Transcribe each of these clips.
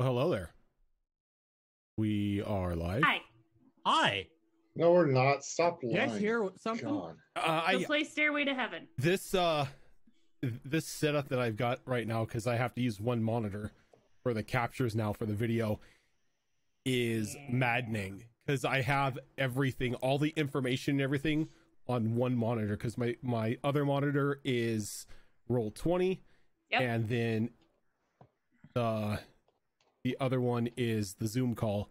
Hello there. We are live. Hi. Hi. No, we're not. Stop You lying. guys hear something? God. Uh, Go I play Stairway to Heaven. this uh this setup that I've got right now because I have to use one monitor for the captures now for the video is maddening because I have everything, all the information and everything on one monitor because my my other monitor is Roll20 Yep. and then the the other one is the zoom call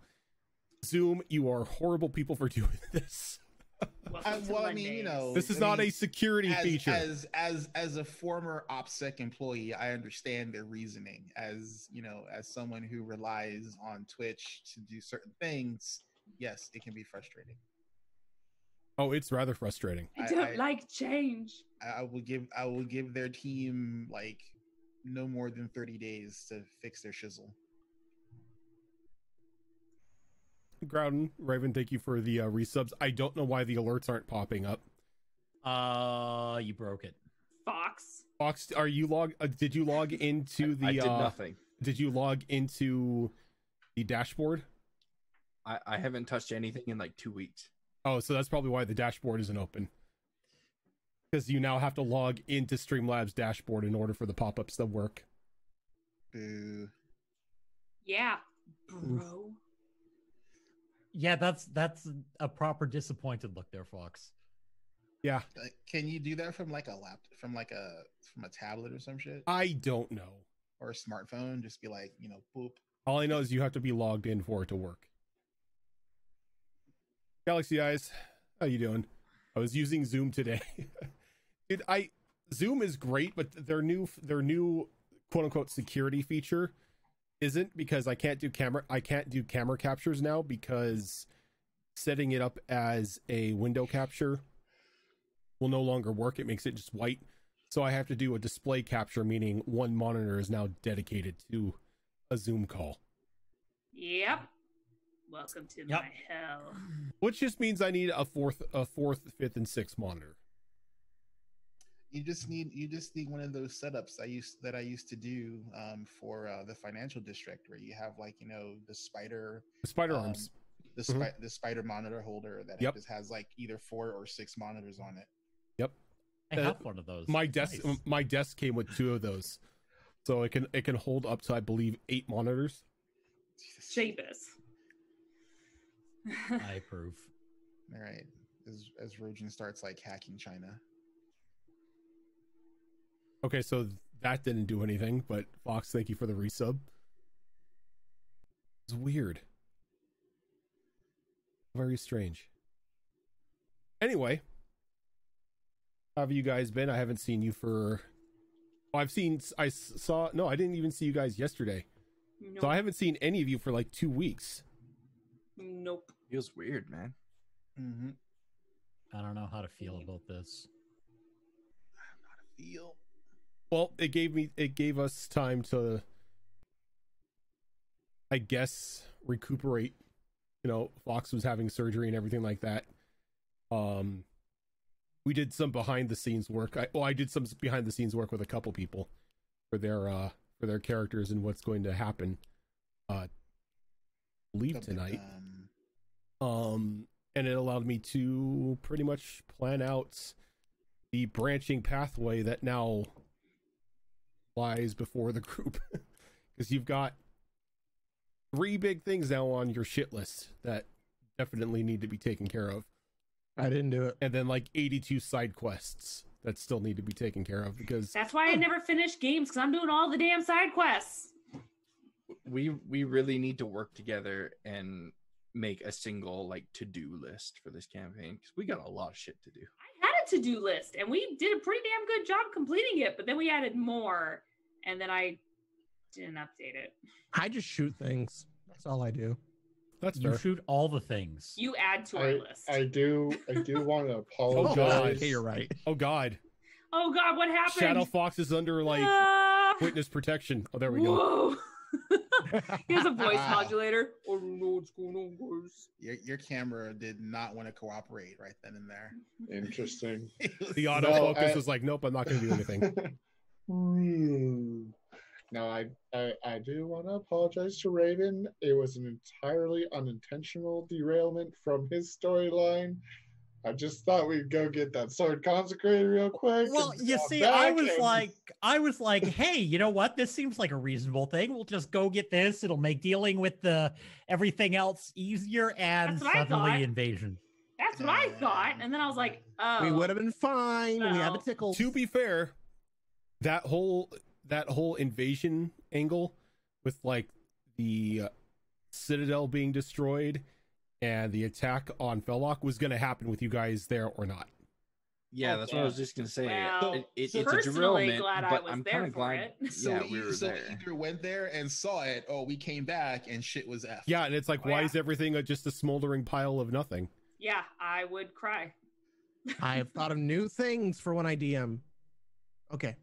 zoom you are horrible people for doing this Welcome I, well, I mean, you know, this is I not mean, a security as, feature As as as a former OPSEC employee, I understand their reasoning. As you know, as someone who relies on Twitch to do certain things, yes, it can be frustrating. oh it's rather frustrating I I- don't I- like change. I, I will give I will give their team like no more than thirty days to fix their shizzle. Groudon, Raven, thank you for the uh, resubs. I don't know why the alerts aren't popping up. Uh, you broke it. Fox. Fox, are you log? Uh, did you log into the? I did uh, nothing. Did you log into the dashboard? I, I haven't touched anything in like two weeks. Oh, so that's probably why the dashboard isn't open. Because you now have to log into Streamlabs dashboard in order for the pop-ups to work. Boo. Yeah, bro. Yeah, that's that's a proper disappointed look there, Fox. Yeah, Uh, Can you do that from like a lap from like a from a tablet or some shit I don't know. or a smartphone? Just be like, you know, boop. All I know is you have to be logged in for it to work. Galaxy Eyes, how you doing? I was using Zoom today. Dude, I Zoom is great, but their new their new quote unquote security feature isn't because I can't do camera I can't do camera captures now because setting it up as a window capture will no longer work. It makes it just white. So I have to do a display capture, meaning one monitor is now dedicated to a Zoom call. Yep. Welcome to Yep. my hell. Which just means I need a fourth, a fourth, fifth, and sixth monitor. You just need you just need one of those setups I used that I used to do um, for uh, the financial district where you have like you know the spider The spider Um, arms. the Mhm. the spider monitor holder that Yep. just has like either four or six monitors on it. Yep, I Uh, have one of those. My desk, Nice. my desk came with two of those, so it can it can hold up to I believe eight monitors. Sheebus. I approve. All right, as as Rojan starts like hacking China. Okay, so that didn't do anything, but Fox, thank you for the resub. It's weird. Very strange. Anyway, how have you guys been? I haven't seen you for. oh, I've seen. I saw. No, I didn't even see you guys yesterday. nope. So I haven't seen any of you for like two weeks. Nope. Feels weird, man. Mm-hmm. I don't know how to feel about this. I'm not a feel. Well, it gave me. It gave us time to. I guess recuperate. You know, Fox was having surgery and everything like that. Um, we did some behind the scenes work. I well, I did some behind the scenes work with a couple people for their uh for their characters and what's going to happen. Uh, leave tonight. Um, um and it allowed me to pretty much plan out the branching pathway that now lies before the group because you've got three big things now on your shit list that definitely need to be taken care of I didn't do it. and then like 82 side quests that still need to be taken care of because That's why I never finish games because I'm doing all the damn side quests. We we really need to work together and make a single like to do list for this campaign because we got a lot of shit to do. I had a to do list and we did a pretty damn good job completing it, but then we added more and then I didn't update it. I just shoot things. That's all I do. that's You fair. shoot all the things. You add to our I, list. I do. I do want to Oh, apologize. God. Okay, you're right. oh god oh god, what happened? shadow fox is under like Ah! witness protection oh there we go Whoa. he has a voice modulator. I don't know what's going on, guys. your your camera did not want to cooperate right then and there. Interesting. the No, autofocus I- was like nope i'm not going to do anything Hmm. Now, I, I I do want to apologize to Raven. It was an entirely unintentional derailment from his storyline. I just thought we'd go get that sword consecrated real quick. Well, you see, I was and- like, I was like, hey, you know what? This seems like a reasonable thing. We'll just go get this. It'll make dealing with the everything else easier. And That's what I suddenly thought. invasion. That's what I thought. And then I was like, oh. We would have been fine. We had a tickle. to be fair, that whole that whole invasion angle with like the uh, citadel being destroyed and the attack on Fellock was going to happen with you guys there or not. Yeah, Oh, that's what I was just gonna say. Well, it, it, so it's a personally derailment, but I'm kind of glad. it. So, yeah, we, we were so there. either went there and saw it, or we came back and shit was f. Yeah, and it's like, Oh, why yeah. is everything a, just a smoldering pile of nothing? Yeah, I would cry. I have thought of new things for when I DM. Okay.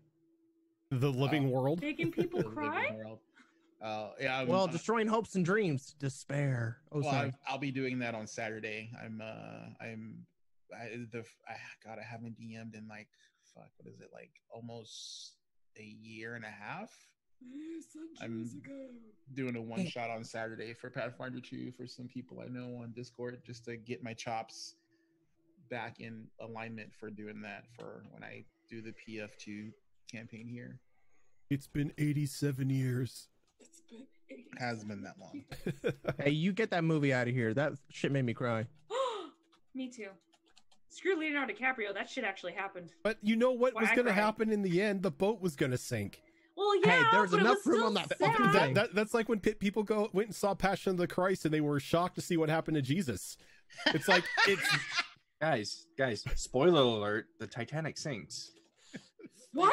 The living world. Making people cry? Uh, yeah. I'm, Well, uh, destroying hopes and dreams, despair. Oh, well, sorry. I- I'll be doing that on Saturday. I'm uh I'm I the I God I haven't DM'd in like fuck what is it like almost a year and a half. I'm doing a one shot on Saturday for Pathfinder 2 for some people I know on Discord just to get my chops back in alignment for doing that for when I do the PF2 campaign here. It's been 87 years. It's been 80 Has been that long. Hey, you get that movie out of here. That shit made me cry. Me too. Screw Leonardo DiCaprio. That shit actually happened. but you know what Why was I going to cried. happen in the end? The boat was going to sink. Well, yeah, Hey, there was but it enough room still on that sad. fucking That, thing. that, that's like when pe- people go went and saw Passion of the Christ and they were shocked to see what happened to Jesus. It's like it's guys, guys, spoiler alert: the Titanic sinks. What?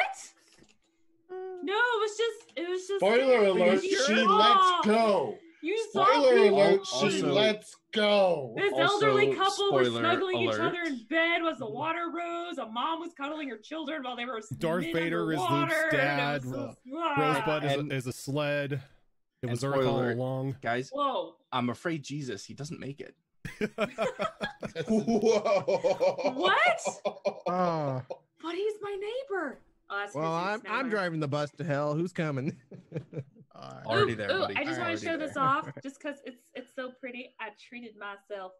No, it was just. It was just. Spoiler alert, You she saw- lets go. You saw Spoiler people. alert, Also- she lets go. This Also, elderly couple were spoiler snuggling each other in bed Was the water rose. A mom was cuddling her children while they were Darth Vader is Luke's underwater, and it dad. was so- Rosebud is a, is a sled. It was Earth spoiler all alert. along. Guys, Whoa! I'm afraid Jesus, he doesn't make it. Whoa. What? Oh, But he's my neighbor. Oh, well, I'm I'm driving the bus to hell. Who's coming? Uh, Already Ooh, there, ooh, buddy. I just want to show this off, just because it's it's so pretty. I treated myself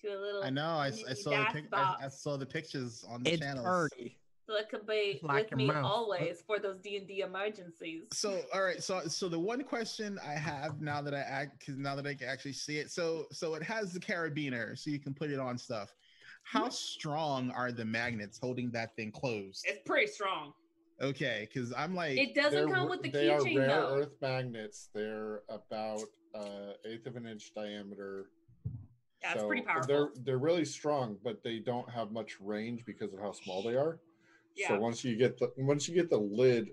to a little. I know. I, s- I mini saw the bath pic- I, I saw the pictures on the it's channels. party. So it could be Like with me mouse. always for those D and D emergencies. So, all right. So, so the one question I have now that I act, because now that I can actually see it, so so it has the carabiner, so you can put it on stuff. How strong are the magnets holding that thing closed? It's pretty strong. Okay, because I'm like, It doesn't come with the They are rare though. earth magnets. They're about uh, eighth of an inch diameter. Yeah, it's pretty powerful. They're they're really strong, but they don't have much range because of how small they are. Yeah. So once you get the once you get the lid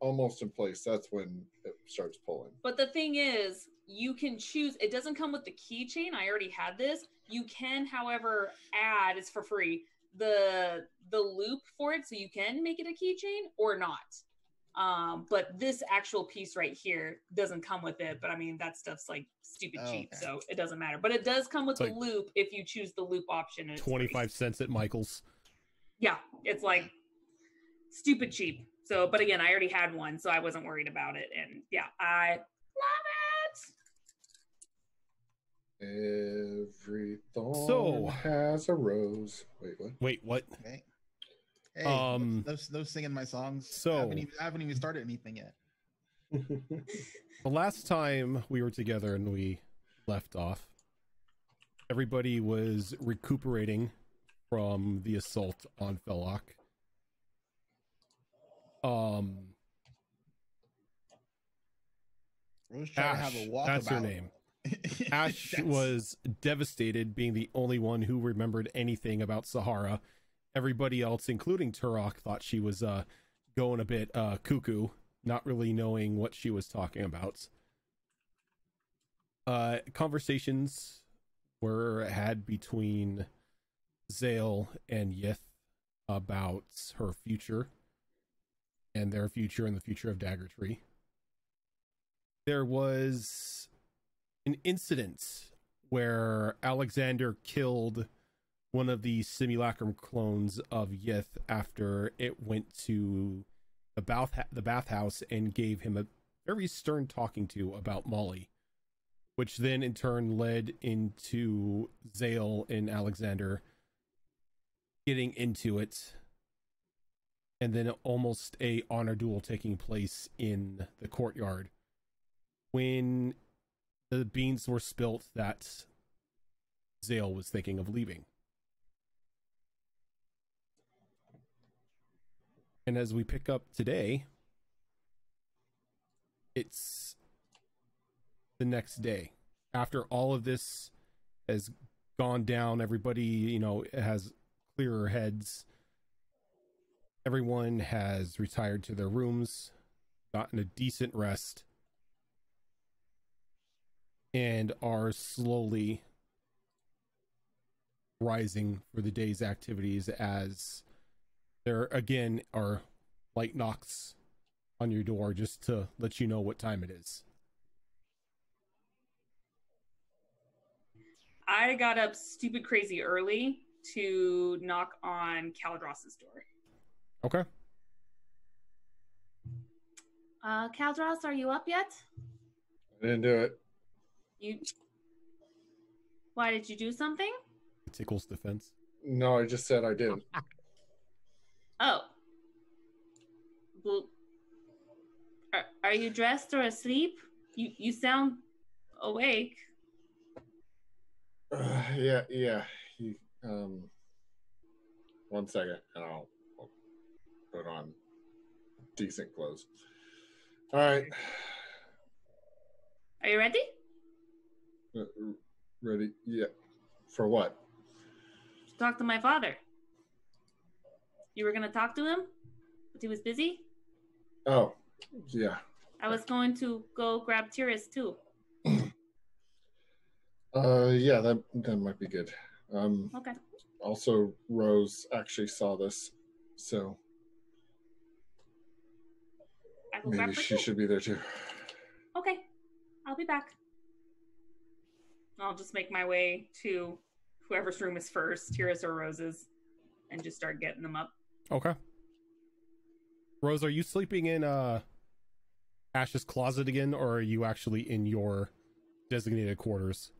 almost in place, that's when it starts pulling. But the thing is, you can choose. It doesn't come with the keychain. I already had this. You can, however, add it's for free the the loop for it, so you can make it a keychain or not. Um, but this actual piece right here doesn't come with it. But I mean, that stuff's like stupid Oh, cheap, okay. so it doesn't matter. But it does come with It's the like loop if you choose the loop option. and it's free. 25 cents at Michael's. Yeah, it's like stupid cheap. So, but again, I already had one, so I wasn't worried about it. And yeah, I love it. Every thorn So- has a rose. Wait, what? Wait, what? okay. Hey, Um, those, no singing my songs. I so- haven't, even, I haven't even started anything yet. The last time we were together and we left off, everybody was recuperating from the assault on Fellock. Um, I was trying to have Ash, a walkabout. that's her name. Ash was devastated, being the only one who remembered anything about Sahara. Everybody else, including Turok, thought she was uh, going a bit uh, cuckoo, not really knowing what she was talking about. Uh, conversations were had between Zale and Yith about her future and their future and the future of Dagger Tree. There was an incident where Alexander killed one of the simulacrum clones of Yith after it went to the bath the bathhouse and gave him a very stern talking to about Molly, which then in turn led into Zale and Alexander getting into it, and then almost a honor duel taking place in the courtyard. When the beans were spilt that Zale was thinking of leaving. And as we pick up today, it's the next day. After all of this has gone down, everybody, you know, has clearer heads. Everyone has retired to their rooms, gotten a decent rest, and are slowly rising for the day's activities as there again are light knocks on your door just to let you know what time it is. I got up stupid crazy early to knock on Caldross's door. Okay. Uh, Caldross, are you up yet? I didn't do it. You. Why did you do something? Tickles defense. No, I just said I didn't. Oh. Well, are, are you dressed or asleep? You you sound awake. Uh, yeah, yeah. He, um, one second, and I'll, I'll put on decent clothes. All right, Are you ready? Uh, ready? Yeah. For what? To talk to my father. You were gonna talk to him, but he was busy. Oh, yeah. I was going to go grab Tyrus too. Uh, yeah, that that might be good. Um, Okay. also, Rose actually saw this, so I will grab maybe she too. should be there too. Okay. I'll be back. I'll just make my way to whoever's room is first, Tyrus or Rose's, and just start getting them up. Okay. Rose, are you sleeping in uh Ash's closet again, or are you actually in your designated quarters?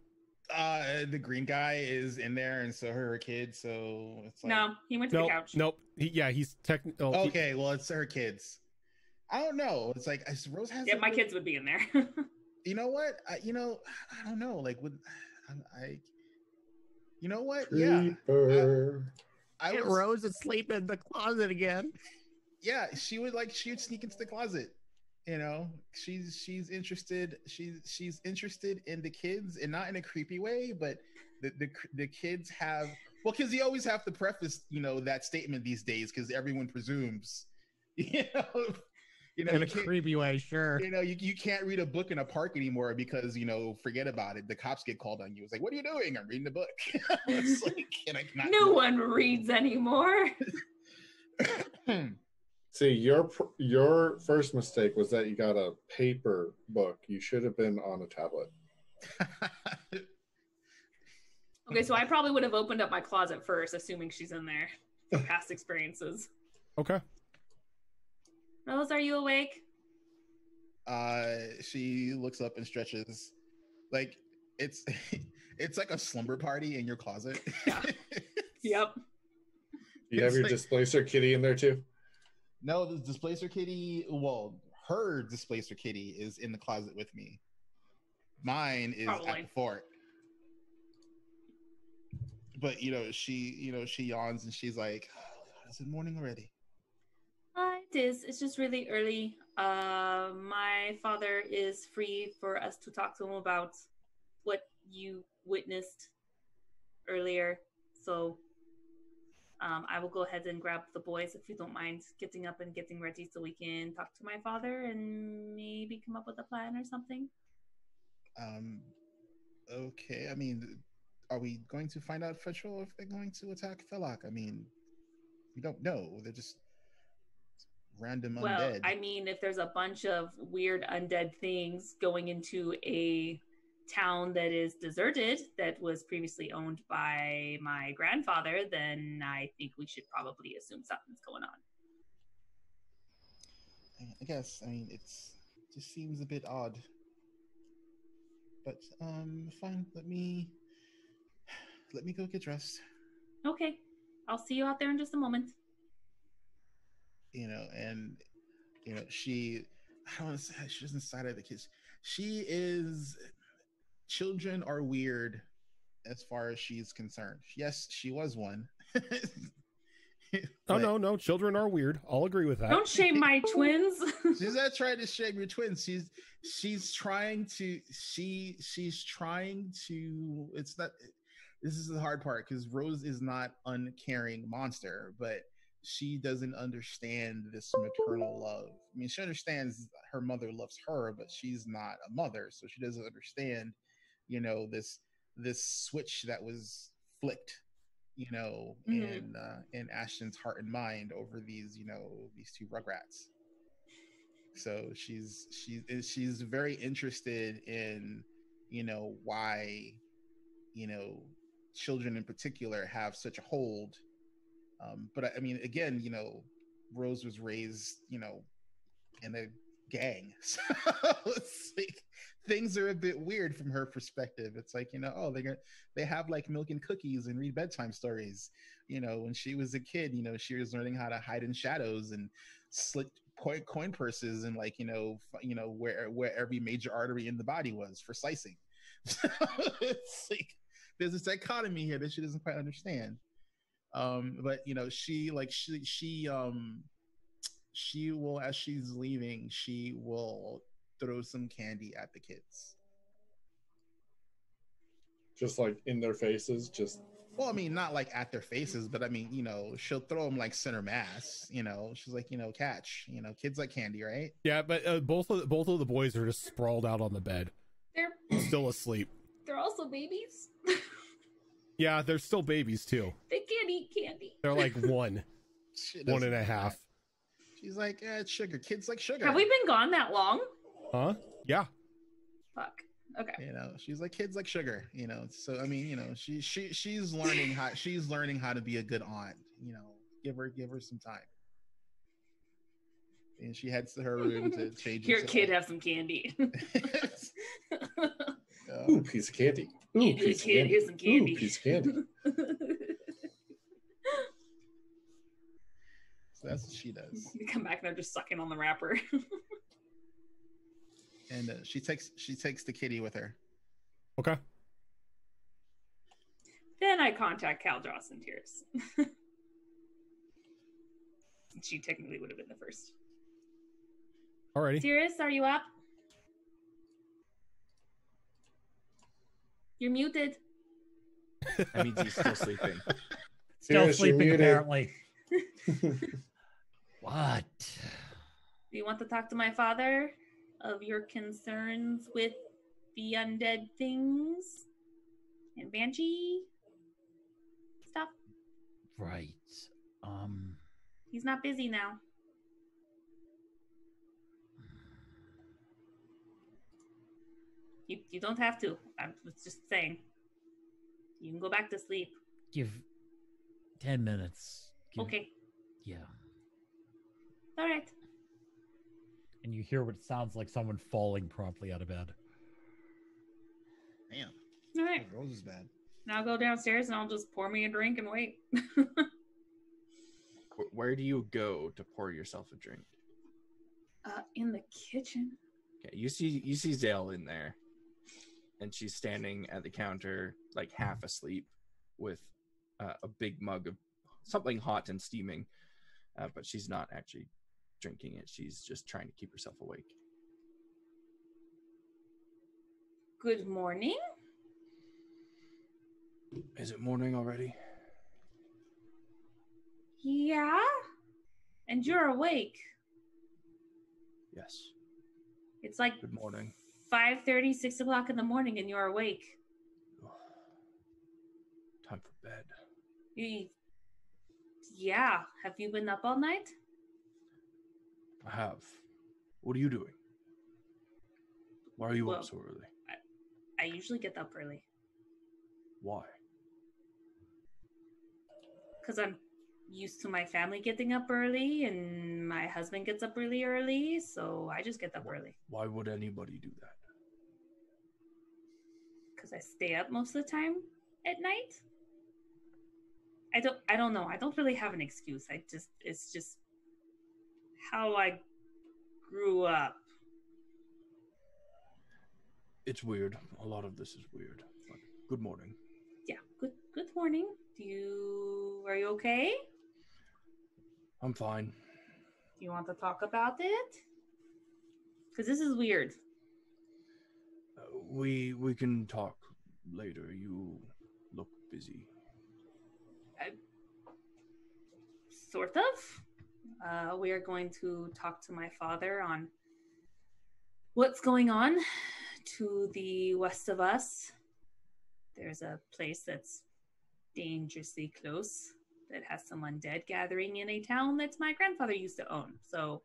Uh, the green guy is in there, and so are her kids. So it's like, no, he went to Nope. the couch. Nope. He, yeah, he's technical. okay, well, it's her kids. I don't know. It's like Rose has. Yeah, my good- kids would be in there. You know what? I, you know, I don't know. Like, would I? I you know what? Yeah, Creeper. I Get was. Rose asleep in the closet again. yeah, she would like she would sneak into the closet. You know, she's she's interested. She's she's interested in the kids, and not in a creepy way, but the the the kids have well, because you always have to preface, you know, that statement these days, because everyone presumes, you know, you know, In you a can't- creepy way, sure. you know, you, you can't read a book in a park anymore because you know, forget about it. The cops get called on you. It's like, what are you doing? I'm reading the book. it's like, can I not? no do one reads anymore. See, your your first mistake was that you got a paper book. You should have been on a tablet. Okay, so I probably would have opened up my closet first, assuming she's in there. from Past experiences. Okay. Rose, are you awake? uh, she looks up and stretches, like it's it's like a slumber party in your closet. Yeah. Yep. Do you have It's your like- displacer kitty in there too? no, the displacer kitty. Well, her displacer kitty is in the closet with me. Mine is at the fort. But you know, she you know she yawns and she's like, oh, "Is it morning already?" Uh, it is. It's just really early. Uh, my father is free for us to talk to him about what you witnessed earlier. So um, I will go ahead and grab the boys if you don't mind getting up and getting ready so we can talk to my father and maybe come up with a plan or something. Um, okay. I mean, are we going to find out for sure if they're going to attack Felak? I mean, we don't know. They're just random Well, undead. I mean, if there's a bunch of weird undead things going into a town that is deserted that was previously owned by my grandfather, then I think we should probably assume something's going on. I guess. I mean, it's just seems a bit odd. But um, fine. Let me let me go get dressed. Okay. I'll see you out there in just a moment. You know, and you know she. I don't want to say she doesn't side eye the kids. She is. Children are weird, as far as she's concerned. Yes, she was one. Oh But- no, no, children are weird. I'll agree with that. Don't shame my twins. she's not trying to shame your twins she's she's trying to she she's trying to it's not this is the hard part because rose is not uncaring monster but she doesn't understand this maternal love i mean she understands her mother loves her but she's not a mother so she doesn't understand you know this this switch that was flicked you know Mhm. in uh, in ashton's heart and mind over these you know these two rugrats so she's she's she's very interested in you know why you know children in particular have such a hold um but I, I mean again you know rose was raised you know in a gang. So like things are a bit weird from her perspective. It's like you know oh they're they have like milk and cookies and read bedtime stories. You know when she was a kid you know she was learning how to hide in shadows and slit coin, coin purses and like you know you know where where every major artery in the body was for slicing. So it's like there's a dichotomy here that she doesn't quite understand um but you know she like she she um she will as she's leaving she will throw some candy at the kids Just like in their faces, just well i mean not like at their faces but i mean you know she'll throw them like center mass you know she's like you know catch you know kids like candy right Yeah, but uh, both of the, both of the boys are just sprawled out on the bed, they're still asleep. they're also babies. Yeah, they're still babies too. they can't eat candy. They're like one, She one doesn't and a know half. that. she's like eh, it's sugar kids like sugar Have we been gone that long? Huh? Yeah. Fuck. Okay. you know she's like kids like sugar you know so i mean you know she she she's learning how she's learning how to be a good aunt you know give her give her some time and she heads to her room to change Here, herself. kid, have some candy. Uh, ooh, piece of candy. Ooh, Here, piece of kid, candy. here's some candy. Ooh, piece of candy. That's what she does you come back and they're just sucking on the wrapper. and uh, she takes she takes the kitty with her Okay. then I contact Cal Joss in tears. she technically would have been the first. Alrighty. Sirius, are you up? You're muted. That means he's still sleeping. Still Yes, you're sleeping, apparently. What? Do you want to talk to my father of your concerns with the undead things and banshee stuff? Right. Um. He's not busy now. You, you don't have to. I was just saying. You can go back to sleep. Give ten minutes. Give- Okay. Yeah. All right. And you hear what sounds like someone falling promptly out of bed. damn All right. rose is bad Now I'll go downstairs and I'll just pour me a drink and wait. Where do you go to pour yourself a drink? uh, in the kitchen. Okay, you see you see Zale in there, and she's standing at the counter, like half asleep, with uh, a big mug of something hot and steaming, uh, but she's not actually drinking it. She's just trying to keep herself awake. Good morning. Is it morning already? Yeah. And you're awake. Yes. It's like Good morning. 5 6 o'clock in the morning and you're awake. Time for bed. Y- Yeah. Have you been up all night? I have. What are you doing? Why are you Well- up so early? I usually get up early Why? because I'm used to my family getting up early, and my husband gets up really early, so I just get up early Why would anybody do that? because I stay up most of the time at night. I don't. I don't know. I don't really have an excuse. I just. It's just how I grew up. It's weird. A lot of this is weird. But good morning. Yeah. Good. Good morning. Do you? Are you okay? I'm fine. Do you want to talk about it? Because this is weird. Uh, we we can talk later. You look busy. Sort of. Uh, we are going to talk to my father on what's going on to the west of us. There's a place that's dangerously close that has some undead gathering in a town that my grandfather used to own. So,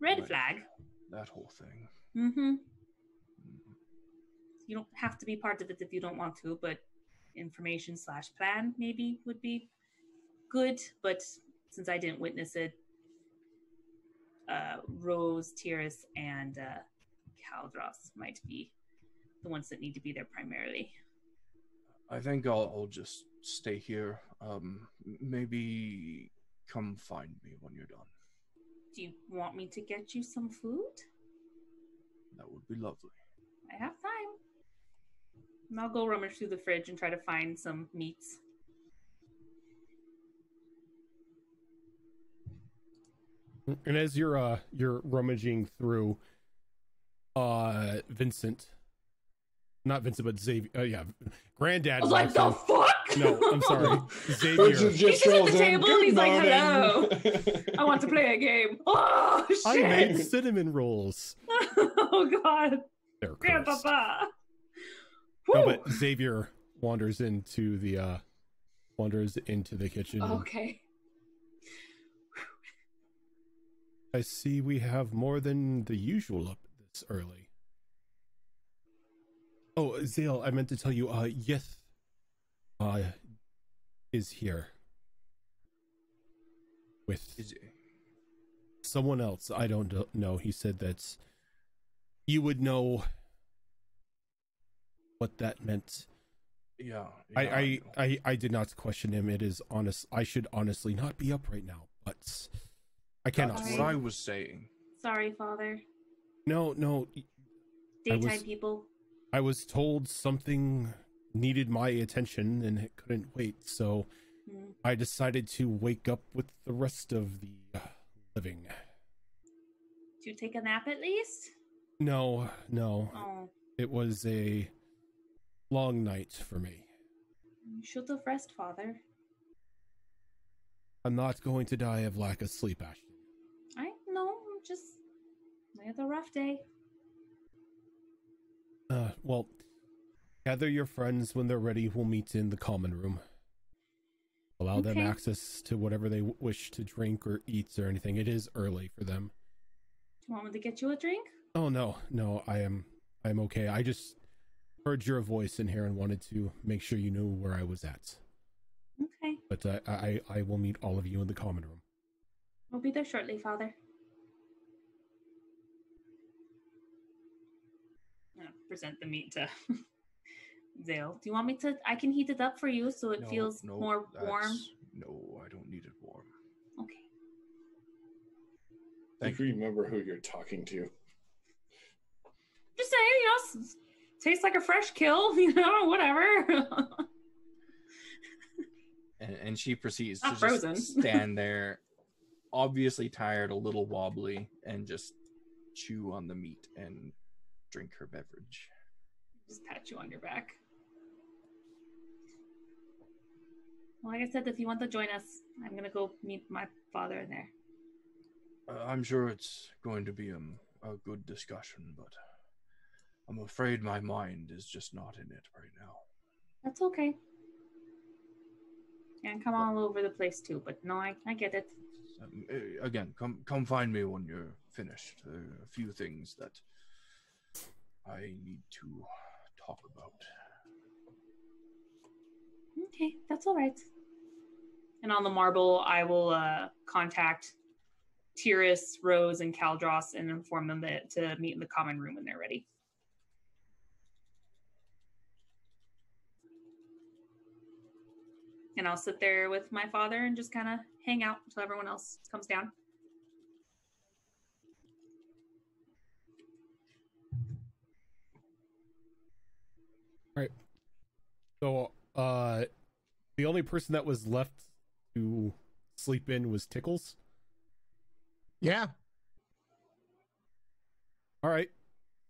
red Right. flag. That whole thing. Mm-hmm. Mm. You don't have to be part of it if you don't want to, but information slash plan maybe would be good. But since I didn't witness it, uh, Rose, Tyrus, and uh, Caldross might be the ones that need to be there primarily. I think I'll, I'll just stay here. Um, maybe come find me when you're done. Do you want me to get you some food? That would be lovely. I have time. I'll go rummage through the fridge and try to find some meats. And as you're uh you're rummaging through, uh Vincent, not Vincent, but Xavier. Uh, yeah, Granddad. I was like, the in. fuck? No, I'm sorry, Richard Xavier. He just sits at rolls the in. table and Good he's like, hello I want to play a game. Oh shit I made cinnamon rolls. oh god, They're grandpapa. No, but Xavier wanders into the uh wanders into the kitchen. and okay. I see we have more than the usual up this early. Oh, Zale, I meant to tell you, uh, Yith, uh, is here. With someone else. I don't know. He said that you would know what that meant. Yeah. I, yeah, I. I, I did not question him. It is honest. I should honestly not be up right now, but I cannot. That's what I was saying. Sorry, father. No, no. I Daytime was- people. I was told something needed my attention and it couldn't wait, so Hmm. I decided to wake up with the rest of the uh, living. Did you take a nap at least? No, no. Oh, It was a long night for me. you should have rest, father. I'm not going to die of lack of sleep, Ashton. I know. I'm just. I had a rough day. Uh, well, gather your friends when they're ready. We'll meet in the common room. Allow them access to whatever they wish to drink or eat or anything. It is early for them. Do you want me to get you a drink? Oh no, no, I am, I am okay. I just heard your voice in here and wanted to make sure you knew where I was at. Okay. But uh, I, I will meet all of you in the common room. We'll be there shortly, father. Present the meat to Zale. Do you want me to? I can heat it up for you so it No, feels no, more warm. No, I don't need it warm. Okay. Thank you remember who you're talking to. Just saying, you know, s- tastes like a fresh kill, you know, whatever. And, and she proceeds to Not just stand there, obviously tired, a little wobbly, and just chew on the meat and drink her beverage. Just pat you on your back. Well, like I said, if you want to join us, I'm gonna go meet my father in there. Uh, I'm sure it's going to be um, a good discussion, but I'm afraid my mind is just not in it right now. That's okay. And come all over the place too, but no, I, I get it. Um, uh, again, come come find me when you're finished. There are a few things that I need to talk about. Okay, that's all right. And on the marble, I will uh, contact Tyrus, Rose, and Caldross and inform them that to meet in the common room when they're ready. And I'll sit there with my father and just kind of hang out until everyone else comes down. So, uh, the only person that was left to sleep in was Tickles. Yeah. All right.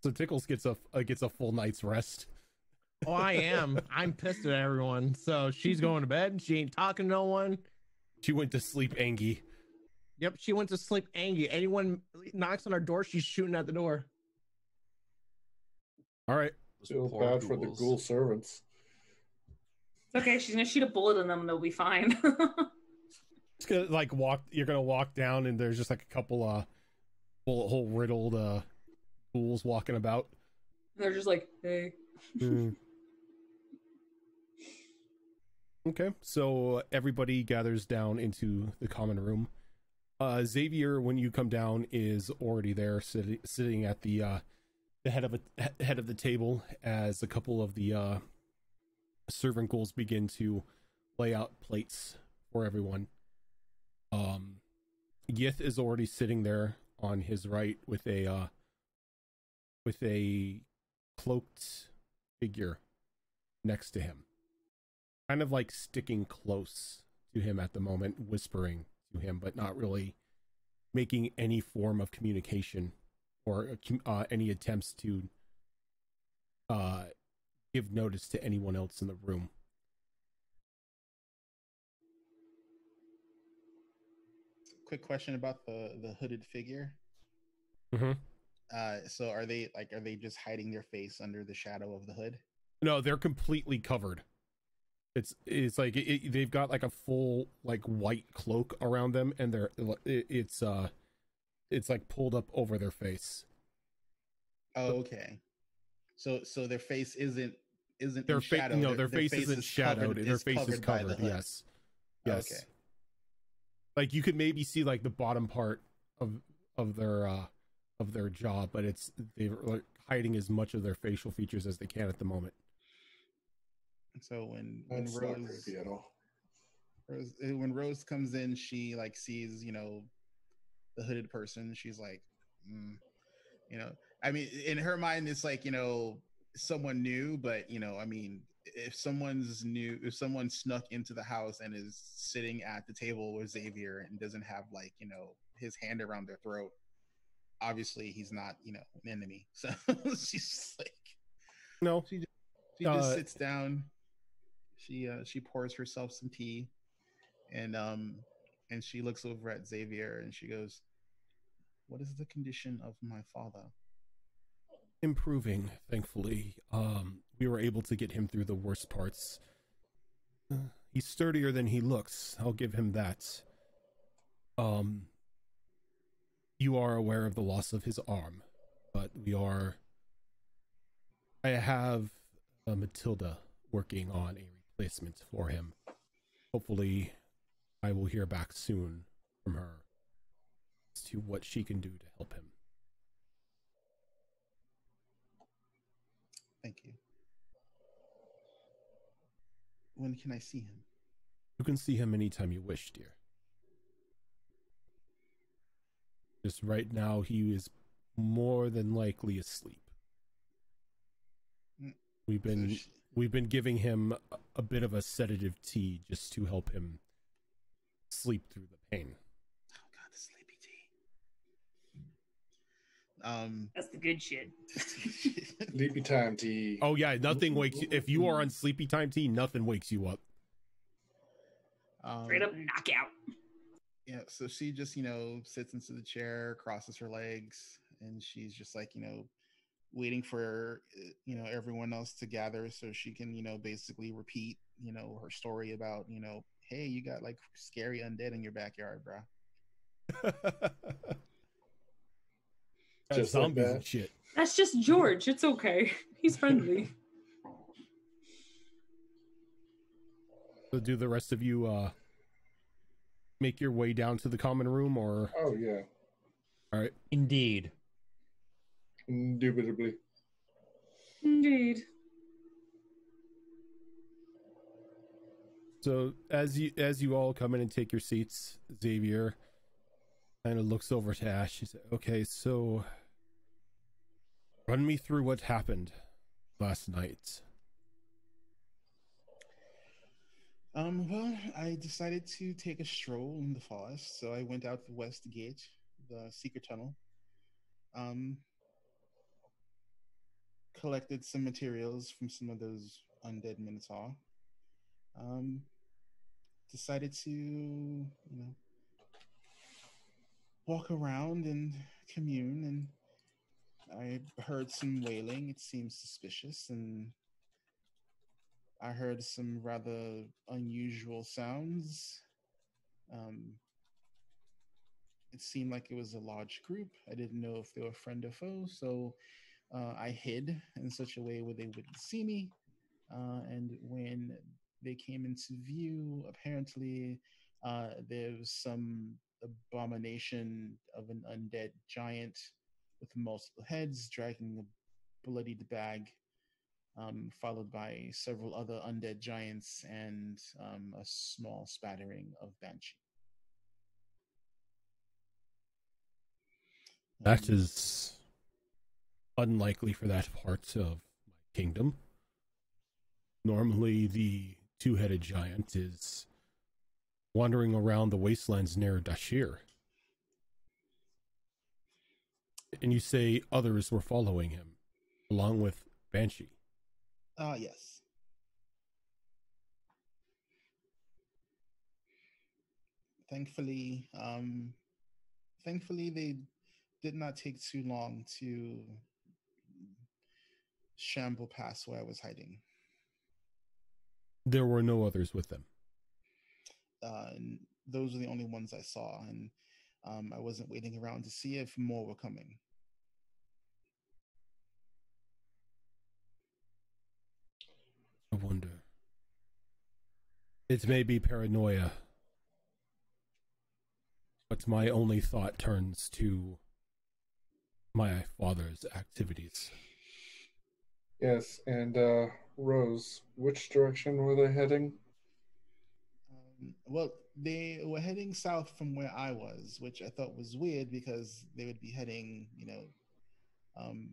So Tickles gets a uh, gets a full night's rest. Oh, I am. I'm pissed at everyone. So she's going to bed. She ain't talking to no one. She went to sleep, Angie. Yep, she went to sleep Angie. Anyone knocks on our door, she's shooting at the door. All right. Those Feel poor bad for the ghouls. ghoul servants. It's okay. She's gonna shoot a bullet in them, and they'll be fine. It's gonna like walk. You're gonna walk down, and there's just like a couple uh, bullet hole riddled uh, ghouls walking about. They're just like, hey. Mm. Okay, so everybody gathers down into the common room. Uh, Xavier, when you come down, is already there, sitting sitting at the uh, the head of a head of the table as a couple of the uh, servant ghouls begin to lay out plates for everyone. Um, Yith is already sitting there on his right with a uh, with a cloaked figure next to him, kind of like sticking close to him at the moment, whispering to him, but not really making any form of communication or uh, any attempts to uh, give notice to anyone else in the room. Quick question about the the hooded figure. Mhm. Uh, so are they like are they just hiding their face under the shadow of the hood? No, they're completely covered. It's it's like it, they've got like a full like white cloak around them, and they're it, it's uh it's like pulled up over their face. Oh, okay. So so their face isn't isn't Their in face shadow. no, their, face is isn't shadowed. covered- their face is by the covered. Yes, yes. Okay. Like you could maybe see like the bottom part of of their uh of their jaw, but it's they're like hiding as much of their facial features as they can at the moment. So when when That's not Rose, creepy at all. Rose when Rose comes in, she like sees you know the hooded person. She's like, mm, you know, I mean, in her mind, it's like you know someone new, but you know, I mean, if someone's new, if someone snuck into the house and is sitting at the table with Xavier and doesn't have like you know his hand around their throat, obviously he's not you know an enemy. So she's just like No, she just Uh, sits down. She uh she pours herself some tea, and um and she looks over at Xavier and she goes, "What is the condition of my father?" improving thankfully. Um we were able to get him through the worst parts. Uh, he's sturdier than he looks. I'll give him that. Um you are aware of the loss of his arm but we are i have uh, matilda working on a replacement for him. Hopefully i will hear back soon from her as to what she can do to help him Thank you. When can I see him? You can see him anytime you wish, dear. Just right now, he is more than likely asleep. Mm. We've been we've been giving him a, a bit of a sedative tea just to help him sleep through the pain. oh God, the sleepy tea. Um, That's the good shit. Sleepy time tea. Oh yeah, nothing wakes you if you are on sleepy time tea. Nothing wakes you up. um, Straight up knockout. yeah so she just you know sits into the chair crosses her legs and she's just like you know waiting for uh, you know everyone else to gather so she can you know basically repeat you know her story about you know hey you got like scary undead in your backyard bro Just zombies that. and shit. That's just George. It's okay. He's friendly. So do the rest of you uh make your way down to the common room, or Oh yeah, all right? Indeed. indubitably. Indeed. So as you as you all come in and take your seats, Xavier kind of looks over to Ash. He said, "Okay, so run me through what happened last night." Um, well, I decided to take a stroll in the forest, so I went out the west gate, the secret tunnel. Um, collected some materials from some of those undead minotaur. Um, decided to, you know, walk around and commune, and I heard some wailing. It seemed suspicious, and I heard some rather unusual sounds. Um, it seemed like it was a large group. I didn't know if they were friend or foe, so uh, I hid in such a way where they wouldn't see me. Uh, and when they came into view, apparently uh, there was some abomination of an undead giant with multiple heads dragging a bloodied bag um, followed by several other undead giants and um, a small spattering of banshee. That Um, is unlikely for that part of my kingdom. Normally, the two-headed giant is wandering around the wastelands near Dashir. And you say others were following him, along with Banshee. Ah, yes. Thankfully, um, thankfully they did not take too long to shamble past where I was hiding. There were no others with them. Uh, those are the only ones I saw, and um, I wasn't waiting around to see if more were coming. I wonder. It may be paranoia, but my only thought turns to my father's activities. Yes, and uh, Rose, which direction were they heading? Um, well, they were heading south from where I was, which I thought was weird because they would be heading, you know, um,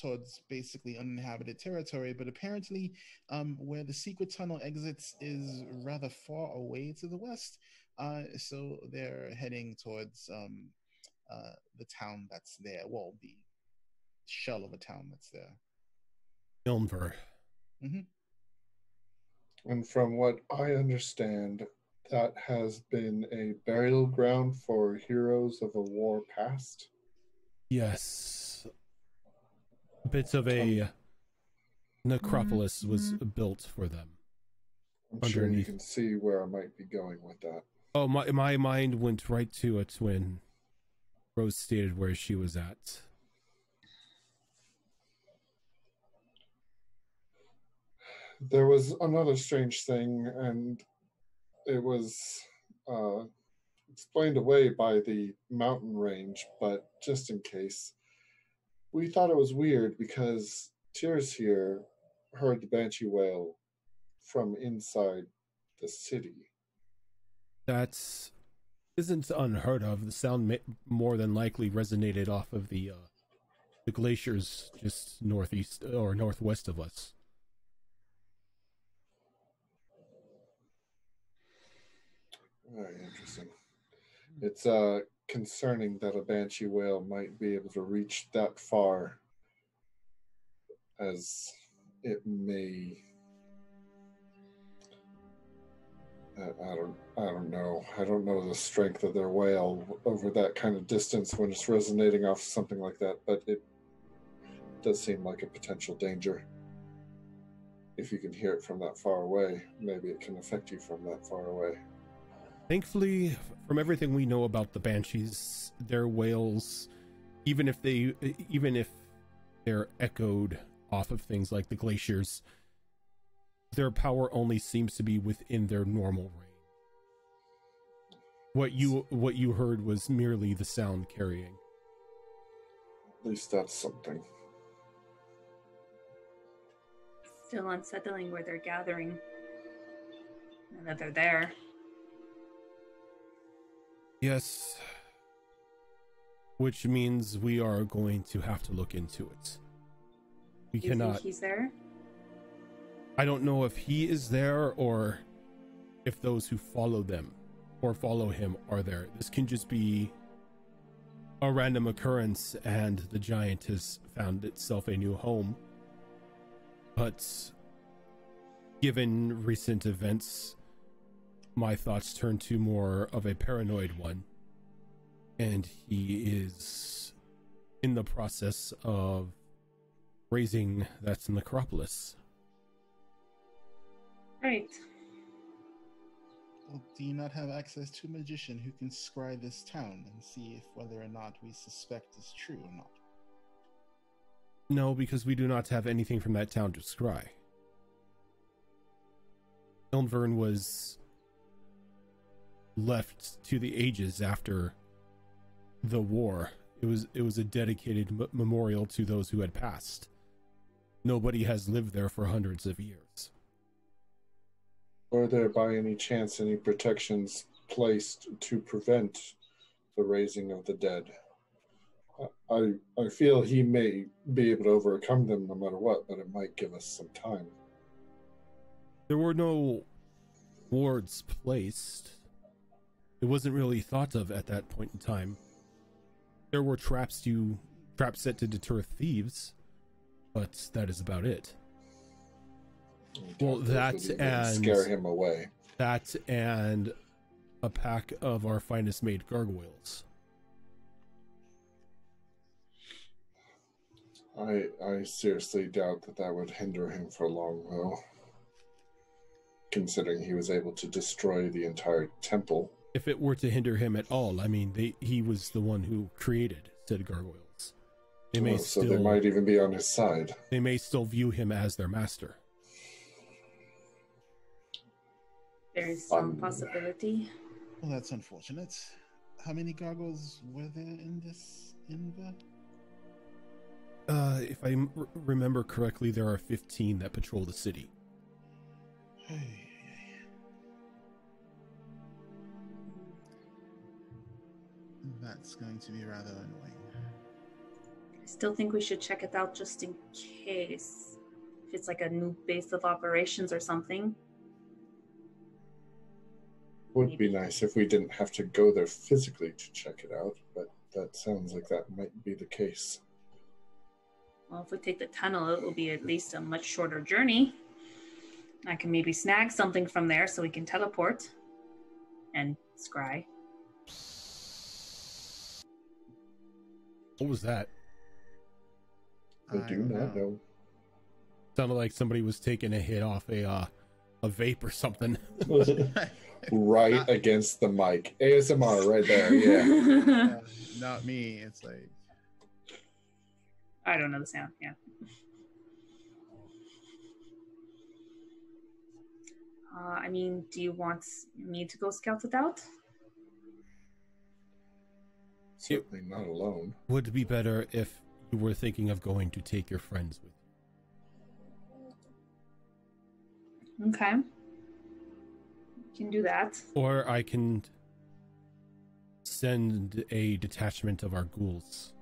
towards basically uninhabited territory. But apparently, um, where the secret tunnel exits is rather far away to the west. Uh, so they're heading towards um, uh, the town that's there. Well, the shell of a town that's there. Ilmver. Mm-hmm. And from what I understand, that has been a burial ground for heroes of a war past. Yes. Bits of a uh, necropolis was mm-hmm. built for them. I'm sure you can see where I might be going with that. Oh, my my mind went right to a twin. Rose stated where she was at. There was another strange thing, and it was uh, explained away by the mountain range, but just in case. We thought it was weird because Tyrus here heard the Banshee wail from inside the city. That's isn't unheard of. The sound more than likely resonated off of the uh, the glaciers just northeast or northwest of us. Very interesting. It's uh concerning that a banshee wail might be able to reach that far as it may I, I don't I don't know. I don't know the strength of their wail over that kind of distance when it's resonating off something like that, but it does seem like a potential danger. If you can hear it from that far away, maybe it can affect you from that far away. Thankfully, from everything we know about the banshees, their wails, even if they, even if they're echoed off of things like the glaciers, their power only seems to be within their normal range. What you what you heard was merely the sound carrying. At least that's something. Still unsettling where they're gathering. And that they're there. Yes. Which means we are going to have to look into it. We You cannot think he's there? I don't know if he is there or if those who follow them or follow him are there. This can just be a random occurrence and the giant has found itself a new home. But given recent events, my thoughts turn to more of a paranoid one. And he is in the process of raising that necropolis. Right. Well, do you not have access to a magician who can scry this town and see if whether or not we suspect is true or not? No, because we do not have anything from that town to scry. Ilnvern was left to the ages after the war. It was it was a dedicated m- memorial to those who had passed. Nobody has lived there for hundreds of years. Were there by any chance any protections placed to prevent the raising of the dead? I I feel he may be able to overcome them no matter what, but it might give us some time. There were no wards placed. It wasn't really thought of at that point in time. There were traps to traps set to deter thieves, but that is about it. Well, that and- scare him away. That and a pack of our finest made gargoyles. I I seriously doubt that that would hinder him for long, though. Considering he was able to destroy the entire temple. If it were to hinder him at all, I mean, they he was the one who created said gargoyles. They may Oh, so still they might even be on his side. they may still view him as their master. There is some Um, possibility. Well, that's unfortunate. How many gargoyles were there in this in the? Uh, if I m- r- remember correctly, there are 15 that patrol the city. That's going to be rather annoying. I still think we should check it out just in case. If it's like a new base of operations or something. Would be nice if we didn't have to go there physically to check it out, but that sounds like that might be the case. Well, if we take the tunnel, it will be at least a much shorter journey. I can maybe snag something from there so we can teleport and scry. What was that? I, I do don't not know. know. Sounded like somebody was taking a hit off a uh, a vape or something. right Not- against the mic. ASMR right there, yeah. Uh, not me. It's like I don't know the sound. Yeah. Uh, I mean, do you want me to go scout it out? Certainly not alone. Would be better if you were thinking of going to take your friends with you. Okay. Can do that. Or I can send a detachment of our ghouls.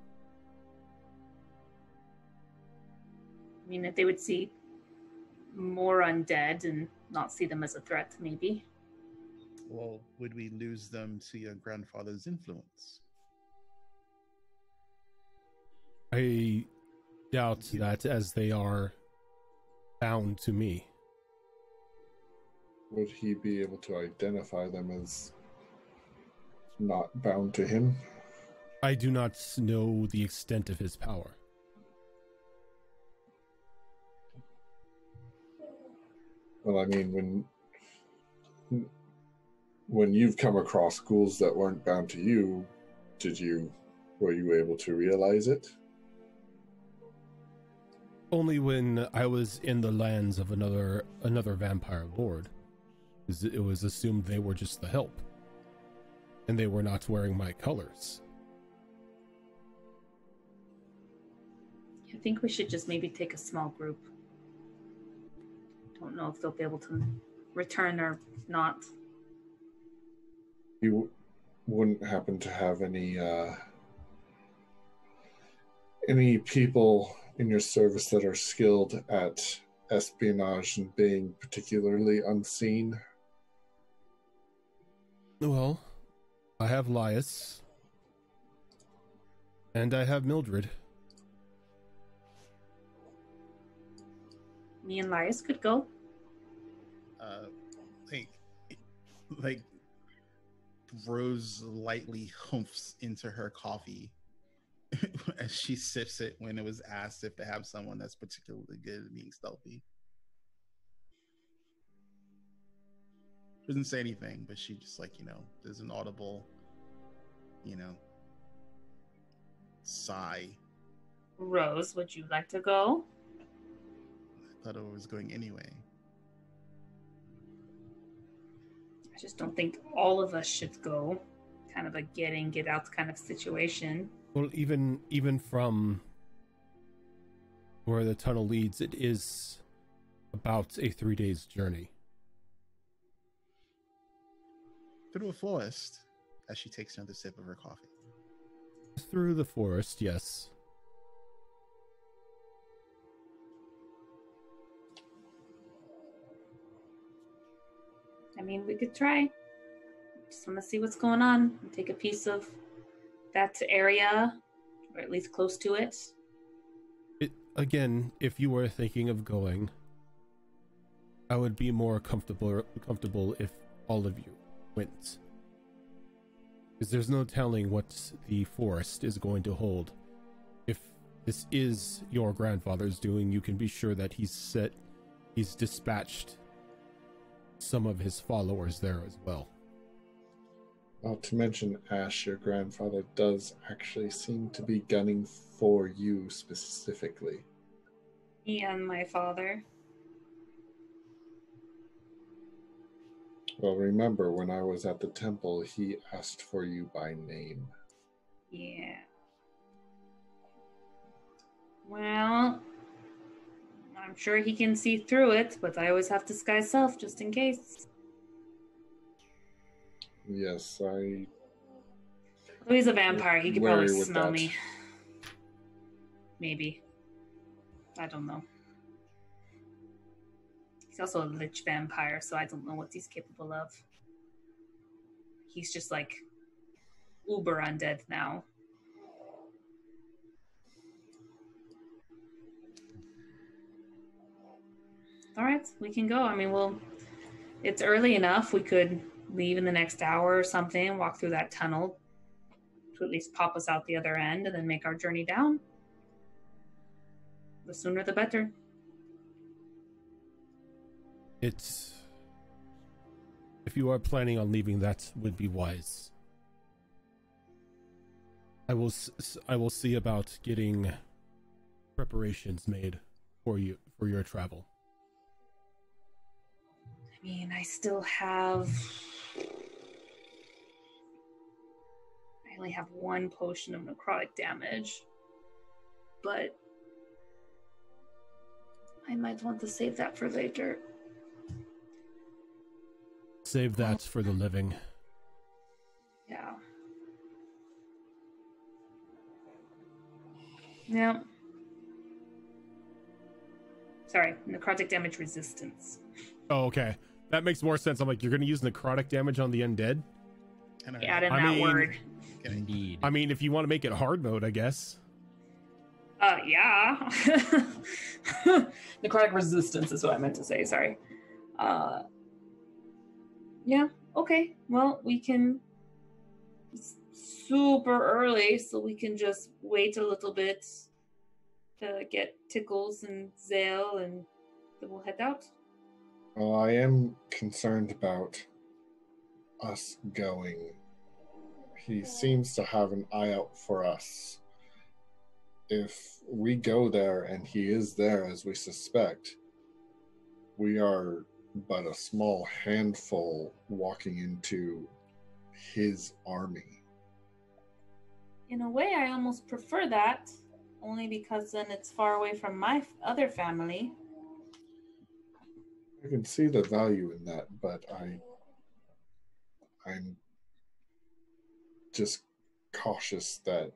I mean, if they would see more undead and not see them as a threat, maybe. well, would we lose them to your grandfather's influence? I doubt that as they are bound to me. Would he be able to identify them as not bound to him? I do not know the extent of his power. Well, I mean, when when you've come across ghouls that weren't bound to you, did you were you able to realize it? Only when I was in the lands of another another vampire lord. It was assumed they were just the help. and they were not wearing my colors. I think we should just maybe take a small group. Don't know if they'll be able to return or not. You wouldn't happen to have any uh, any people in your service that are skilled at espionage and being particularly unseen? Well, I have Lias. And I have Mildred. Me and Lias could go. Uh, like, like Rose lightly humps into her coffee as she sips it when it was asked if they have someone that's particularly good at being stealthy. Doesn't say anything, but she just like you know, there's an audible, you know, sigh. Rose, would you like to go? I thought it was going anyway. I just don't think all of us should go. Kind of a get in, get out kind of situation. Well, even even from where the tunnel leads, it is about a three days journey. Through a forest, as she takes another sip of her coffee. Through the forest, yes. I mean, we could try. Just want to see what's going on and take a piece of that area, or at least close to it. It again, if you were thinking of going, I would be more comfortable comfortable if all of you went. Because there's no telling what the forest is going to hold. If this is your grandfather's doing, you can be sure that he's set he's dispatched some of his followers there as well. Not to mention, Ash, your grandfather does actually seem to be gunning for you specifically. Me and my father. Well, remember, when I was at the temple, he asked for you by name. Yeah. Well, I'm sure he can see through it, but I always have to disguise self just in case. Yes, I. Oh, he's a vampire. He could probably smell that. me. Maybe. I don't know. He's also a lich vampire, so I don't know what he's capable of. He's just like uber undead now. All right, we can go. I mean, we'll. It's early enough. We could leave in the next hour or something, walk through that tunnel to at least pop us out the other end, and then make our journey down. The sooner the better. It's if you are planning on leaving, that would be wise. I will I will see about getting preparations made for you for your travel. I mean, I still have. I only have one potion of necrotic damage, but I might want to save that for later. Save that for the living. Yeah. Yeah. Sorry, necrotic damage resistance. Oh, okay. That makes more sense. I'm like, you're going to use necrotic damage on the undead? Add in I that mean- word. Okay. Indeed. I mean, if you want to make it hard mode, I guess. Uh, yeah. Necrotic resistance is what I meant to say. Sorry. Uh, yeah. Okay. Well, we can. It's super early, so we can just wait a little bit to get Tickles and Zale, and then we'll head out. Well, I am concerned about us going. He seems to have an eye out for us. If we go there and he is there as we suspect, we are but a small handful walking into his army. In a way, I almost prefer that, only because then it's far away from my f- other family. I can see the value in that, but I I'm just cautious that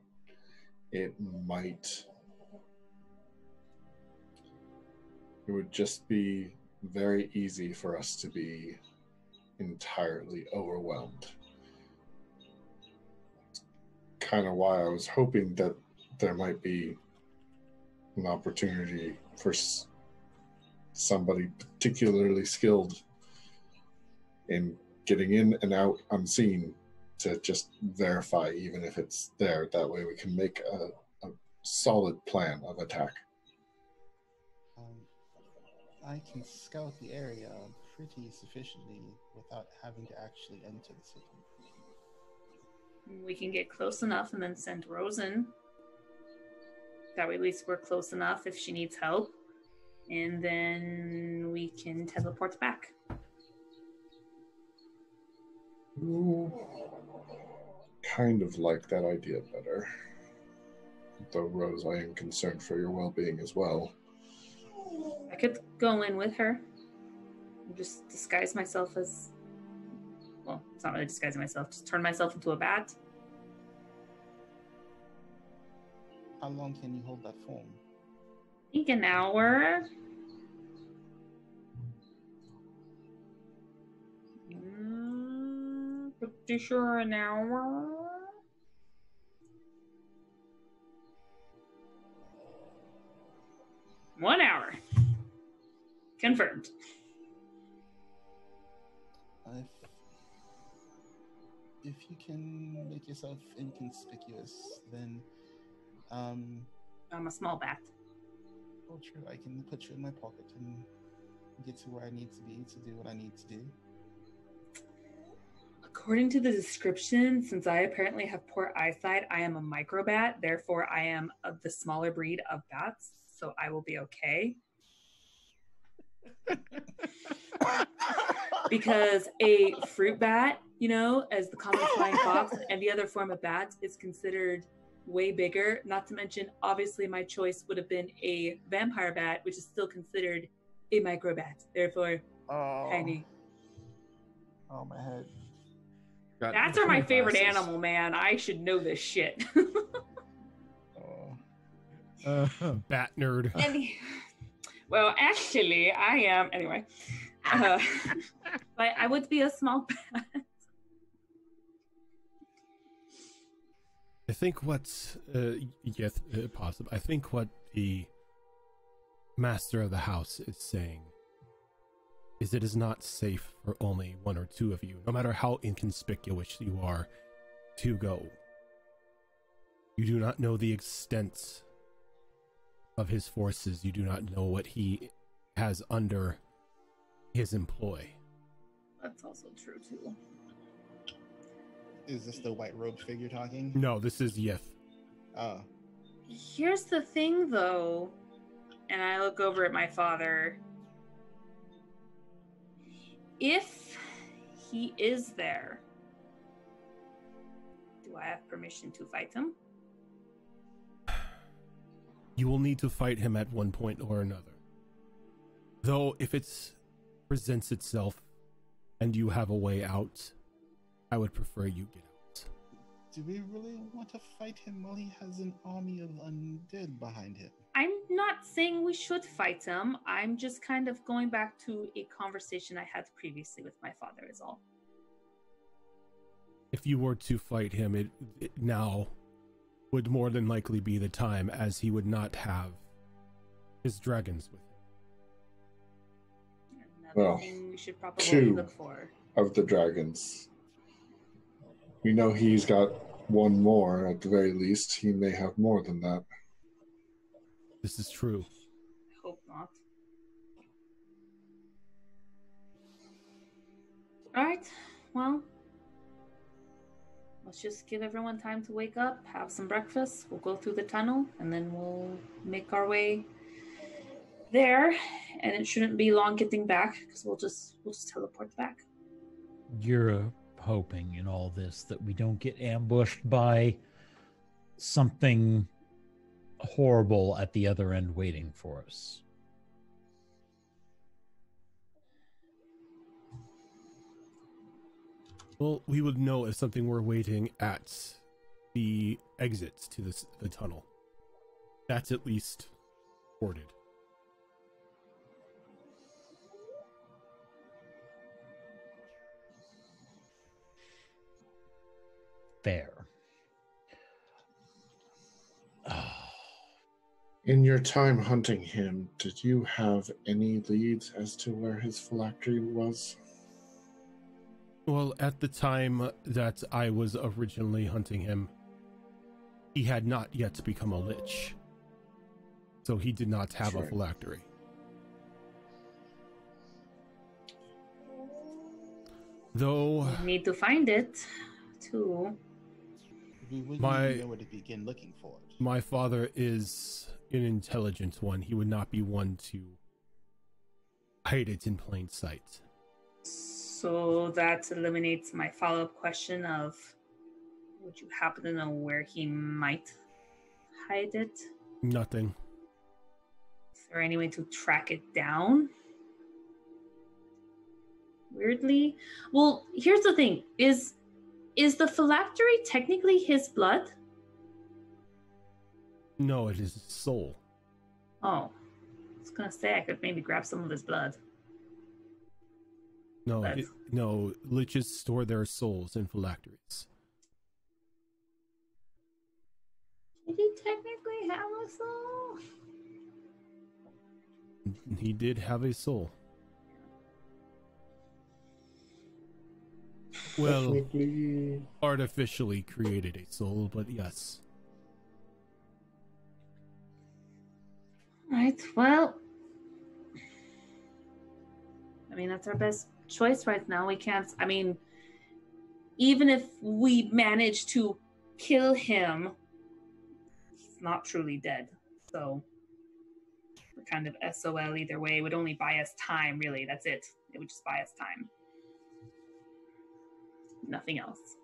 it might it would just be very easy for us to be entirely overwhelmed. Kind of why I was hoping that there might be an opportunity for somebody particularly skilled in getting in and out unseen to just verify, even if it's there. That way, we can make a, a solid plan of attack. Um, I can scout the area pretty sufficiently without having to actually enter the city. We can get close enough and then send Rosen. That way, at least we're close enough if she needs help. And then we can teleport back. Ooh, kind of like that idea better. Though, Rose, I am concerned for your well being as well. I could go in with her. and Just disguise myself as. Well, it's not really disguising myself. Just turn myself into a bat. How long can you hold that form? I think an hour. Mm, pretty sure an hour. Confirmed. If, if you can make yourself inconspicuous, then um, I'm a small bat. well, true. I can put you in my pocket and get to where I need to be to do what I need to do. According to the description, since I apparently have poor eyesight, I am a microbat. Therefore, I am of the smaller breed of bats, so I will be okay. Because a fruit bat, you know, as the common flying fox and the other form of bat, is considered way bigger. Not to mention, obviously, my choice would have been a vampire bat, which is still considered a microbat. Therefore, Oh, tiny. oh my head. Got Bats are my favorite glasses. animal, man. I should know this shit. Oh, Uh, Bat nerd. Any- well, actually, I am. Anyway, uh, but I would be a small bat. I think what's uh, yes, uh, possible. I think what the master of the house is saying is it is not safe for only one or two of you, no matter how inconspicuous you are, to go. You do not know the extent of his forces. You do not know what he has under his employ. That's also true too. is this the white robed figure talking? No, this is Yith. Oh, Here's the thing, though, and I look over at my father. If he is there, do I have permission to fight him? You will need to fight him at one point or another. Though, if it presents itself and you have a way out, I would prefer you get out. do we really want to fight him while he has an army of undead behind him? I'm not saying we should fight him. I'm just kind of going back to a conversation I had previously with my father, is all. If you were to fight him, it, it now would more than likely be the time, as he would not have his dragons with him. Another Well, thing we should probably two. look for. Of the dragons. We know he's got one more at the very least. He may have more than that. This is true. I hope not. All right. Well, let's just give everyone time to wake up, have some breakfast. We'll go through the tunnel, and then we'll make our way there. And it shouldn't be long getting back because we'll just we'll just teleport back. You're uh, hoping in all this that we don't get ambushed by something horrible at the other end waiting for us. Well, we would know if something were waiting at the exits to this the tunnel. That's at least boarded. Fair. In your time hunting him, did you have any leads as to where his phylactery was? Well, at the time that I was originally hunting him, he had not yet become a lich. So he did not have a phylactery. Though We need to find it, too. We wouldn't My- know where to begin looking for it. my father is an intelligent one, he would not be one to hide it in plain sight. So that eliminates my follow up question of would you happen to know where he might hide it? Nothing. Is there any way to track it down? Weirdly. Well, here's the thing. Is is the phylactery technically his blood? No, it is his soul. Oh. I was gonna say I could maybe grab some of his blood. No, it, no, liches store their souls in phylacteries. Did he technically have a soul? He did have a soul. Well, artificially created a soul, but yes. Right. Well, I mean that's our best choice right now. We can't. I mean, even if we manage to kill him, he's not truly dead. So we're kind of SOL either way. It would only buy us time. Really, that's it. It would just buy us time. Nothing else.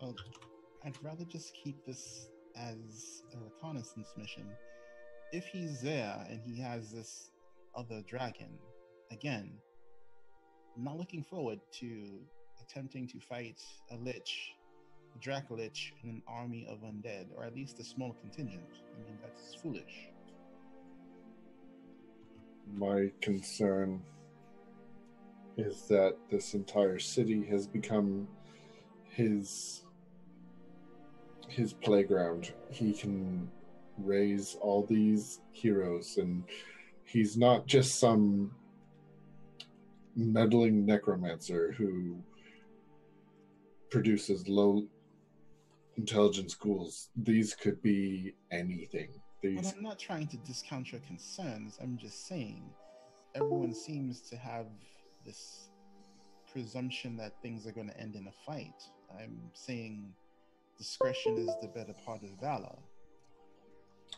Well, I'd rather just keep this as a reconnaissance mission. If he's there and he has this other dragon, again, I'm not looking forward to attempting to fight a lich, a Dracolich, in an army of undead, or at least a small contingent. I mean, that's foolish. my concern is that this entire city has become his his playground. He can raise all these heroes and he's not just some meddling necromancer who produces low intelligence ghouls. These could be anything. And I'm not trying to discount your concerns. I'm just saying everyone seems to have this presumption that things are going to end in a fight. I'm saying discretion is the better part of valor.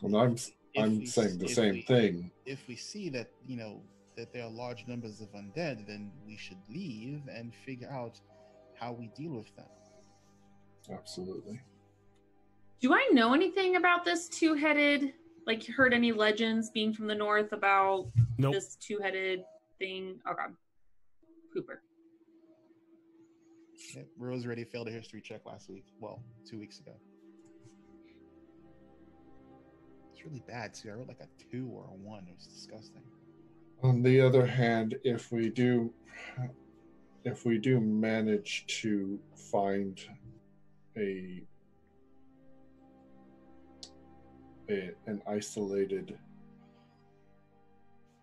well, I'm If I'm we- saying the same we- thing. If we see that, you know, that there are large numbers of undead, then we should leave and figure out how we deal with them. Absolutely. Do I know anything about this two-headed? Like, you heard any legends being from the north about Nope. this two-headed thing? Okay, Cooper. Yeah, Rose already failed a history check last week. Well, two weeks ago. It's really bad too. I wrote like a two or a one. It was disgusting. On the other hand, if we do if we do manage to find a, a an isolated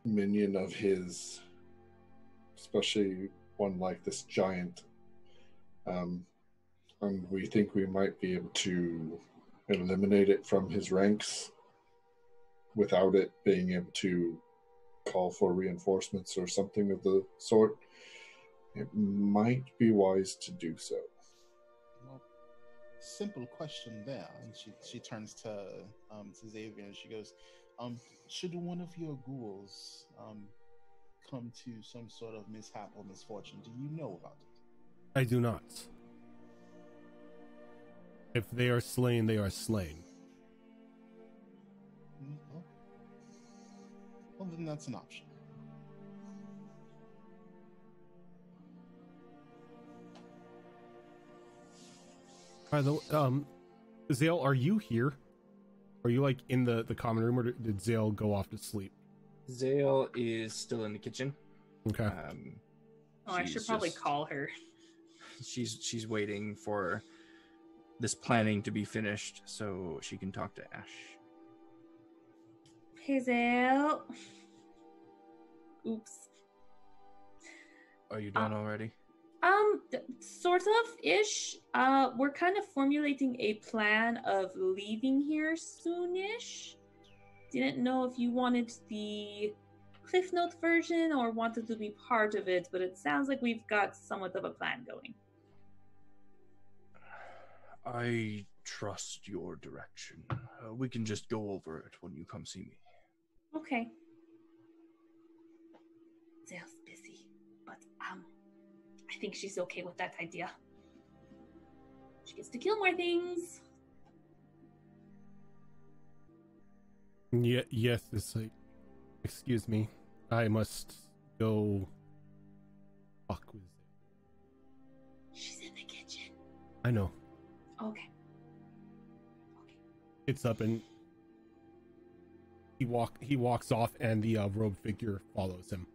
minion of his, especially one like this giant, um, and we think we might be able to eliminate it from his ranks without it being able to call for reinforcements or something of the sort, it might be wise to do so. Well, simple question there. And she, she turns to um, to Xavier and she goes, um, should one of your ghouls um, come to some sort of mishap or misfortune, do you know about it? I do not. If they are slain, they are slain. Well, then that's an option. By the um, Zale, are you here? Are you like in the the common room, or did did Zale go off to sleep? Zale is still in the kitchen. Okay. Um, Oh, I should probably just- call her. She's she's waiting for this planning to be finished so she can talk to Ash. Hazel. Oops. Are you done already? Um, th- sort of ish. Uh, we're kind of formulating a plan of leaving here soonish. Didn't know if you wanted the Cliff Note version or wanted to be part of it, but it sounds like we've got somewhat of a plan going. I trust your direction. Uh, we can just go over it when you come see me. Okay. Zale's busy, but um, I think she's okay with that idea. She gets to kill more things. Yeah, yes, it's like, excuse me, I must go fuck with Zale. She's in the kitchen. I know. Okay. Okay. It's up and he walk he walks off, and the uh, robed figure follows him.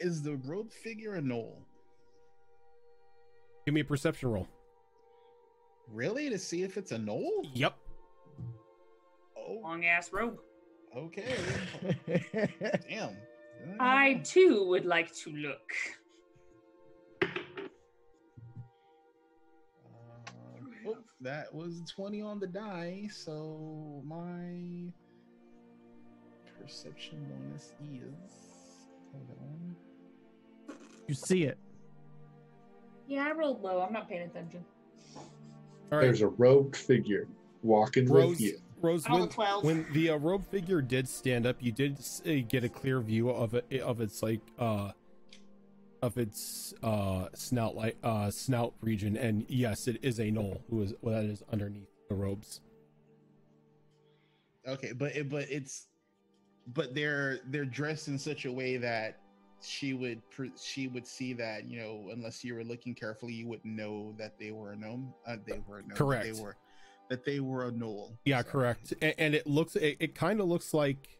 Is the robe figure a gnoll? Give me a perception roll. Really? To see if it's a gnoll? Yep. Oh, Long ass robe. okay. Damn. I too would like to look. That was 20 on the die, so my perception bonus is. Hold on. You see it. Yeah, I rolled low. I'm not paying attention. All right. There's a robed figure walking Rose, with you. Rose, when, 12. when the uh, robe figure did stand up, you did uh, get a clear view of it, of its like, uh, of its uh snout like uh snout region, and yes, it is a gnoll who is that is underneath the robes. Okay, but it, but it's but they're they're dressed in such a way that she would she would see that you know unless you were looking carefully you wouldn't know that they were a gnome uh, they were a gnome, Correct. they were that they were a gnoll Yeah, Sorry. correct. And, and it looks, it, it kind of looks like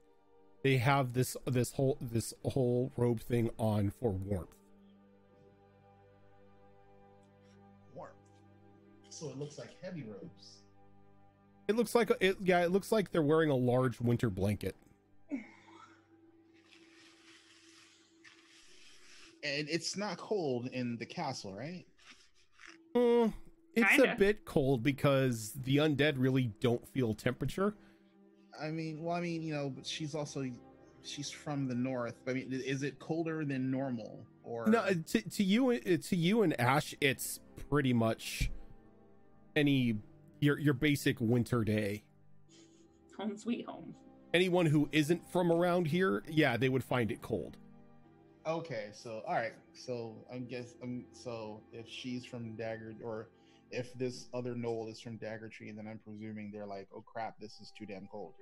they have this this whole this whole robe thing on for warmth so it looks like heavy robes It looks like it. Yeah, it looks like they're wearing a large winter blanket. and it's not cold in the castle right Mm, it's a Kinda. bit cold because the undead really don't feel temperature. i mean well i mean you know but she's also she's from the north i mean is it colder than normal or No, uh, to, to you, uh, to you and Ash, it's pretty much any your your basic winter day. Home sweet home. Anyone who isn't from around here, yeah, they would find it cold. Okay, so all right, so I'm guess um so if she's from Dagger or if this other gnoll is from Dagger Tree, then I'm presuming they're like, oh crap, this is too damn cold.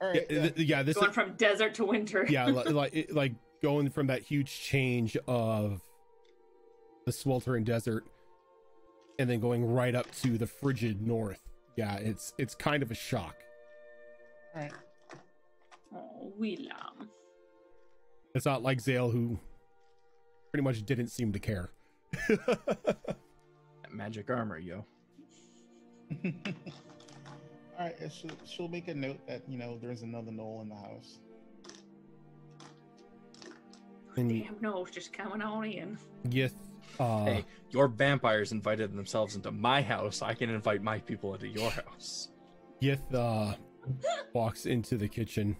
All Yeah, right, yeah. th- yeah this Going is, from desert to winter. yeah, li- like like going from that huge change of the sweltering desert and then going right up to the frigid north. Yeah, it's it's kind of a shock. all right. Oh, Willam. It's not like Zale who pretty much didn't seem to care. That magic armor, yo. all right, she'll, she'll make a note that you know there's another gnoll in the house. and Damn nose just coming on in. Yith, uh, hey, your vampires invited themselves into my house. I can invite my people into your house. Yith uh, walks into the kitchen.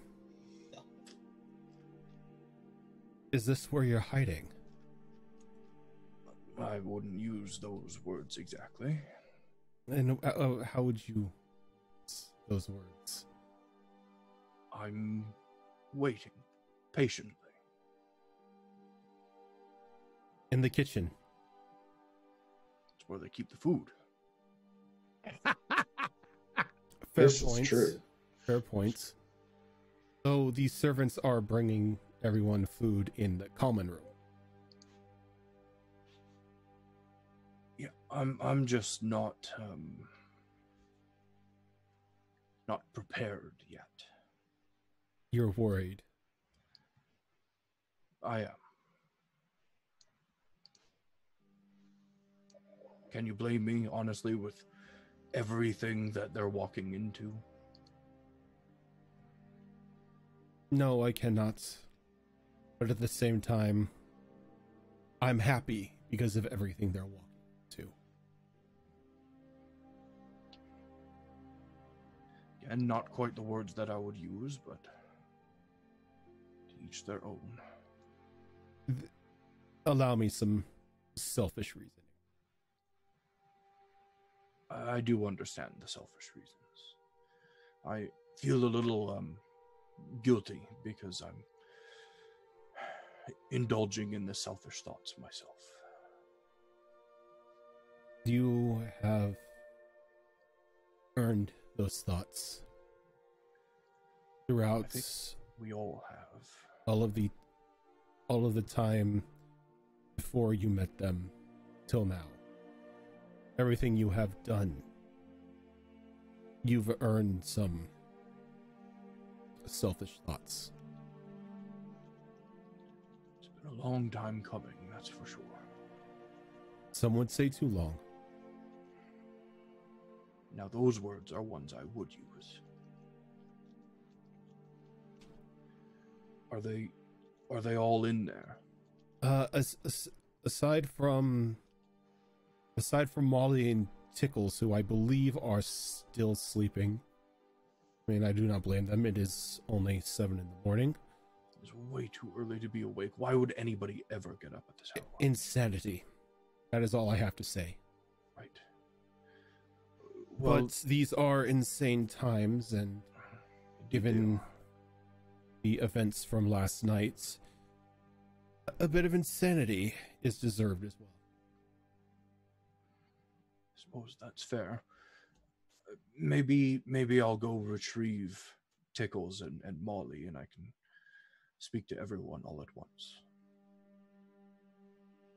Is this where you're hiding? I wouldn't use those words exactly. And uh, uh, how would you use those words? I'm waiting patiently. In the kitchen. It's where they keep the food. Fair This is points. true. Fair points. So these servants are bringing everyone food in the common room. Yeah, I'm I'm just not um not prepared yet. You're worried. I am. Can you blame me, honestly, with everything that they're walking into? No, I cannot. But at the same time, I'm happy because of everything they're walking to. And not quite the words that I would use, but to each their own. Allow me some selfish reasoning. I do understand the selfish reasons. I feel a little um guilty because I'm indulging in the selfish thoughts myself. You have earned those thoughts throughout We all have. all of the all of the time before you met them till now everything you have done you've earned some selfish thoughts It's been a long time coming, that's for sure. some would say too long Now those words are ones I would use. Are they are they all in there? uh as, as, aside from aside from molly and tickles who i believe are still sleeping i mean i do not blame them it is only seven in the morning It's way too early to be awake. Why would anybody ever get up at this hour? insanity that is all i have to say right. Well, but these are insane times and given the events from last night a bit of insanity is deserved as well suppose that's fair. Maybe maybe I'll go retrieve Tickles and, and Molly and I can speak to everyone all at once.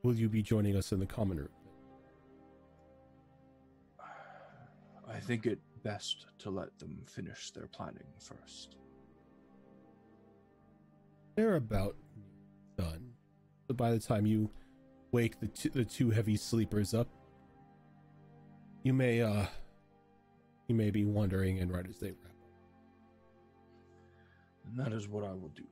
will you be joining us in the common room I think it best to let them finish their planning first. they're about done so by the time you wake the two, the two heavy sleepers up you may uh you may be wondering and right as they wrap up And that is what I will do.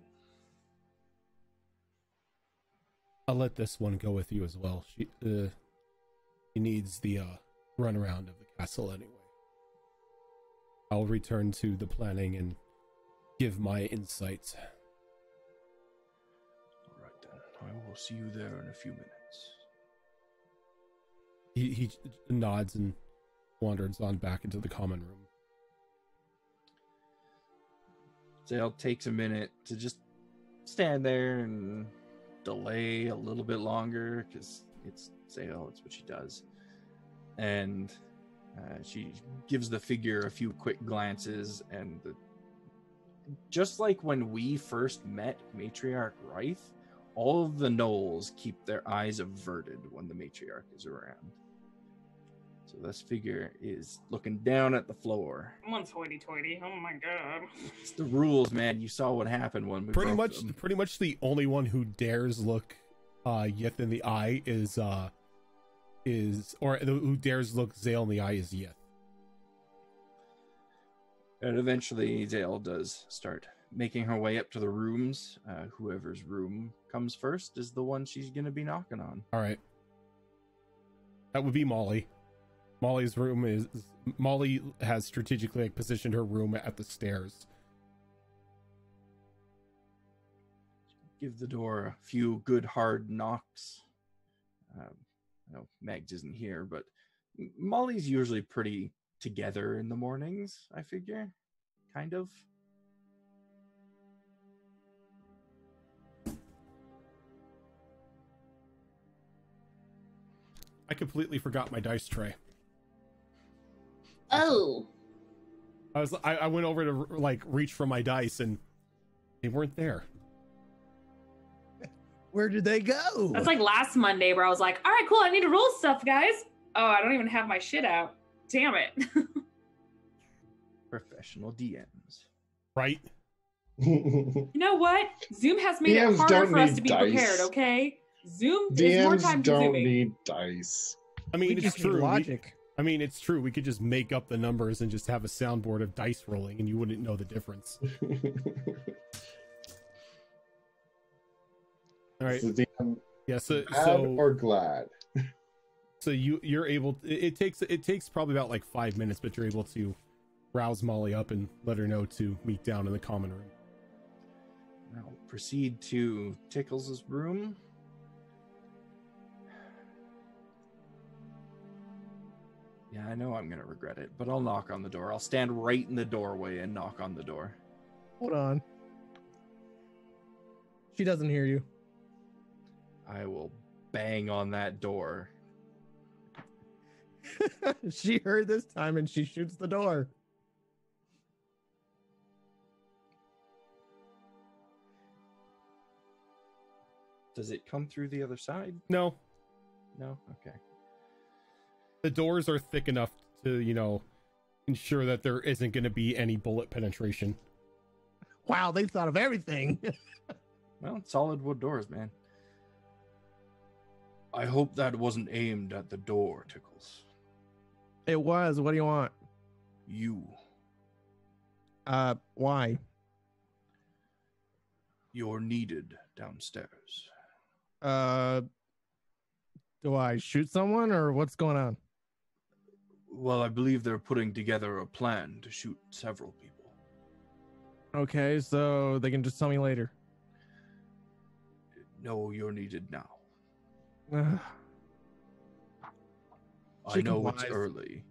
I'll let this one go with you as well. She uh, she needs the uh, run around of the castle anyway. I'll return to the planning and give my insights. All right then. I will see you there in a few minutes. He he nods and wanders on back into the common room. Zale takes a minute to just stand there and delay a little bit longer because it's Zale, it's what she does. And uh, she gives the figure a few quick glances, and the, just like when we first met Matriarch Reith, all of the gnolls keep their eyes averted when the matriarch is around. So this figure is looking down at the floor. Someone's hoity-toity. Oh my god. It's the rules, man. You saw what happened when we Pretty broke much them. pretty much the only one who dares look uh Yith in the eye is uh is or who dares look Zale in the eye is Yith. And eventually, Zale does start making her way up to the rooms. Uh, whoever's room comes first is the one she's going to be knocking on. All right. That would be Molly. Molly's room is Molly has strategically like, positioned her room at the stairs. Give the door a few good hard knocks. Um, I know Megs isn't here, but Molly's usually pretty together in the mornings, I figure. Kind of. I completely forgot my dice tray. Oh. I was I, I went over to like reach for my dice and they weren't there. Where did they go? That's like last Monday where I was like, all right, cool, I need to roll stuff, guys. Oh, I don't even have my shit out. Damn it. Professional DMs. Right? you know what? Zoom has made it harder for us to be dice. prepared, okay? Zoom is more time DMs don't need dice. I mean, we it's just need true. We- I mean, it's true. We could just make up the numbers and just have a soundboard of dice rolling, and you wouldn't know the difference. All right. Is the DM Yeah. So mad so or glad? so you you're able. It, it takes it takes probably about like five minutes, but you're able to rouse Molly up and let her know to meet down in the common room. Now proceed to Tickles's room. Yeah, I know I'm gonna regret it, but I'll knock on the door. I'll stand right in the doorway and knock on the door. Hold on. She doesn't hear you. I will bang on that door. she heard this time and she shoots the door. Does it come through the other side? No, No? Okay. The doors are thick enough to you know ensure that there isn't going to be any bullet penetration. Wow, they thought of everything. Well, solid wood doors, man. I hope that wasn't aimed at the door, Tickles. it was. What do you want? You. Uh, why? You're needed downstairs. Uh, do I shoot someone or what's going on? Well, I believe they're putting together a plan to shoot several people. Okay, so they can just tell me later. No, you're needed now. I know it's early,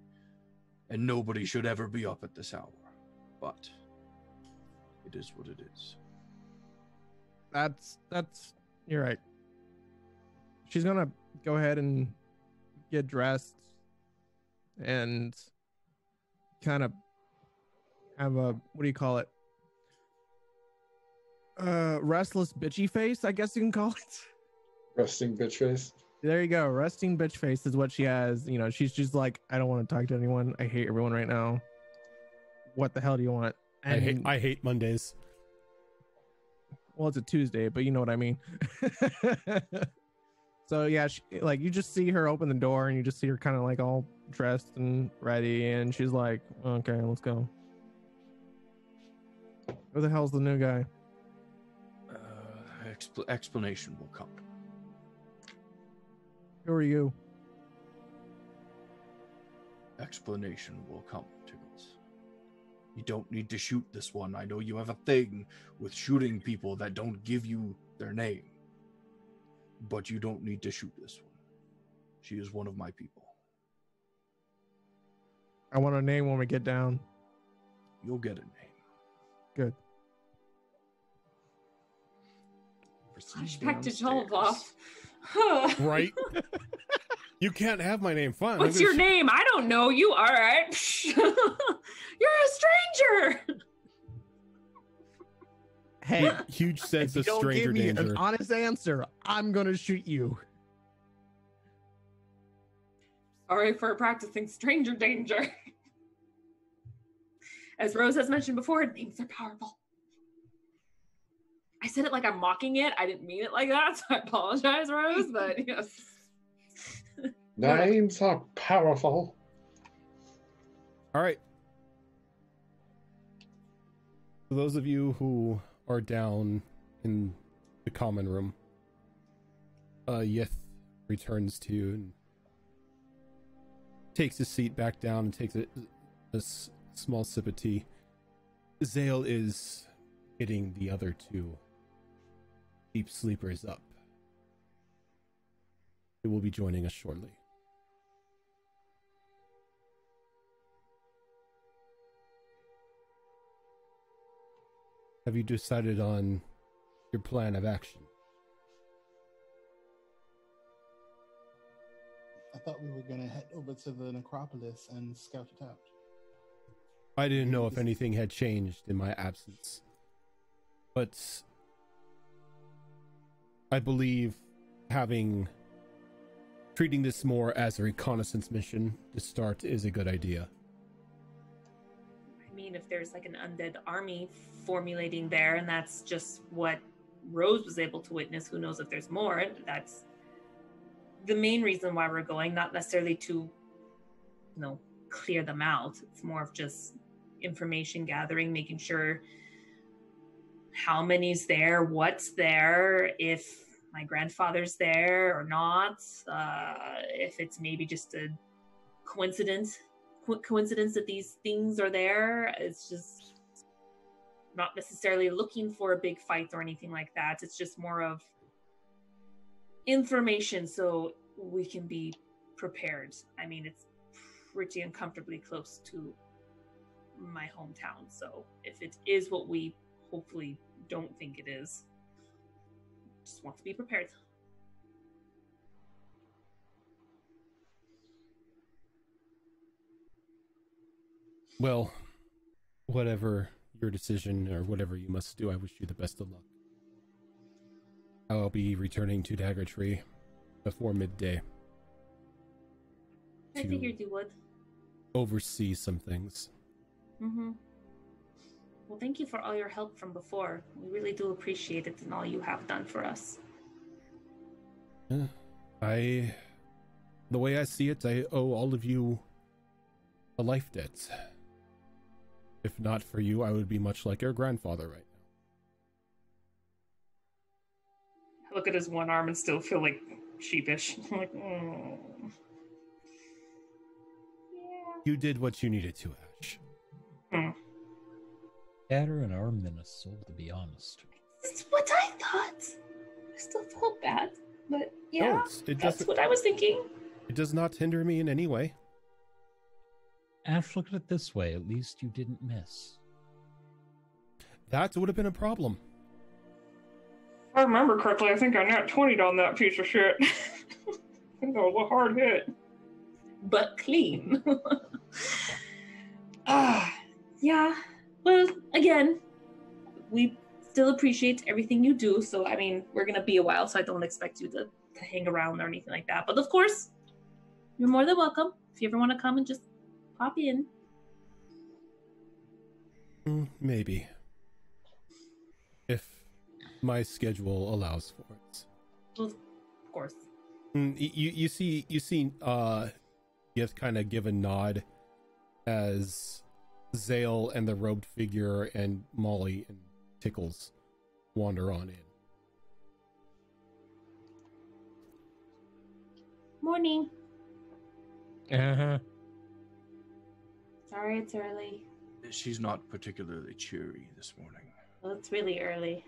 and nobody should ever be up at this hour, but it is what it is. that's that's you're right. She's gonna go ahead and get dressed and kind of have a what do you call it? Uh restless bitchy face, I guess you can call it. Resting bitch face. There you go. Resting bitch face is what she has. You know, she's just like, I don't want to talk to anyone. I hate everyone right now. What the hell do you want? I hate I hate Mondays. well, it's a Tuesday, but you know what I mean. so yeah, she, like you just see her open the door and you just see her kind of like all dressed and ready, and she's like, "Okay, let's go." Who the hell's the new guy? Uh, expl- explanation will come. Who are you? Explanation will come, Tickles. You don't need to shoot this one. I know you have a thing with shooting people that don't give you their name. But you don't need to shoot this one. She is one of my people. I want a name when we get down. You'll get a name. Good. Proceed Flashback to downstairs. Jolvoff. Right? you can't have my name. Fine. I'm What's your sh- name? I don't know you. All right. You're a stranger. Hey, Huge sense if you of don't stranger give me danger. an honest answer, I'm gonna shoot you. Sorry for practicing stranger danger. As Rose has mentioned before, names are powerful. I said it like I'm mocking it. I didn't mean it like that, so I apologize, Rose. But yes. Names are powerful. All right. For those of you who are down in the common room, uh, Yith returns to you and takes his seat back down and takes a, a s- small sip of tea. Zale is getting the other two deep sleepers up. They will be joining us shortly. Have you decided on your plan of action? I thought we were gonna head over to the necropolis and scout it out. I didn't know if anything had changed in my absence. But I believe having treating this more as a reconnaissance mission to start is a good idea. I mean, if there's like an undead army formulating there, and that's just what Rose was able to witness, who knows if there's more? That's the main reason why we're going, not necessarily to, you know, clear them out. It's more of just information gathering, making sure how many's there, what's there, if my grandfather's there or not, uh, if it's maybe just a coincidence co- coincidence that these things are there. It's just not necessarily looking for a big fight or anything like that. It's just more of information so we can be prepared. I mean, it's pretty uncomfortably close to my hometown. So if it is what we hopefully don't think it is, just want to be prepared. Well, whatever your decision or whatever you must do, I wish you the best of luck. I'll be returning to Dagger Tree before midday I figured you would. oversee some things. Mm-hmm. Well, thank you for all your help from before. We really do appreciate it and all you have done for us. I, the way I see it, I owe all of you a life debt. If not for you, I would be much like your grandfather right now. I look at his one arm and still feel like sheepish. I'm like, mm. You did what you needed to, Ash. Better an arm than a soul, to be honest. That's what I thought. I still felt bad, but yeah, No, it that's doesn't. what I was thinking. It does not hinder me in any way. Ash, look at it this way. At least you didn't miss. That would have been a problem. If I remember correctly, I think I nat 20 on that piece of shit. I think that was a hard hit. But clean. Ah, yeah. Well, again, we still appreciate everything you do. So, I mean, we're going to be a while, so I don't expect you to, to hang around or anything like that. But of course, you're more than welcome. If you ever want to come and just pop in. Mm, Maybe. If my schedule allows for it. Well, of course. Mm, You you see you see uh Yith kind of give a nod as Zale and the robed figure and Molly and Tickles wander on in. Morning. Uh huh. Sorry it's early. She's not particularly cheery this morning. Well, it's really early.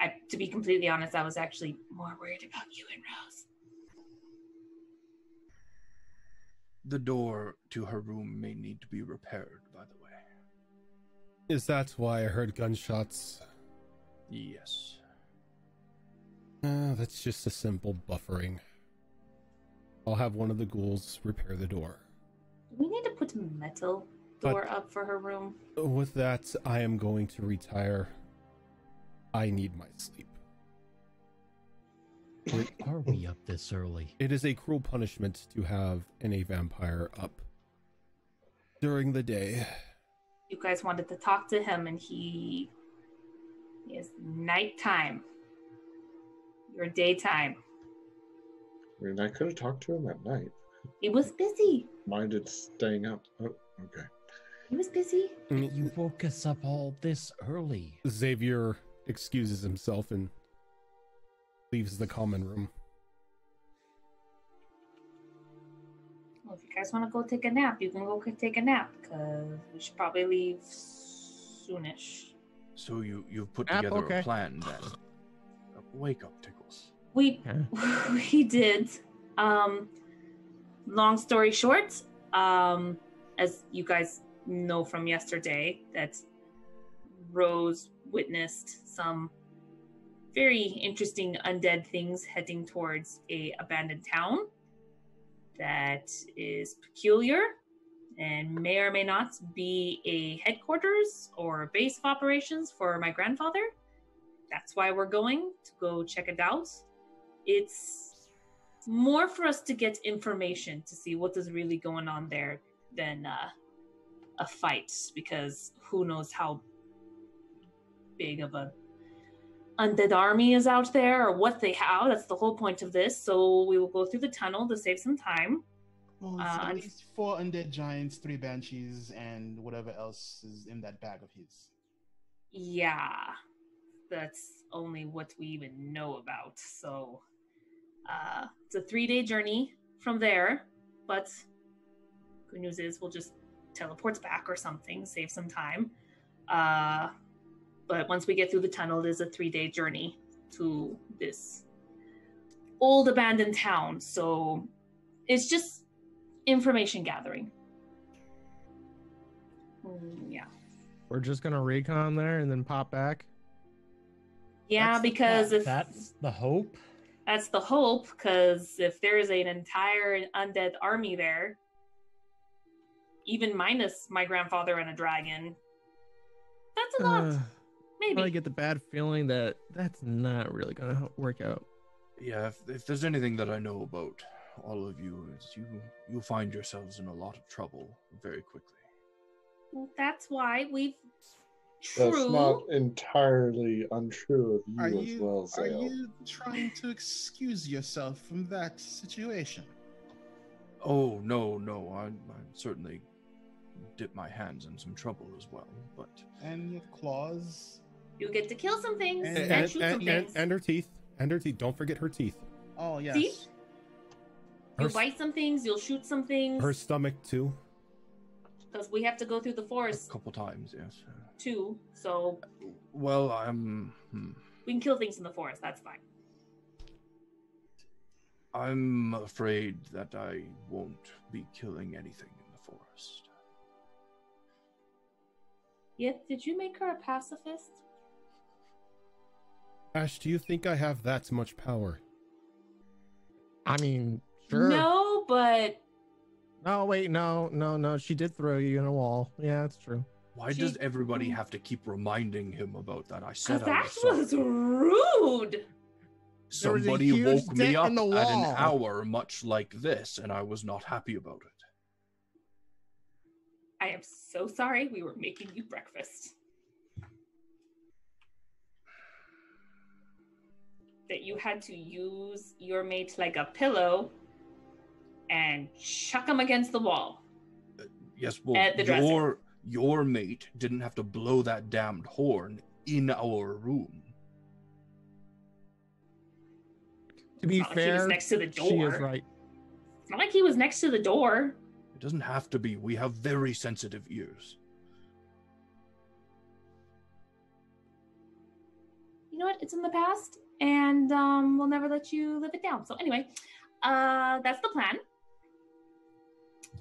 I, to be completely honest, I was actually more worried about you and Rose. The door to her room may need to be repaired, by the way. Is that why I heard gunshots? Yes. Uh, that's just a simple buffering. I'll have one of the ghouls repair the door. Do we need to put a metal But- door up for her room? With that, I am going to retire. I need my sleep. Why are we up this early? It is a cruel punishment to have any vampire up during the day. You guys wanted to talk to him, and he is nighttime. Your daytime. I mean, I could have talked to him at night. He was busy. Minded staying up. Oh, okay. He was busy. You woke us up all this early. Xavier excuses himself and leaves the common room. Well, if you guys want to go take a nap, you can go take a nap because we should probably leave soonish. So you you've put App, together okay. a plan then. Wake up, Tickles. We Huh? we did. Um, long story short, um, as you guys know from yesterday, that Rose witnessed some very interesting undead things heading towards a abandoned town that is peculiar and may or may not be a headquarters or a base of operations for my grandfather. That's why we're going to go check it out. It's more for us to get information to see what is really going on there than uh, a fight, because who knows how big of a undead army is out there or what they have. That's the whole point of this. So we will go through the tunnel to save some time. Well, Uh, at least four undead giants, three banshees, and whatever else is in that bag of his. Yeah, that's only what we even know about. So uh, it's a three day journey from there, but good news is we'll just teleport back or something, save some time. Uh, but once we get through the tunnel, it is a three day journey to this old abandoned town. So it's just information gathering. Mm, yeah. We're just gonna recon there and then pop back. Yeah, That's because plan. if that's the hope. That's the hope, because if there is an entire undead army there, even minus my grandfather and a dragon, that's a lot. Uh, Maybe. I get the bad feeling that that's not really gonna work out. Yeah, if, if there's anything that I know about all of you, is you you find yourselves in a lot of trouble very quickly. Well, that's why we've. That's not entirely untrue of you Are as you well, are Zale. you trying to excuse yourself from that situation? Oh no, no, I, I certainly dip my hands in some trouble as well. But And your claws. You get to kill some things And- and, And, shoot and, some and, things. and her teeth. And her teeth. Don't forget her teeth. Oh yes. See? You'll bite some things, you'll shoot some things. her stomach too. Because we have to go through the forest a couple times, yes. Too. So Well, I'm hmm, we can kill things in the forest. That's fine. I'm afraid that I won't be killing anything in the forest. Yet, did you make her a pacifist? Ash, do you think I have that much power? I mean, sure. No, but No, wait, no, no, no. She did throw you in a wall. Yeah, that's true. Why She- does everybody have to keep reminding him about that? I said because I that was was rude. There was a Somebody woke me up at an hour much like this, and I was not happy about it. I am so sorry. We were making you breakfast. That you had to use your mate like a pillow and chuck him against the wall. Uh, yes, well, At the dresser. your your mate didn't have to blow that damned horn in our room. To be It's not like he was fair, next to the she is door. right. It's not like he was next to the door. It doesn't have to be. We have very sensitive ears. You know what? It's in the past, and um, we'll never let you live it down. So anyway, uh, that's the plan.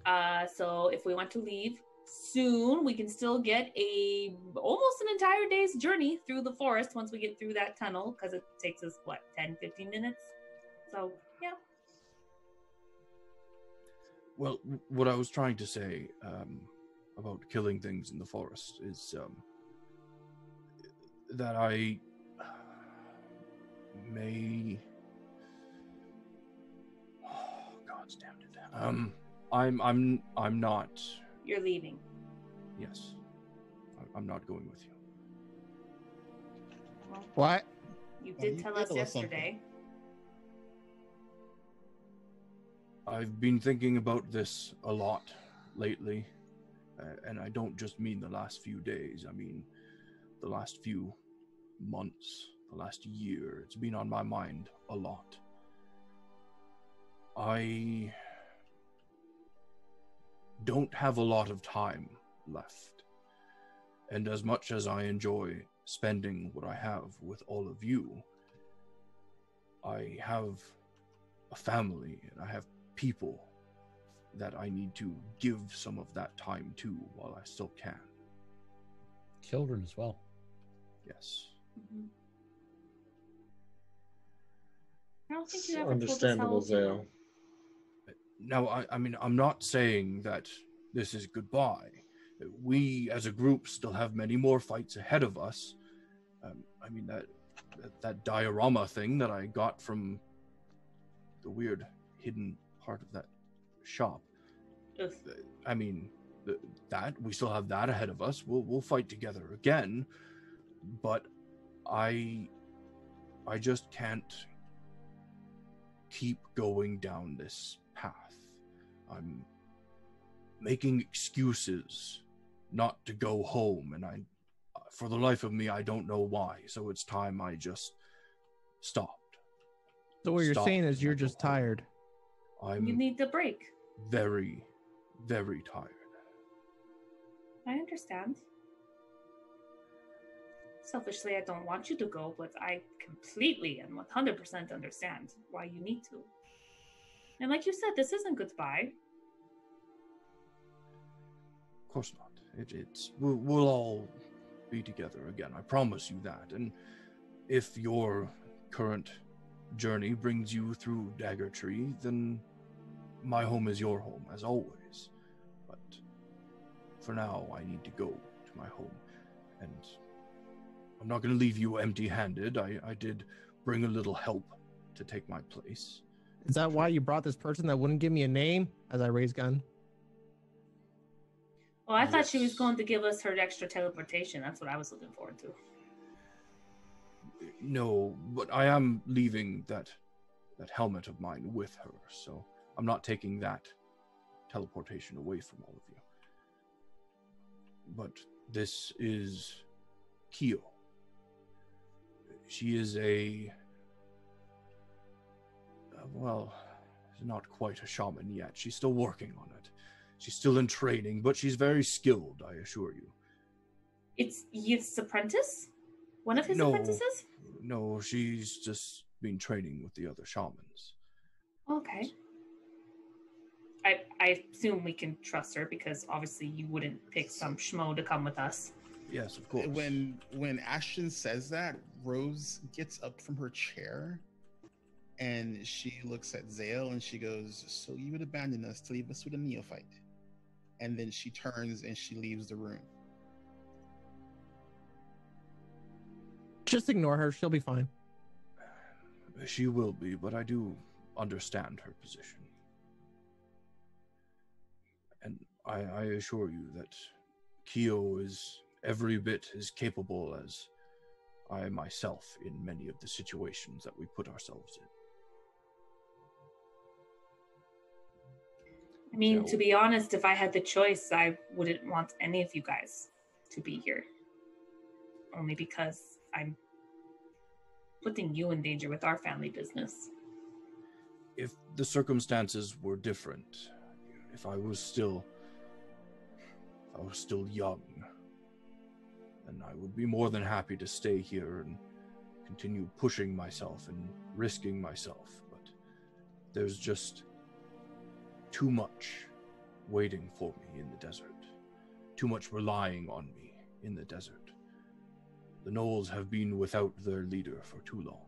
Uh, so if we want to leave soon, we can still get a almost an entire day's journey through the forest once we get through that tunnel because it takes us what 10 15 minutes so yeah Well, what I was trying to say um, about killing things in the forest is um, that I may. Oh, God's damned it. Um, I'm I'm I'm not. You're leaving Yes, I- I'm not going with you. well, What? you did you tell us tell something. yesterday I've been thinking about this a lot lately, uh, and I don't just mean the last few days. I mean the last few months, the last year. It's been on my mind a lot. I don't have a lot of time left. And as much as I enjoy spending what I have with all of you, I have a family and I have people that I need to give some of that time to while I still can. Children as well. Yes. Mhm. I don't think you ever Understandable, how Zale. Now, I, I mean, I'm not saying that this is goodbye. We, as a group, still have many more fights ahead of us. Um, I mean, that, that that diorama thing that I got from the weird hidden part of that shop. Ugh. I mean, th- that we still have that ahead of us. We'll we'll fight together again, but I, I just can't keep going down this. I'm making excuses not to go home, and I, for the life of me, I don't know why. So it's time I just stopped. So what you're Stop. saying is you're just tired. I'm You need the break. very, very tired. I understand. Selfishly, I don't want you to go, but I completely and 100% understand why you need to. And like you said, this isn't goodbye. Of course not. It, it's we'll, we'll all be together again. I promise you that. And if your current journey brings you through Dagger Tree, then my home is your home, as always. But for now, I need to go to my home, and I'm not going to leave you empty-handed. I, I did bring a little help to take my place. Is that why you brought this person that wouldn't give me a name as I raise gun? Well, I thought she was going to give us her extra teleportation. That's what I was looking forward to. No, but I am leaving that that helmet of mine with her, so I'm not taking that teleportation away from all of you. But this is Kyo. She is a well, not quite a shaman yet. She's still working on it. She's still in training, but she's very skilled, I assure you. It's Yith's apprentice? One of his No. apprentices? No, she's just been training with the other shamans. Okay. I, I assume we can trust her because obviously you wouldn't pick some schmo to come with us. Yes, of course. When when Ashton says that, Rose gets up from her chair and she looks at Zale and she goes, So you would abandon us to leave us with a neophyte. And then she turns and she leaves the room. Just ignore her. She'll be fine. She will be, but I do understand her position. And I, I assure you that Kyo is every bit as capable as I myself in many of the situations that we put ourselves in. I mean, Yeah. to be honest, if I had the choice, I wouldn't want any of you guys to be here. Only because I'm putting you in danger with our family business. If the circumstances were different, if I was still if I was still young, then I would be more than happy to stay here and continue pushing myself and risking myself. But there's just too much waiting for me in the desert, too much relying on me in the desert. The Gnolls have been without their leader for too long.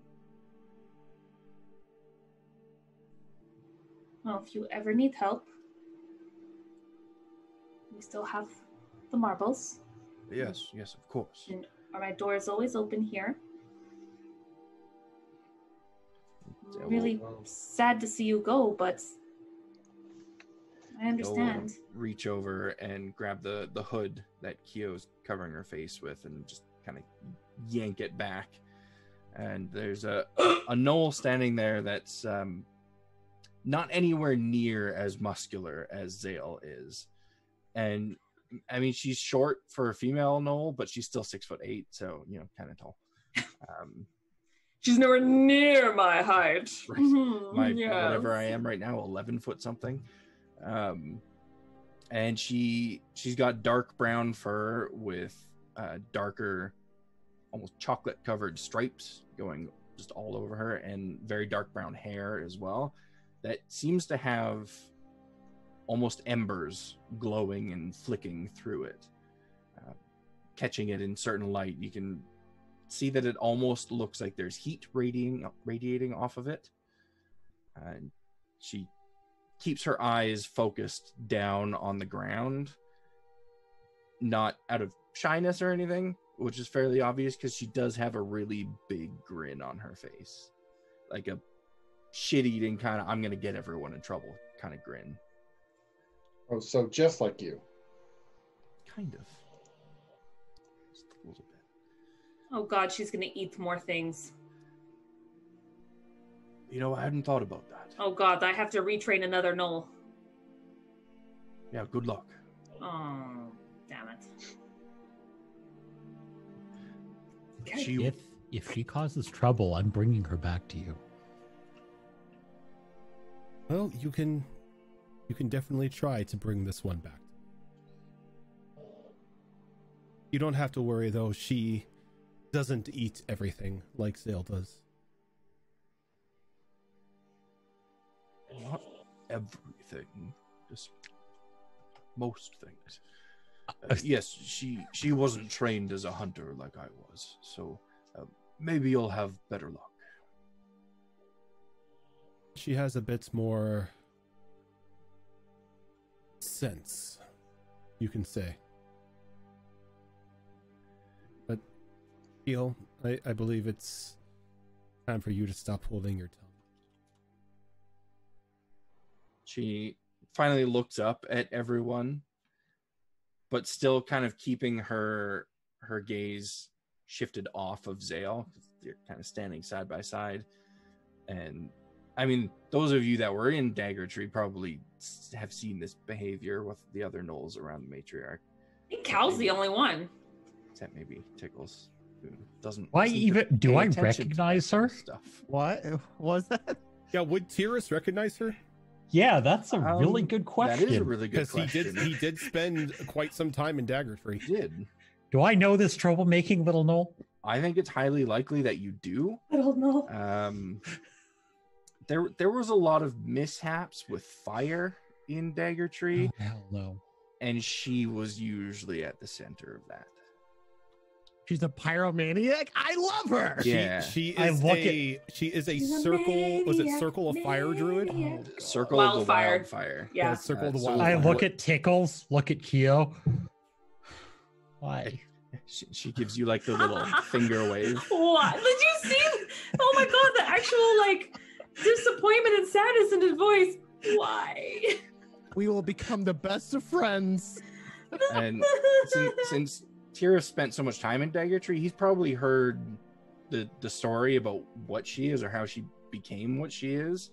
Well, if you ever need help, we still have the marbles. Yes, yes, of course. And my door is always open here. Really sad to see you go, but I He'll, uh, understand. reach over and grab the the hood that Kyo's covering her face with, and just kind of yank it back. And there's a a gnoll standing there that's um, not anywhere near as muscular as Zale is, and I mean she's short for a female gnoll, but she's still six foot eight, so you know, kind of tall. Um, She's nowhere near my height. Right. My yes. whatever I am right now, eleven foot something. Um, and she she's got dark brown fur with uh, darker, almost chocolate covered stripes going just all over her, and very dark brown hair as well. That seems to have almost embers glowing and flicking through it, uh, catching it in certain light. You can see that it almost looks like there's heat radiating radiating off of it And she keeps her eyes focused down on the ground, not out of shyness or anything, which is fairly obvious because she does have a really big grin on her face. Like a shit eating kind of, I'm going to get everyone in trouble kind of grin. Oh, so just like you. Kind of. Just a little bit. Oh God, she's gonna eat more things. You know, I hadn't thought about that. Oh God, I have to retrain another gnoll. Yeah, good luck. Oh, damn it. She, If if she causes trouble, I'm bringing her back to you. Well, you can you can definitely try to bring this one back. You don't have to worry though, she doesn't eat everything like Zale does. Not everything, just most things. Uh, yes, she she wasn't trained as a hunter like I was, so uh, maybe you'll have better luck. She has a bit more sense, you can say. But, Keel, I, I believe it's time for you to stop holding your tongue. She finally looks up at everyone, but still kind of keeping her her gaze shifted off of Zale. They're kind of standing side by side, and I mean, those of you that were in Dagger Tree probably have seen this behavior with the other gnolls around the matriarch. I think Cal's the only one. Except maybe Tickles, doesn't. Why even do I attention to that recognize her? Stuff. What was that? Yeah, would Tyrus recognize her? Yeah, that's a really Um, good question. That is a really good Because he question. did he did spend quite some time in Dagger Tree. He did. Do I know this troublemaking little gnoll? I think it's highly likely that you do. I don't know. Um, there, there was a lot of mishaps with fire in Dagger Tree, Oh, hell no. and she was usually at the center of that. She's a pyromaniac. I love her. She, Yeah. she I is look a she is a She's a circle was it circle of fire druid? maniac. Circle of the Wildfire. wildfire. Yeah. circle of Uh, the so wild. I look at Tickles, look at Keo. Why? She, she gives you like the little finger wave. What? Did you see? Oh my God, the actual like disappointment and sadness in his voice. Why? We will become the best of friends. And since, since Tyrus spent so much time in Dagger Tree, he's probably heard the the story about what she is or how she became what she is.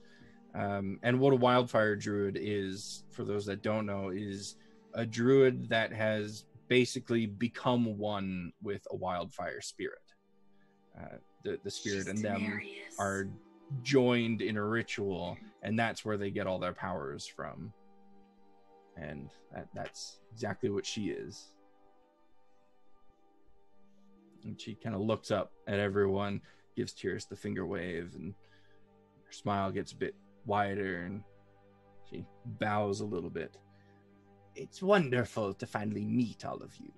Um, and what a wildfire druid is, for those that don't know, is a druid that has basically become one with a wildfire spirit. Uh, the the spirit She's and them delirious. are joined in a ritual, and that's where they get all their powers from. And that, that's exactly what she is. And she kind of looks up at everyone, gives Tyrus the finger wave, and her smile gets a bit wider, and she bows a little bit. It's wonderful to finally meet all of you.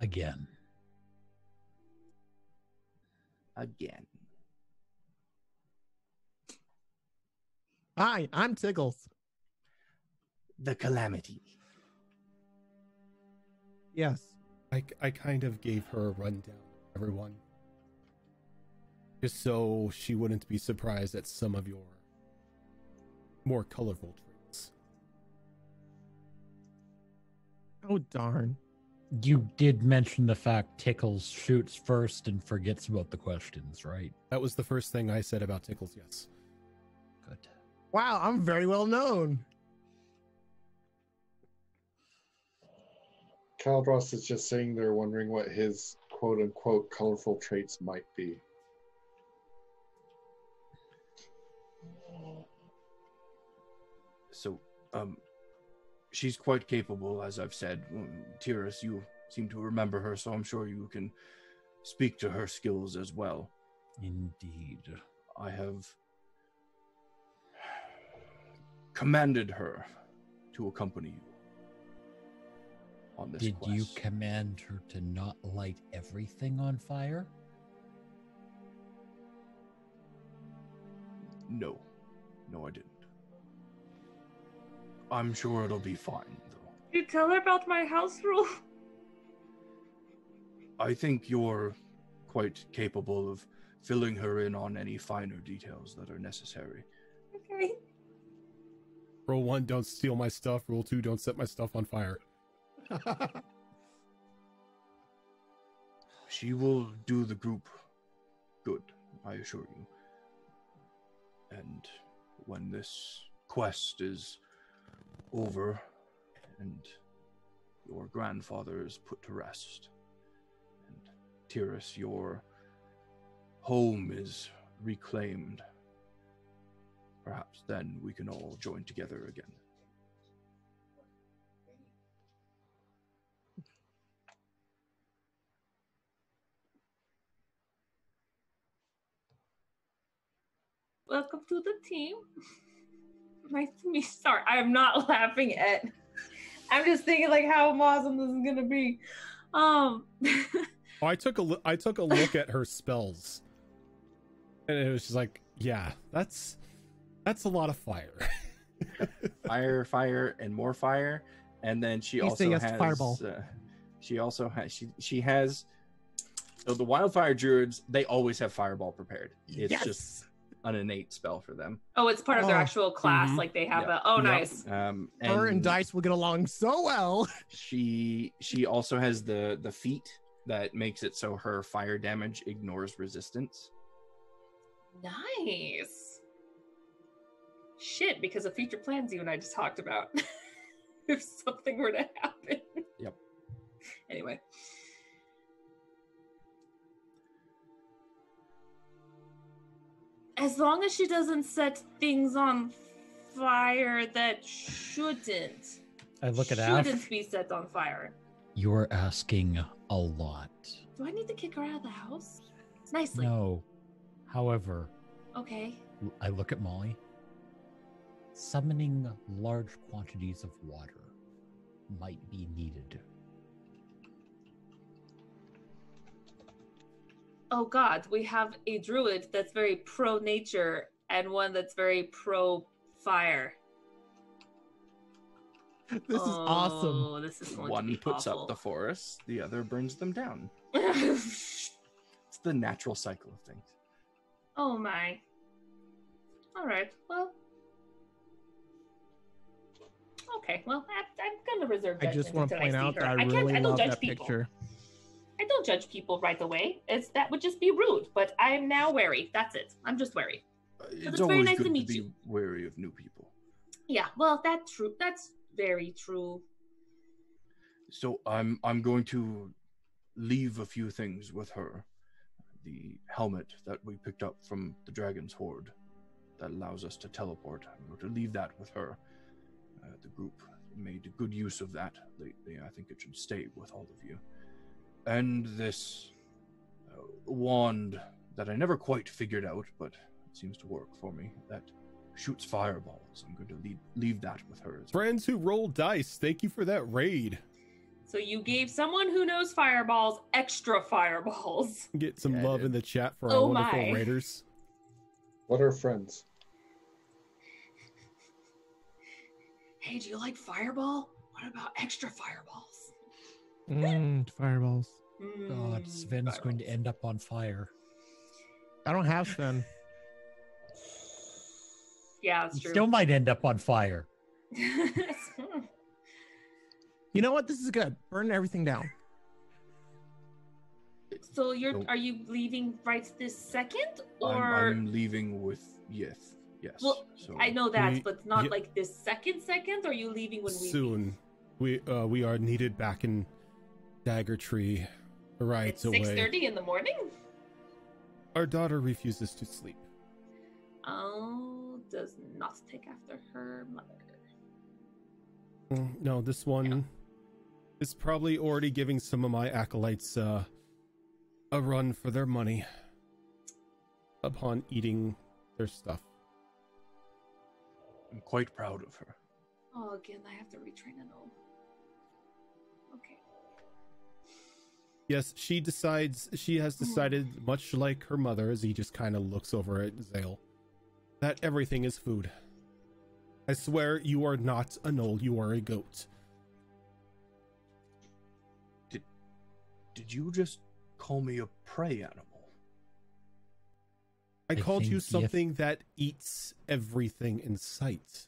Again. Again. Hi, I'm Tiggles. The calamity. Yes. I, I kind of gave her a rundown, everyone. Just so she wouldn't be surprised at some of your more colorful traits. Oh darn. You did mention the fact Tickles shoots first and forgets about the questions, right? That was the first thing I said about Tickles, yes. Good. Wow, I'm very well known. Caldross is just sitting there wondering what his quote unquote colorful traits might be. So, um, she's quite capable, as I've said. Mm, Tyrus, you seem to remember her, so I'm sure you can speak to her skills as well. Indeed. I have commanded her to accompany you on this Did you command her to not light everything on fire? No. No, I didn't. I'm sure it'll be fine, though. You tell her about my house rule. I think you're quite capable of filling her in on any finer details that are necessary. Okay. Rule one, don't steal my stuff. Rule two, don't set my stuff on fire. She will do the group good, I assure you. And when this quest is over and your grandfather is put to rest, and Tyrus, your home is reclaimed, perhaps then we can all join together again. Welcome to the team. Nice to meet. Sorry, I'm not laughing at. I'm just thinking like how awesome this is gonna be. Um. Oh, I took a lo- I took a look at her spells, and it was just like, yeah, that's that's a lot of fire. fire, fire, and more fire. And then she Please also say yes to has. fireball. Uh, she also has. She she has. So the wildfire druids, they always have fireball prepared. It's Yes! just an innate spell for them. oh, it's part of their Oh. actual class. Mhm. Like they have Yep. a. Oh, Yep. nice. Um, Her and Dice will get along so well. She she also has the the feat that makes it so her fire damage ignores resistance. Nice. Shit, because of future plans you and I just talked about. if something were to happen. Yep. Anyway. As long as she doesn't set things on fire that shouldn't. I look at shouldn't Ash. be set on fire. You're asking a lot. Do I need to kick her out of the house? Nicely. No. However, Okay. I look at Molly. Summoning large quantities of water might be needed. Oh god, we have a druid that's very pro nature and one that's very pro fire. This is awesome. Oh, This is One puts awful. up the forest, the other burns them down. It's the natural cycle of things. oh my. All right. Well. Okay. Well, I, I'm gonna reserve. I just judgment want to until point see out her. that I can't- really I don't love judge that people. picture. I don't judge people right away. It's that would just be rude. But I am now wary. That's it. I'm just wary. Uh, it's It's very nice to good to, meet be you. wary of new people. Yeah. Well, that's true. That's very true. So I'm I'm going to leave a few things with her. The helmet that we picked up from the dragon's horde that allows us to teleport. I'm going to leave that with her. Uh, the group made good use of that lately. I think it should stay with all of you. And this uh, wand that I never quite figured out, but it seems to work for me. That shoots fireballs. I'm going to leave leave that with her. Well. Friends who roll dice, thank you for that raid. So you gave someone who knows fireballs extra fireballs. Get some Yeah, love in the chat for our Oh wonderful my. raiders. What are friends? Hey, do you like fireball? What about extra fireballs? Mm, fireballs. God, Mm, Sven's going to end up on fire. I don't have Sven. Yeah, that's true. still might end up on fire. You know what? This is good. Burn everything down. so you're So- are you leaving right this second, I'm, or I'm leaving with yes, Yes. Well, so I know that, We- but not yeah. like this second second. Or are you leaving when we leave? Soon, we uh, we are needed back in Dagger Tree, right It's away. six thirty in the morning. Our daughter refuses to sleep. Oh, does not take after her mother. Mm, No, this one is probably already giving some of my acolytes uh, a run for their money upon eating their stuff. I'm quite proud of her. Oh, again, I have to retrain an old. Yes, she decides she has hmm. decided, much like her mother, as he just kind of looks over at Zale. that everything is food. I swear you are not a gnoll, you are a goat. Did did you just call me a prey animal? I, I called you think if- something that eats everything in sight.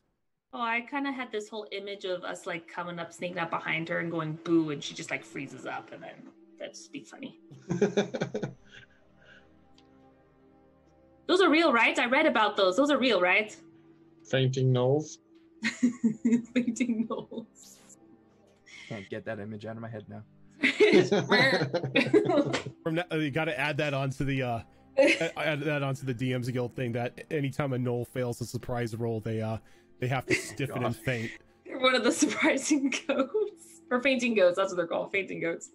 Oh, I kind of had this whole image of us like coming up, sneaking up behind her and going boo, and she just like freezes up, and then that'd be funny. Those are real, right? I read about those. Those are real, right? Fainting gnolls. Fainting gnolls. Can't get that image out of my head now. From now, uh, you got to add that onto the uh, add that onto the DM's guild thing. That anytime a gnoll fails a surprise roll, they uh they have to stiffen and faint. They're one of the surprising goats. Or fainting goats, that's what they're called, fainting goats.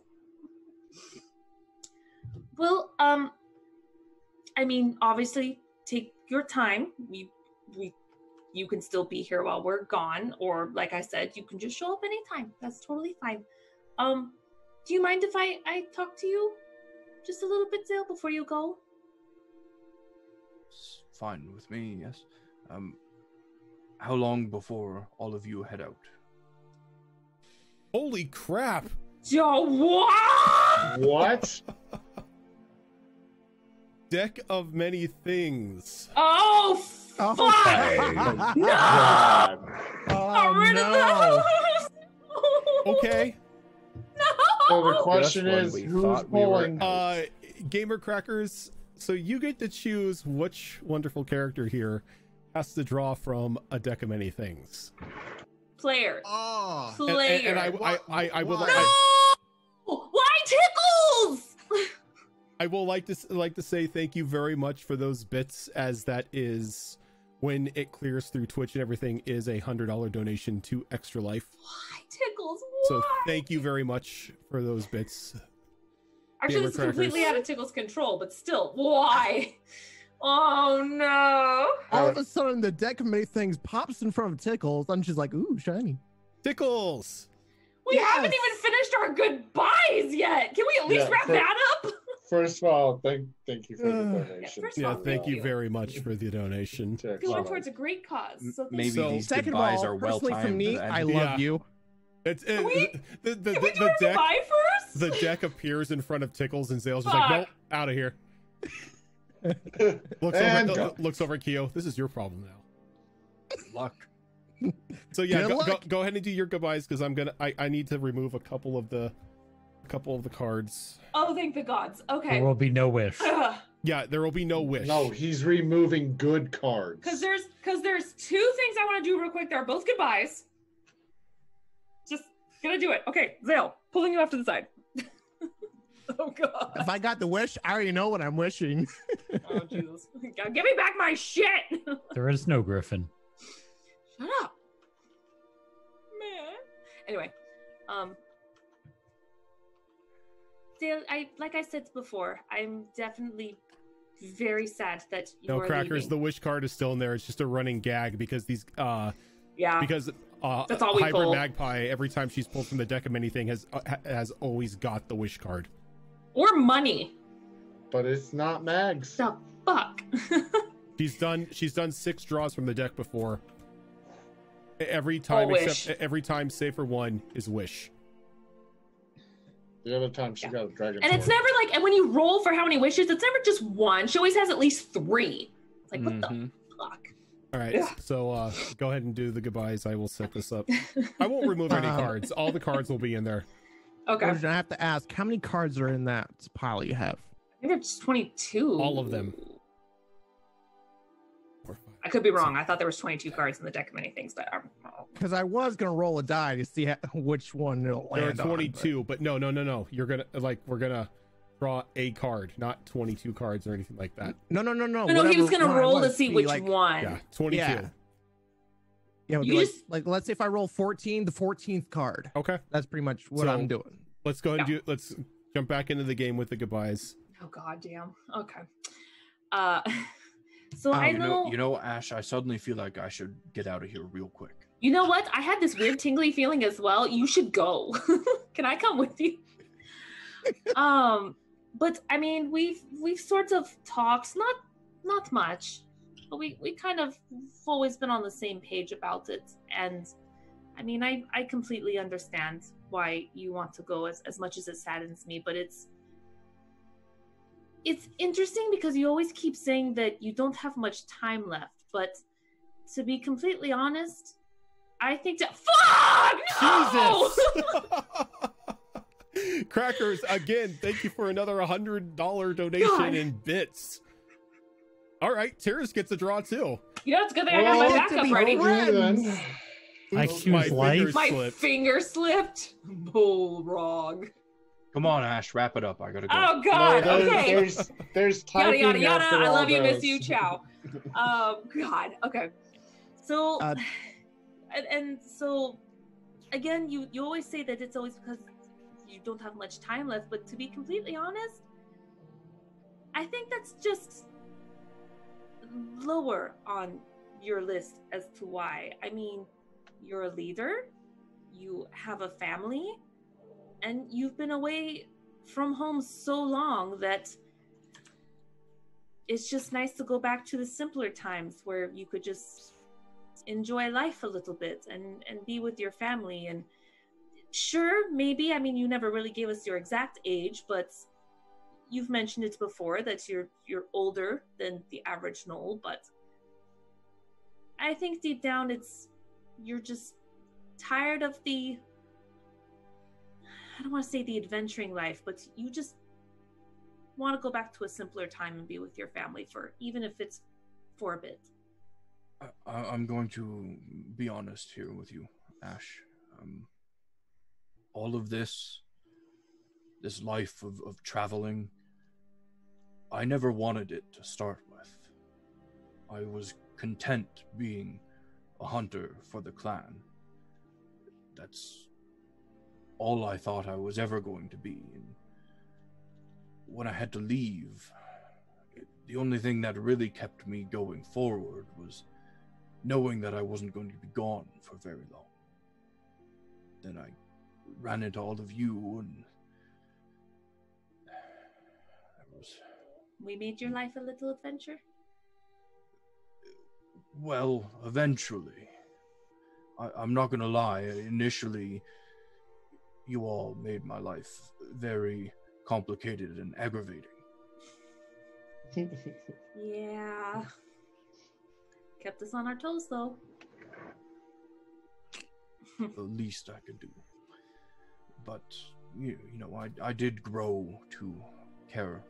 Well, um I mean, obviously take your time. We we you can still be here while we're gone, or like I said, you can just show up anytime. That's totally fine. Um, do you mind if I I talk to you just a little bit, Zale, before you go? It's fine with me, yes. Um, how long before all of you head out? Holy crap! Yo, what? what? Deck of many things. Oh, Oh, fuck! No! God. Got oh rid of the no! Okay. So the question when is, we who's thought we pulling? Uh, gamer crackers. So you get to choose which wonderful character here has to draw from a deck of many things. Player. Oh, And, and- Player. and I, I, I, I would, like, no! I, Why tickles? I will like to like to say thank you very much for those bits, as that is when it clears through Twitch and everything is a hundred dollar donation to Extra Life. Why tickles? Why? So thank you very much for those bits. Actually, Gamer it's completely out of Tickle's control, but still, why? Oh no! All of uh, a sudden, the deck of many things pops in front of Tickles, and she's like, "Ooh, shiny." Tickles. We haven't even finished our goodbyes yet. Can we at least Yeah, wrap for- that up? First of all, thank thank you for the Uh, donation. first- Yeah, Oh, thank thank you you. very much for the donation. To Going Extra towards a great cause. So thank maybe you. So- these Second of goodbyes all, are well personally for timed. me, I love Yeah. you. It's it, Can we- the the, Can we the, do the our deck first? the deck appears in front of Tickles and Zale's just like, nope, out of here. Looks And over, go. uh, looks over at Keo. This is your problem now. luck. So yeah, Good go, go, go ahead and do your goodbyes because I'm gonna I, I need to remove a couple of the a couple of the cards. Oh, thank the gods. Okay. There will be no wish. Yeah, there will be no wish. No, he's removing good cards. Because there's because there's two things I want to do real quick. They're both goodbyes. Just gonna do it. Okay, Zale, pulling you off to the side. oh god. If I got the wish, I already know what I'm wishing. Oh Jesus. God, Give me back my shit. There is no Griffin. Shut up. Man. Anyway, um Dale, I like I said before, I'm definitely very sad that you no are crackers. leaving. The wish card is still in there. It's just a running gag because these uh yeah. because uh That's all we hybrid pull. magpie every time she's pulled from the deck of anything has uh, has always got the wish card. or money. but it's not Mags. The fuck. She's done she's done six draws from the deck before. Every time wish. except every time save for one is wish. The other time she Yeah. got a dragon. and it's never like and when you roll for how many wishes, it's never just one. She always has at least three. It's like what the Mhm. fuck? All right, Yeah. so uh go ahead and do the goodbyes. I will set this up. I won't remove any Um, cards. All the cards will be in there. Okay. I Origin, I have to ask, how many cards are in that pile you have? I think it's 22. All of them. Four, five, I could be wrong. I thought there was 22 cards in the deck of many things, but I'm wrong. Because I was gonna roll a die to see how, which one it'll There are land on, but- 22, but no, no, no, no. You're gonna like we're gonna draw a card, not 22 cards or anything like that. No, no, no, no. No, no, he was gonna one I roll to see which like, one. Yeah, 22. Yeah. Yeah, You be like, just- like let's say if I roll 14, the 14th card. Okay, That's pretty much what So- I'm doing. let's go ahead and do. Let's jump back into the game with the goodbyes. Oh god damn. Okay. Uh so Um, I You know, know, you know, Ash. I suddenly feel like I should get out of here real quick. You know what? I had this weird tingly feeling as well. You should go. Can I come with you? um but I mean we've we've sort of talked, not not much. but we we kind of always been on the same page about it and i mean i i completely understand why you want to go as, as much as it saddens me but it's it's interesting because you always keep saying that you don't have much time left but to be completely honest i think that fuck no! Jesus. Crackers, again, thank you for another $100 donation God. in bits. All right, Terrace gets a draw too. you know it's good that i got my backup ready friends. Oops, I choose life. finger my slipped. finger slipped bullrog Come on, Ash, wrap it up. I gotta go. oh No, god there's, okay there's there's yada yada yada. I all love you, miss you, ciao. um, God, okay. So, Uh, and, and so, again, you you always say that it's always because you don't have much time left. But to be completely honest, I think that's just lower on your list as to why. I mean, you're a leader, you have a family, and you've been away from home so long that it's just nice to go back to the simpler times where you could just enjoy life a little bit and and be with your family and sure maybe i mean you never really gave us your exact age but you've mentioned it before that you're you're older than the average gnoll but i think deep down it's you're just tired of the i don't want to say the adventuring life but you just want to go back to a simpler time and be with your family for even if it's for a bit. I, I'm going to be honest here with you, Ash. Um, all of this, this life of, of traveling, I never wanted it to start with. I was content being a hunter for the clan. That's all I thought I was ever going to be. And when I had to leave, it, the only thing that really kept me going forward was knowing that I wasn't going to be gone for very long. Then I ran into all of you, and it was We made your life a little adventure. well, eventually. I, I'm not gonna lie. Initially, you all made my life very complicated and aggravating. Yeah. Kept us on our toes though. the least I could do. But you, you know, I I did grow to care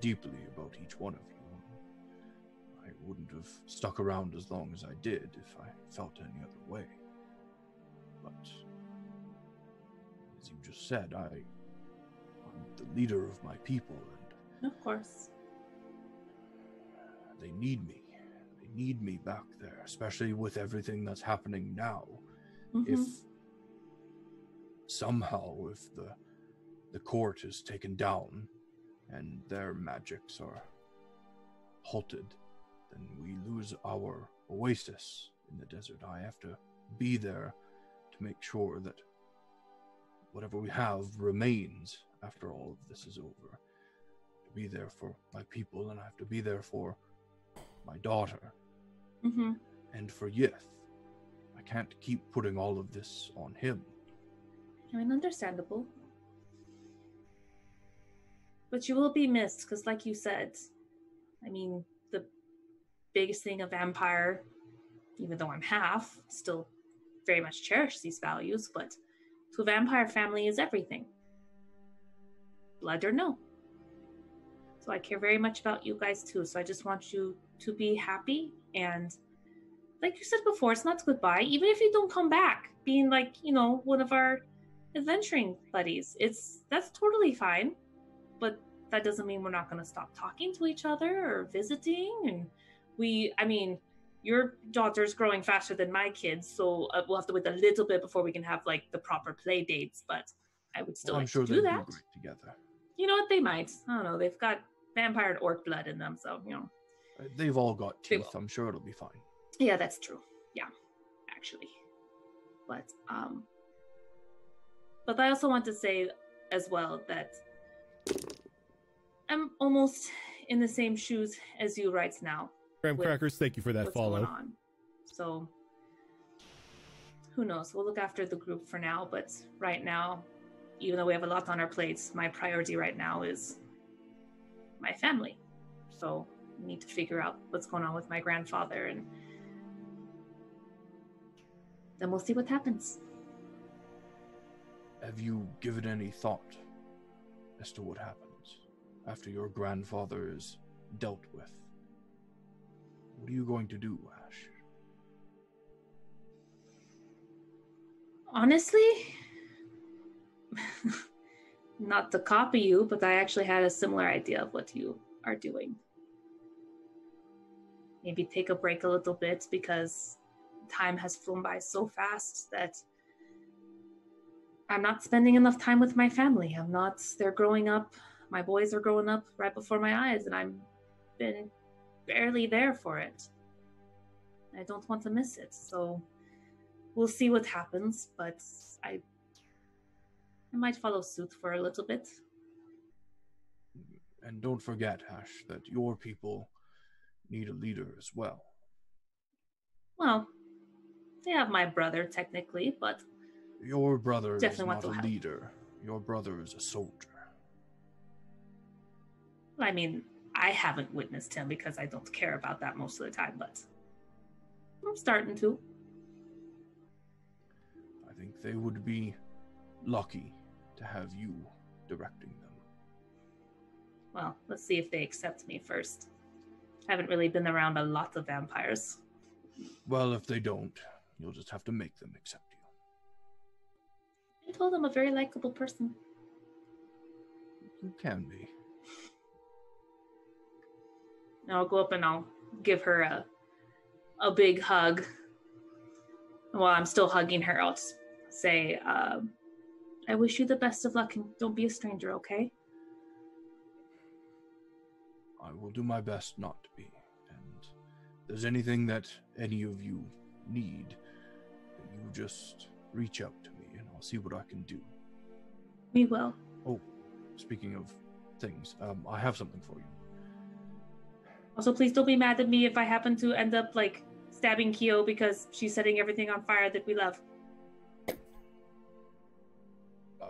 deeply about each one of you. I wouldn't have stuck around as long as I did if I felt any other way. But as you just said, I I'm the leader of my people and Of course. they need me. Need me back there, especially with everything that's happening now. if Mhm. somehow if the the court is taken down and their magics are halted then we lose our oasis in the desert i have to be there to make sure that whatever we have remains after all of this is over to be there for my people and i have to be there for my daughter Mhm. and for yith i can't keep putting all of this on him I mean, understandable. But you will be missed because, like you said, I mean, the biggest thing of vampire, even though I'm half, still very much cherish these values, but to a vampire family is everything. Blood or no. So I care very much about you guys too. So I just want you to be happy and like you said before, it's not goodbye. Even if you don't come back, being like, you know, one of our adventuring buddies. It's that's totally fine, but that doesn't mean we're not going to stop talking to each other or visiting. And we, I mean, your daughter's growing faster than my kids, so uh, we'll have to wait a little bit before we can have like the proper play dates. But I would still i'm like sure to do that. together You know what? They might. I don't know. They've got vampire and orc blood in them, so you know. They've all got teeth i'm sure it'll be fine Yeah, that's true. Yeah, actually. But um but I also want to say as well that I'm almost in the same shoes as you right now. Graham Crackers, thank you for that what's follow. going on. So who knows? We'll look after the group for now, but right now, even though we have a lot on our plates, my priority right now is my family. So we need to figure out what's going on with my grandfather and then we'll see what happens. Have you given any thought as to what happens after your grandfather is dealt with? What are you going to do, Ash? Honestly, not to copy you, but I actually had a similar idea of what you are doing. Maybe take a break a little bit because time has flown by so fast that I'm not spending enough time with my family. I'm not, they're growing up, my boys are growing up right before my eyes, and I've been barely there for it. I don't want to miss it. So we'll see what happens, but I I might follow suit for a little bit. And don't forget, Ash, that your people need a leader as well. Well, they have my brother technically, but Your brother Definitely is not a help. leader. Your brother is a soldier. I mean, I haven't witnessed him because I don't care about that most of the time, but I'm starting to. I think they would be lucky to have you directing them. Well, let's see if they accept me first. Haven't really been around a lot of vampires. Well, if they don't, you'll just have to make them accept you. I told I'm a very likable person. You can be. And I'll go up and I'll give her a a big hug. While I'm still hugging her, I'll say, um, "I wish you the best of luck, and don't be a stranger, okay?" I will do my best not to be. And if there's anything that any of you need, you just reach out to me and I'll see what I can do. We will. Oh, speaking of things, um, I have something for you. Also, please don't be mad at me if I happen to end up like stabbing Kyo because she's setting everything on fire that we love.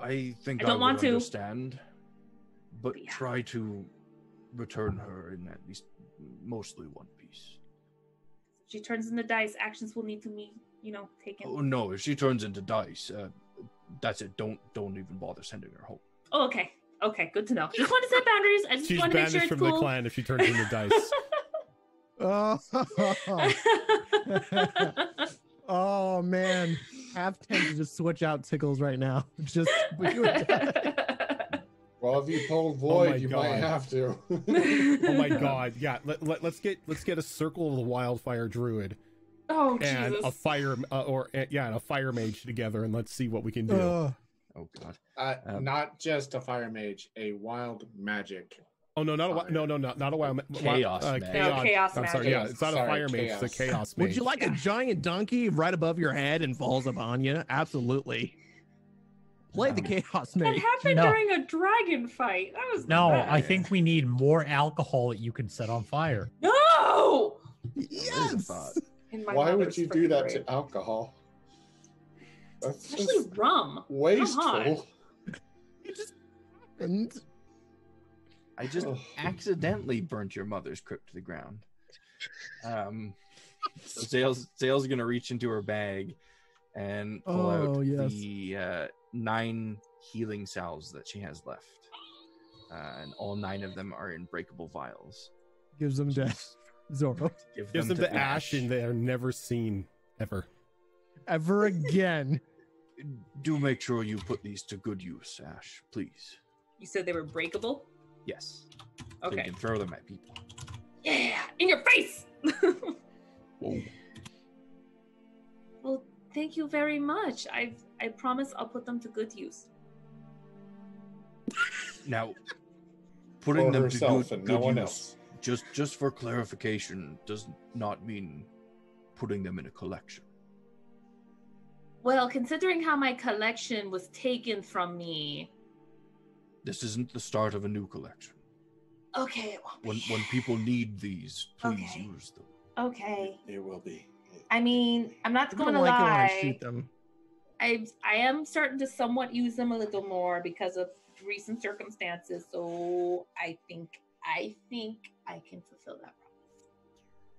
I think I I, don't would want to. understand, but Yeah. try to return her in at least mostly one piece. If she turns into dice, actions will need to be, you know, taken. Oh no! If she turns into dice, uh, that's it. Don't don't even bother sending her home. Oh, okay. Okay, good to know. Just want to set boundaries. I just She's want to make banished sure it's from cool. the clan if she turns into dice. Oh, oh man, half tempted to switch out tickles right now. Just Well, if you pulled Oh my void, you might God. have to. oh my god! Yeah, let, let, us get let's get a circle of the wildfire druid oh and Jesus! a fire uh, or uh, yeah, and a fire mage together, and let's see what we can do. Ugh. Oh god! Uh, Um, not just a fire mage, a wild magic. oh no, not a wi- no no not not a wild ma- Chaos uh, mage. chaos. chaos I'm sorry, yeah, it's not Sorry, a fire mage, it's a chaos. chaos mage. Would you like a giant donkey right above your head and falls upon you? Absolutely. Play the chaos that mage. happened No. during a dragon fight. That was No, bad. I think we need more alcohol that you can set on fire. no. Yes. thought. In my Why would mother's you do freaking that grave. to alcohol? That's Especially just rum. wasteful. It just happened. I just Ugh. accidentally burnt your mother's crypt to the ground. Um, so Zale's Zale's gonna reach into her bag and pull Oh, out yes. the uh, nine healing salves that she has left, uh, and all nine of them are in breakable vials. Gives them to Zoro. Give Gives them to Ash, and they are never seen ever. Ever again. Do make sure you put these to good use, Ash, please. You said they were breakable. Yes. So you Okay. can throw them at people. Yeah, in your face. Whoa. Well, thank you very much. I I promise I'll put them to good use. Now, putting them herself to good, and no one use, else. just just for clarification, does not mean putting them in a collection. Well, considering how my collection was taken from me, This isn't the start of a new collection. Okay, it won't When be. when people need these, please Okay. use them. Okay. It will be. I mean, I'm not going to like it when I lie. shoot them. I I am starting to somewhat use them a little more because of recent circumstances. So I think I think I can fulfill that promise.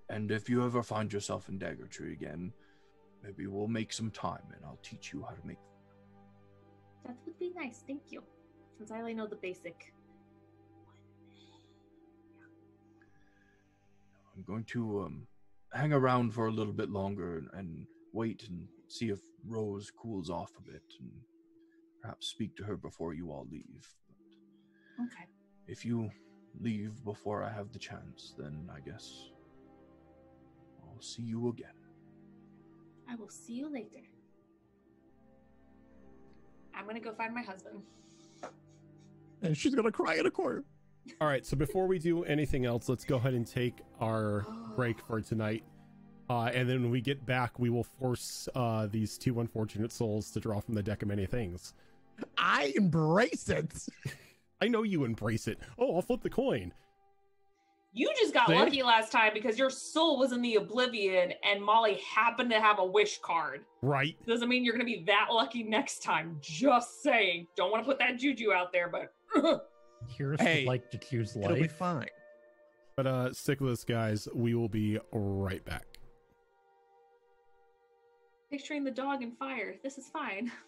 And if you ever find yourself in Dagger Tree again, maybe we'll make some time and I'll teach you how to make them. That would be nice. Thank you. Since I only know the basic. I'm going to um, hang around for a little bit longer and, and wait and see if Rose cools off a bit and perhaps speak to her before you all leave. Okay. If you leave before I have the chance, then I guess I'll see you again. I will see you later. I'm gonna go find my husband. And she's gonna cry in a corner. All right, so before we do anything else, let's go ahead and take our break for tonight. Uh, and then when we get back, we will force uh, these two unfortunate souls to draw from the deck of many things. I embrace it. I know you embrace it. Oh, I'll flip the coin. You just got See? lucky last time because your soul was in the oblivion and Molly happened to have a wish card. Right. Doesn't mean you're gonna be that lucky next time. Just saying. Don't want to put that juju out there, but Here's Hey, would like to choose It'll be life. fine. But uh, stick with us, guys. We will be right back. picturing the dog and fire. This is fine.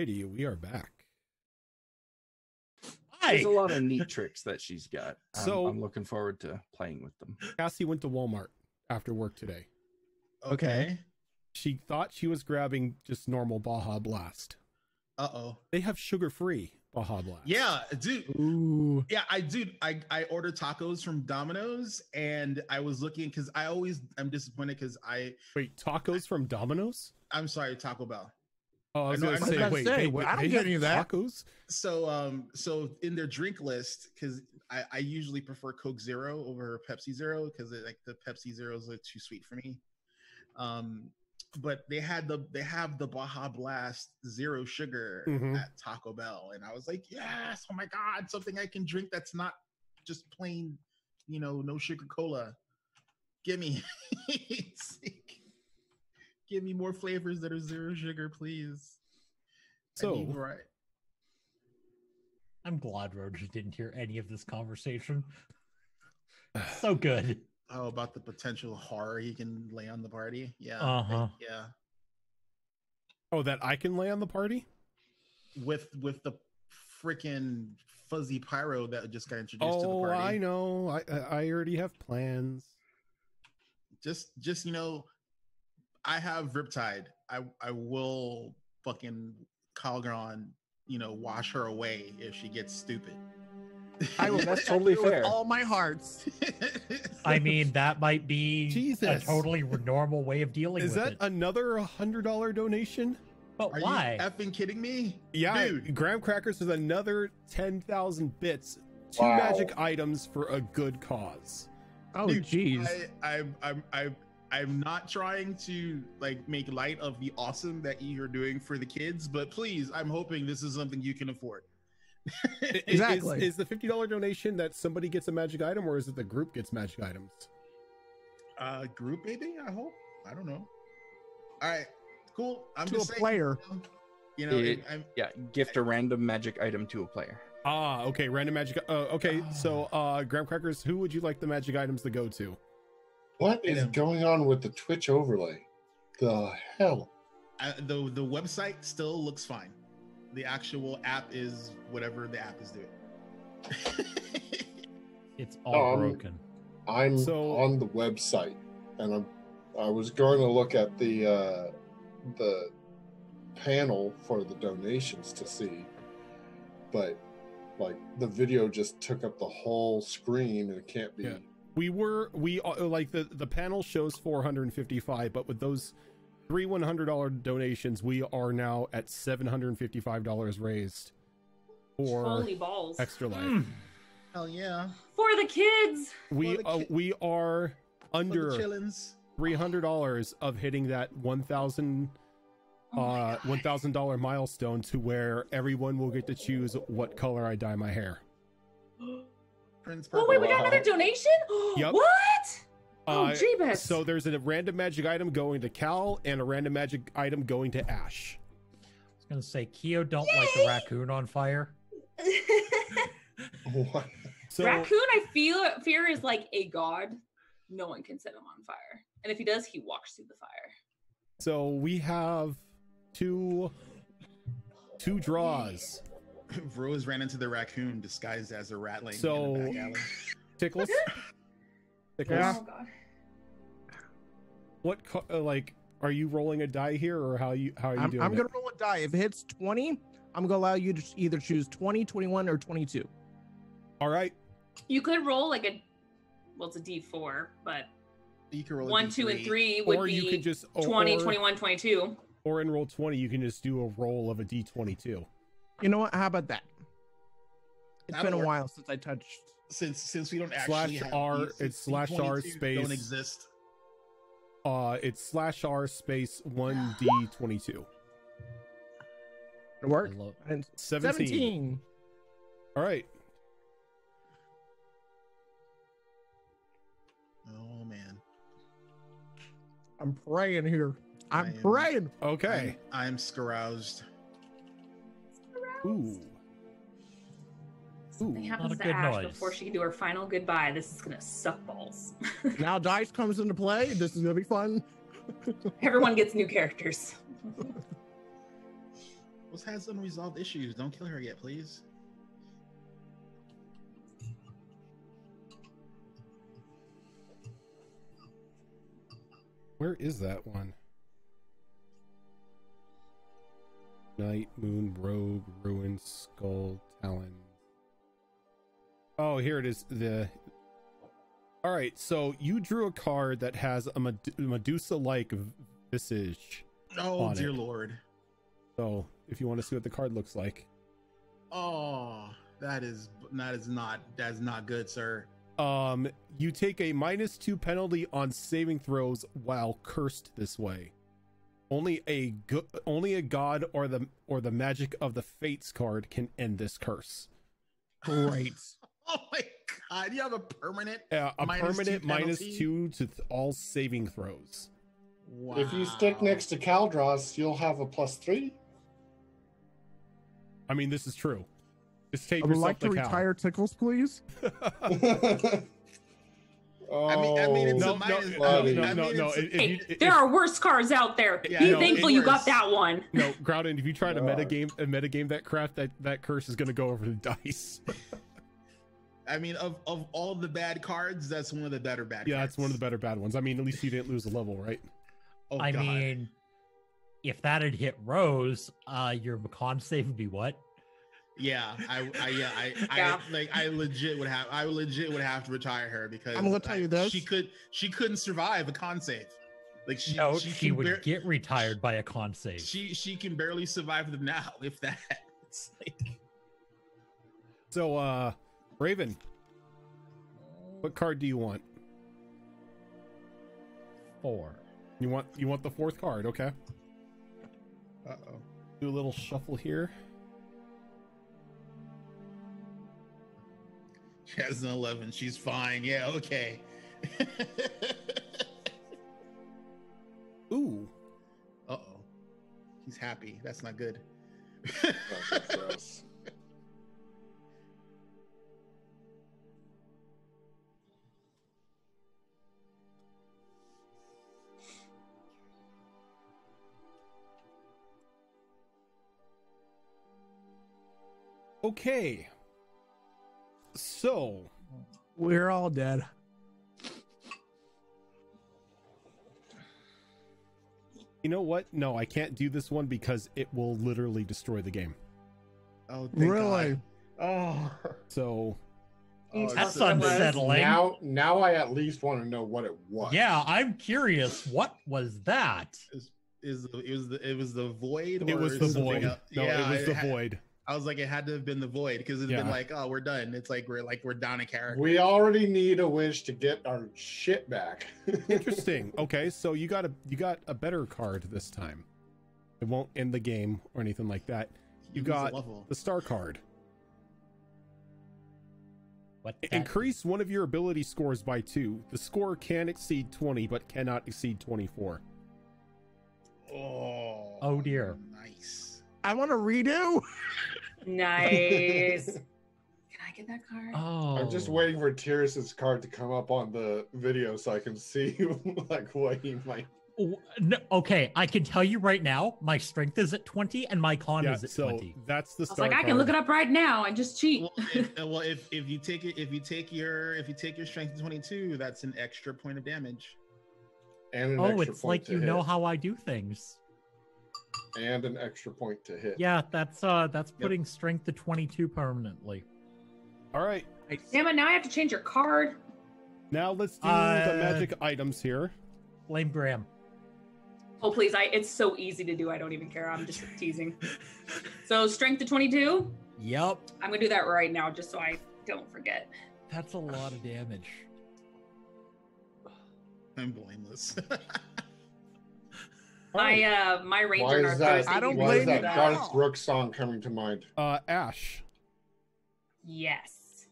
Alrighty, we are back. There's a lot of neat tricks that she's got. I'm, So- I'm looking forward to playing with them. Cassie went to Walmart after work today. Okay. She thought she was grabbing just normal Baja Blast. Uh oh. They have sugar-free Baja Blast. Yeah, dude. Ooh. Yeah, I dude, I I ordered tacos from Domino's and I was looking because I always I'm disappointed because I Wait, tacos from Domino's? I'm sorry Taco Bell. Oh, I was I know- gonna I know- say, wait, say, well, I don't get any of that. Tacos? So um so in their drink list because I I usually prefer Coke Zero over Pepsi Zero because like the Pepsi Zero is like too sweet for me. Um, but they had the they have the Baja Blast Zero Sugar Mhm. at Taco Bell, and I was like, yes, oh my god, something I can drink that's not just plain, you know, no sugar cola. Give me, give me more flavors that are zero sugar, please. So, right. I'm glad Roger didn't hear any of this conversation. So good. Oh, about the potential horror he can lay on the party. Yeah. Uh-huh. Yeah. oh, that I can lay on the party? With with the freaking fuzzy pyro that just got introduced to the Oh, party. I know. I I I already have plans. Just just you know, I have Riptide. I I will fucking Calgron, you know, wash her away if she gets stupid. I will That's totally go with fair. all my hearts. I mean, that might be a totally normal way of dealing Is with that it. another hundred dollar donation? but Are why? you effing kidding me? Yeah, Dude. Graham Crackers with another ten thousand bits. Two Wow. magic items for a good cause. Oh, Dude, jeez. I, I'm I'm I'm I'm not trying to like make light of the awesome that you're doing for the kids, but please, I'm hoping this is something you can afford. I- i- Exactly. Is, is the fifty dollar donation that somebody gets a magic item, or is it the group gets magic items? uh, group maybe. I hope. I don't know. All right, cool. I'm To just a saying, player. You know, It- I'm, Yeah, gift a random magic item to a player. Ah, okay, random magic. Uh, okay, so uh, Graham Crackers, who would you like the magic items to go to? What is going on with the Twitch overlay? The hell? I, the the website still looks fine. The actual app is whatever the app is doing. it's all Um, broken. I'm So- on the website, and I'm. I was going to look at the uh, the panel for the donations to see, but like the video just took up the whole screen, and it can't be. Yeah. We were we uh, like the the panel shows four hundred and fifty five, but with those three one hundred dollar donations, we are now at seven hundred and fifty five dollars raised for Holy balls. extra life. Mm. Hell yeah! For the kids. We the uh, we are under three hundred dollars of hitting that one thousand Oh my uh God. one thousand dollar milestone to where everyone will get to choose what color I dye my hair. Prince Oh wait, we got another donation? Yep. What? Oh Uh, Jeebus. So there's a random magic item going to Cal and a random magic item going to Ash. I was gonna say Keo don't like the raccoon on fire. What? So Raccoon, I feel fear is like a god. No one can set him on fire. And if he does, he walks through the fire. so we have two two draws. Rose ran into the raccoon disguised as a ratling So- in the back alley. Tickles. Tickles. Yeah. Oh god. What co- uh, like are you rolling a die here or how you how are you I'm, doing? I'm it? gonna roll a die. If it hits 20, I'm gonna allow you to either choose 20, 21, or 22. All right. You could roll like a well, it's a D4, but You can roll a one, two, and D3. would Or be you could just or, 20, or, 21, 22. or in roll 20 you can just do a roll of a d22. You know what? How about that? It's That'll been a work. while since I touched. Since since we don't Slash actually have R- these, it's slash R 22 space- don't exist. Uh it's slash r space 1d22. It I worked. love- And 17. 17. All right. Oh man. I'm praying here. I'm I am- praying. Okay. I'm, I'm scaroused. Ooh. Something Ooh. happens to Ash noise. before she can do her final goodbye. This is gonna suck balls. Now dice comes into play. This is gonna be fun. Everyone gets new characters. Rose has unresolved issues. Don't kill her yet, please. Where is that one? Night, Moon, Rogue, Ruin, Skull, Talon. Oh, here it is. The. All right, so you drew a card that has a Med- Medusa-like visage. Oh dear it. lord. So, if you want to see what the card looks like, Oh, that is that is not that's not good, sir. um, you take a minus two penalty on saving throws while cursed this way. Only a go- only a god or the or the magic of the fates card can end this curse. Great. Oh my god, you have a permanent. Uh, a Minus two permanent minus penalty? two to th- all saving throws. Wow. If you stick next to Caldross, you'll have a plus three. I mean, this is true. Just take I would yourself like to the cow. retire Tickles, please. oh, I mean- I mean, it's a no, no, minus- no, buddy. no, I no, mean, no. it's- If, if Hey, you, if, there are worse cards out there. Yeah, Be no, thankful you got that one. no, Groudon, if you try to God. metagame a metagame that craft, that that curse is going to go over the dice. I mean, of of all the bad cards, that's one of the better bad. yeah, cards. that's one of the better bad ones. I mean, at least you didn't lose a level, right? Oh, I God. mean, if that had hit Rose, uh, your con save would be what? Yeah, I, I yeah, I, Yeah. I like, I legit would have, I legit would have to retire her because I'm gonna tell you I- this. she could, she couldn't survive a con save. Like she, no, she, she, would bar- get retired by a con save. she, she can barely survive them now, if that. It's like, So, uh, Raven, what card do you want? Four. You want you want the fourth card, okay? uh oh. Do a little shuffle here. She has an eleven. She's fine. Yeah, okay. Ooh, uh oh. He's happy. That's not good. Okay. So, We're all dead. you know what? No, I can't do this one because it will literally destroy the game. oh, Really? God. Oh. So, Oh, uh, That's tell us what it was. unsettling. Now, now I at least want to know what it was. Yeah, I'm curious. What was that? is is the, it was the it was the void. it was the void. else? No, Yeah, it was the had- void. I was like, it had to have been the void because it'd Yeah. been like, oh, we're done. It's like we're like we're down a character. We already need a wish to get our shit back. Interesting. Okay, so you got a you got a better card this time. It won't end the game or anything like that. You lose a got level. the star card. What? Increase one of your ability scores by two. The score can exceed 20, but cannot exceed 24. Oh, Oh, dear. nice. I want to redo. Nice. Can I get that card? Oh, I'm just waiting for Tyrus's card to come up on the video so I can see like what he might. W- No, okay, I can tell you right now, my strength is at 20 and my con Yeah, is at so 20. that's the I was star like, I can look it up right now and just cheat. Well, if, uh, well, if if you take it, if you take your if you take your strength to 22, that's an extra point of damage. And an Oh, extra it's point like you hit, know how I do things. And an extra point to hit. Yeah, that's uh that's putting strength to 22 permanently. All right, Damn it, now I have to change your card. now let's do the Uh, magic items here. Blame Graham. Oh, please. I It's so easy to do. I don't even care. I'm just teasing. So, strength to 22. Yep, I'm going to do that right now just so I don't forget. that's a lot of damage. I'm blameless. All My right, uh my Why ranger is that? I don't why blame is that Garth. Brooks song coming to mind? uh, Ash. Yes.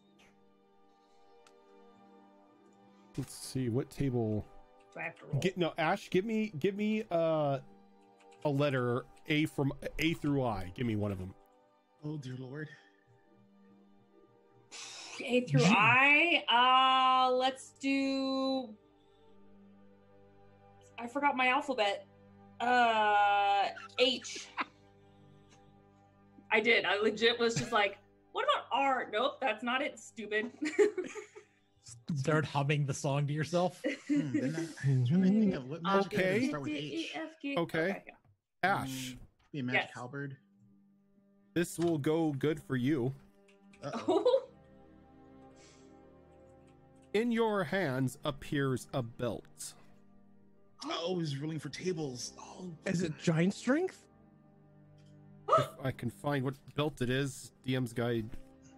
Let's see what table. Do I have to roll? Get no Ash. Give me give me uh a letter A from A through I. Give me one of them. oh dear lord. A through I. Uh, let's do. I forgot my alphabet. Uh, H. I did. I legit was just like, what about R? Nope, that's not it, stupid. Start humming the song to yourself. Hmm, then I- I'm trying to think of what magic item Okay. start with H. Okay. Ash, Be a magic Yes. halberd. this will go good for you. Uh-oh. Oh, In your hands appears a belt. Oh, he's ruling for tables. Oh, Is it giant strength? if I can find what belt it is, DM's guide.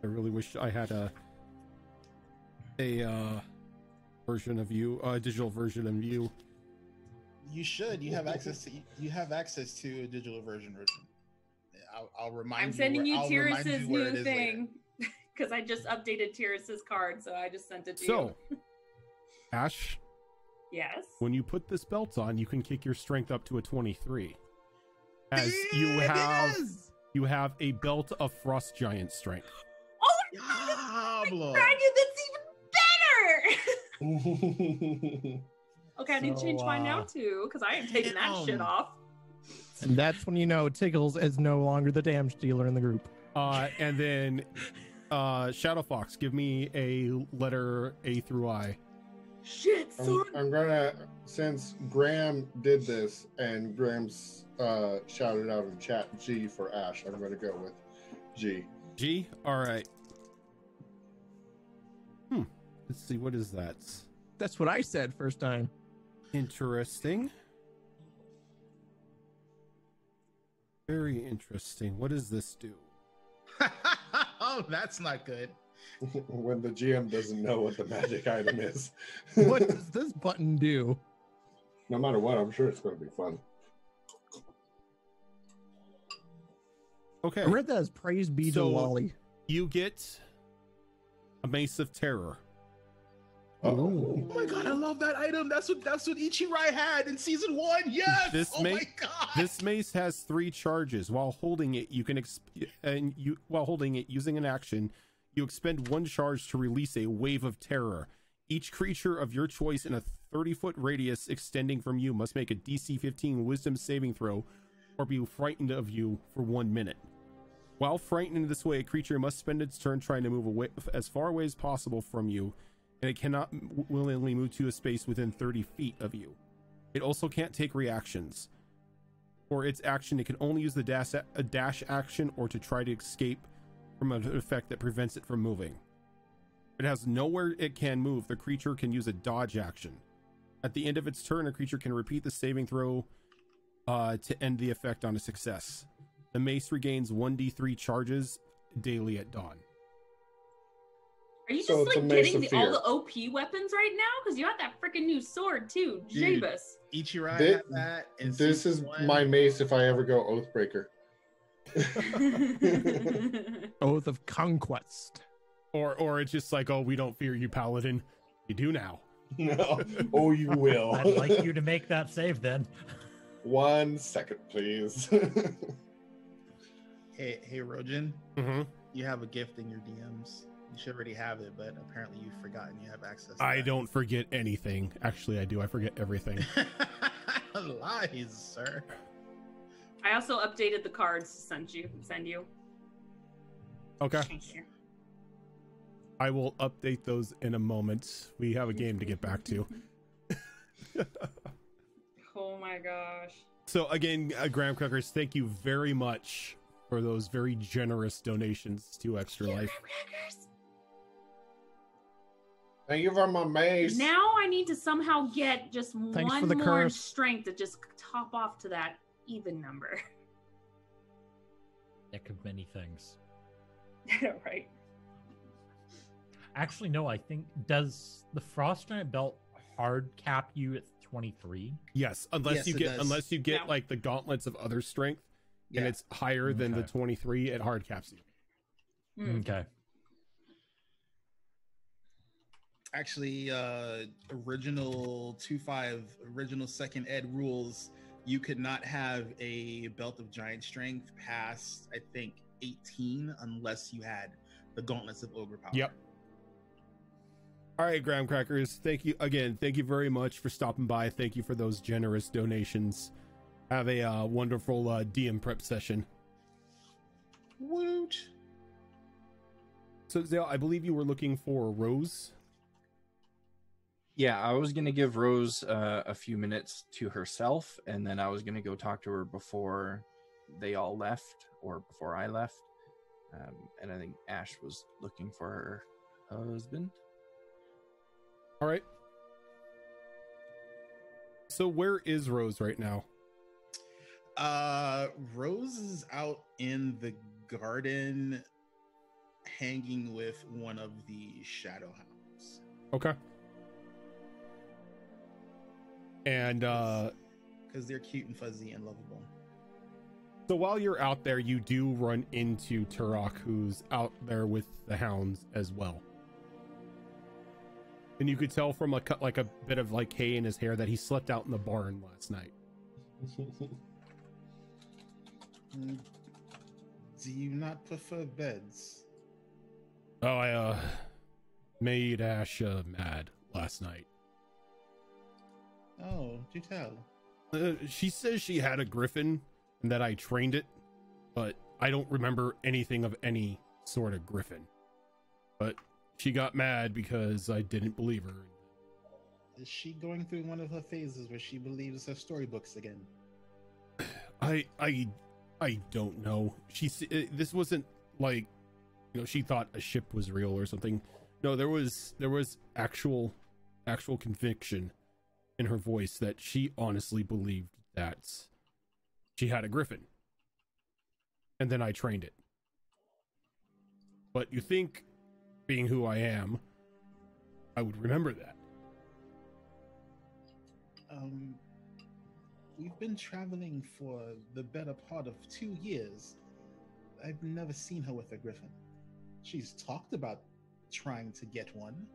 I really wish I had a a uh, version of you, a digital version of you. you should. You have access to. You have access to a digital version. Version. I'll, I'll remind I'm you. sending where- you I'll Tyrus's you where it new thing because I just updated Tyrus's card, so I just sent it to So, you. So, Ash, Yes. when you put this belt on, you can kick your strength up to a 23. As you have is! you have a belt of frost giant strength. Oh my god! Diablo. Dragon, that's even better. okay, I need to So, change mine now uh, too because I am taking that shit off. And that's when you know Tickles is no longer the damage dealer in the group. Uh, and then uh, Shadow Fox, give me a letter A through I. Shit, I'm. I'm gonna since Graham did this and Graham's uh, shouted out in chat G for Ash. I'm gonna go with G. G. All right. Hmm. Let's see. What is that? That's what I said first time. Interesting. Very interesting. What does this do? oh, that's not good. when the GM doesn't know what the magic item is. What does this button do? no matter what, I'm sure it's gonna be fun. Okay. I read that as praise be So- to Wally. You get a mace of terror. Oh my god, I love that item. That's what that's what Ichirai had in season one. Yes. This oh may- my god. This mace has three charges. While holding it, you can exp- and you while holding it using an action, you expend one charge to release a wave of terror. Each creature of your choice in a 30 foot radius extending from you must make a DC 15 Wisdom saving throw, or be frightened of you for one minute. While frightened in this way, a creature must spend its turn trying to move away as far away as possible from you, and it cannot willingly move to a space within 30 feet of you. It also can't take reactions. For its action, it can only use the dash, dash action or to try to escape from an effect that prevents it from moving. It has nowhere it can move, the creature can use a dodge action. At the end of its turn, a creature can repeat the saving throw uh, to end the effect on a success. The mace regains 1d3 charges daily at dawn. Are you just So it's a like getting the, all the OP weapons right now? Because you got that freaking new sword too, Dude. Jabus. Ichirai Thi- had that. In This is one. my mace if I ever go Oathbreaker. Oath of Conquest. Or, or it's just like, oh, we don't fear you, paladin. You do now. no. Oh, you will. I'd like you to make that save then. One second, please. Hey, hey, Rojin, Mm-hmm. you have a gift in your DMs. You should already have it, but apparently you've forgotten you have access. To I that. don't forget anything. Actually, I do. I forget everything. Lies, sir. I also updated the cards to send you. Send you. Okay. I will update those in a moment. We have a game to get back to. Oh my gosh. So again, uh, Graham Crackers, thank you very much for those very generous donations to Extra Life. Thank you for my mace. Now I need to somehow get just Thanks one more curse. strength to just top off to that even number. Deck of many things. right. Actually, no. I think does the Frost Giant belt hard cap you at twenty three? Yes, unless Yes, you get does. unless you get Yeah. like the gauntlets of other strength and it's higher than the 23, it hard caps you. Mm. Okay. actually uh original 2-5 original second ed rules you could not have a belt of giant strength past i think 18 unless you had the gauntlets of ogre power Yep. All right, Graham Crackers, thank you again. Thank you very much for stopping by. Thank you for those generous donations. Have a uh, wonderful uh, DM prep session. Woot. So Zale, I believe you were looking for Rose. Yeah, I was gonna give Rose uh, a few minutes to herself, and then I was gonna go talk to her before they all left, or before I left. Um, and I think Ash was looking for her husband. All right. So where is Rose right now? Uh, Rose is out in the garden, hanging with one of the shadow hounds. Okay. And uh because they're cute and fuzzy and lovable. so while you're out there, you do run into Turok, who's out there with the hounds as well. And you could tell from a cut like a bit of like hay in his hair that he slept out in the barn last night. Mm, Do you not prefer beds? Oh, I uh made Ash uh, mad last night. Oh, do tell. Uh, she says she had a griffin and that I trained it, but I don't remember anything of any sort of griffin. But she got mad because I didn't believe her. Is she going through one of her phases where she believes her storybooks again? I I I don't know. She uh, this wasn't like you know she thought a ship was real or something. No, there was there was actual actual conviction in her voice that she honestly believed that she had a griffin. And then I trained it. But you think being who I am, I would remember that. Um, we've been traveling for the better part of two years. I've never seen her with a griffin. She's talked about trying to get one.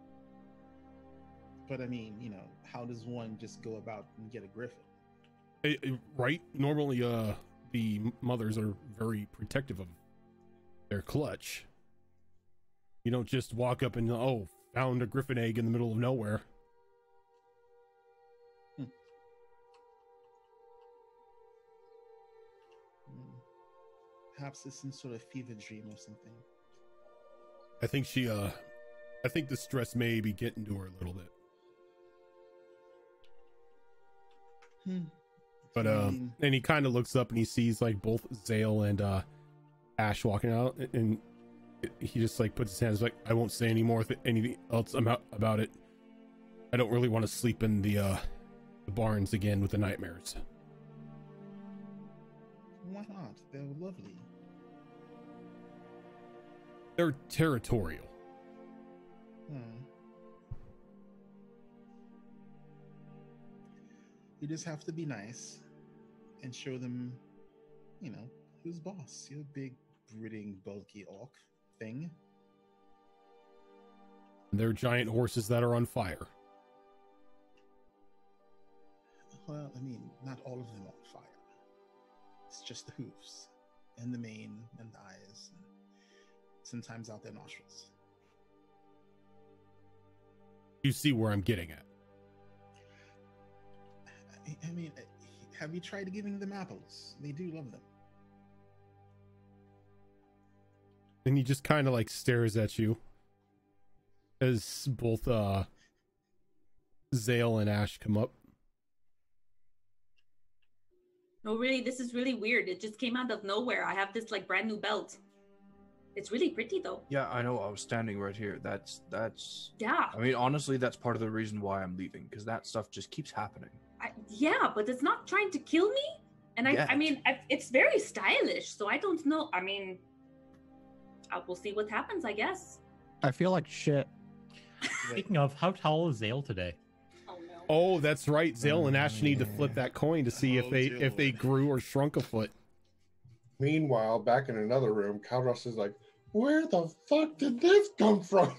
But I mean, you know, how does one just go about and get a griffin? Right normally uh the mothers are very protective of their clutch you don't just walk up and oh found a griffin egg in the middle of nowhere Hmm. Perhaps it's some sort of fever dream or something. i think she uh i think the stress may be getting to her a little bit Hmm. but uh and he kind of looks up and he sees like both zale and uh ash walking out and he just like puts his hands like i won't say any more th- anything else about about it i don't really want to sleep in the uh the barns again with the nightmares why not? They're lovely. they're territorial Hmm. You just have to be nice and show them, you know, who's boss. You're a big, brooding, bulky orc thing. they're giant horses that are on fire Well, I mean, not all of them are on fire. It's just the hooves and the mane and the eyes, and sometimes out their nostrils. you see where i'm getting at I, I mean, uh, have you tried giving them apples? They do love them. and he just kind of like stares at you as both uh zale and ash come up No, really, this is really weird. It just came out of nowhere. I have this like brand new belt. It's really pretty though. Yeah, I know. I was standing right here. That's that's. Yeah. I mean, honestly, that's part of the reason why I'm leaving because that stuff just keeps happening. I, yeah, but it's not trying to kill me. And I, I mean, I, it's very stylish. So I don't know. I mean, I will see what happens. I guess. I feel like shit. Speaking of, how tall is Zale today? Oh no. oh that's right zale and ash need to flip mm. that coin to see if Oh, they dear if they grew or shrunk a foot Meanwhile, back in another room, Caldross is like, "Where the fuck did this come from?"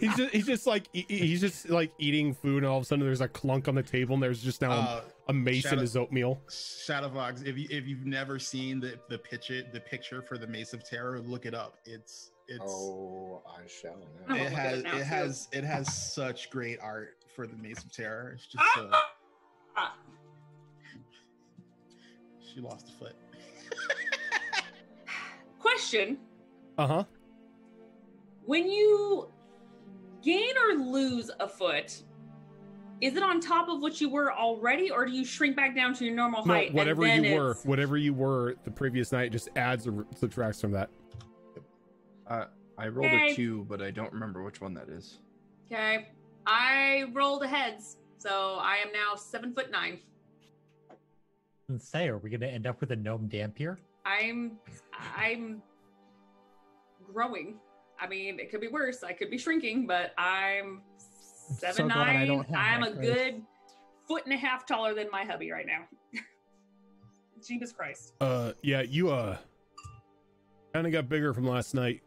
He's just he's just like he- he's just like eating food and all of a sudden there's a clunk on the table and there's just now Uh, a mace in Shadow- his oatmeal Shadowfox, if you if you've never seen the the picture the picture for the Mace of Terror, look it up. It's it's Oh, I shall now. it has it now, it has it has such great art for the Mace of Terror. It's just uh, Ah. she lost a foot. question: Uh huh. When you gain or lose a foot, is it on top of what you were already, or do you shrink back down to your normal No, height? and whatever then you were, whatever you were the previous night, just adds or subtracts from that. Uh, I rolled Okay. a two, but I don't remember which one that is. Okay, I rolled a heads, so I am now seven foot nine. And say, are we going to end up with a gnome dhampir? I'm I'm growing. I mean, it could be worse. I could be shrinking, but I'm I'm seven so glad I nine. don't have I'm a grace. good foot and a half taller than my hubby right now. Jesus Christ. Uh, yeah, you uh, kind of got bigger from last night.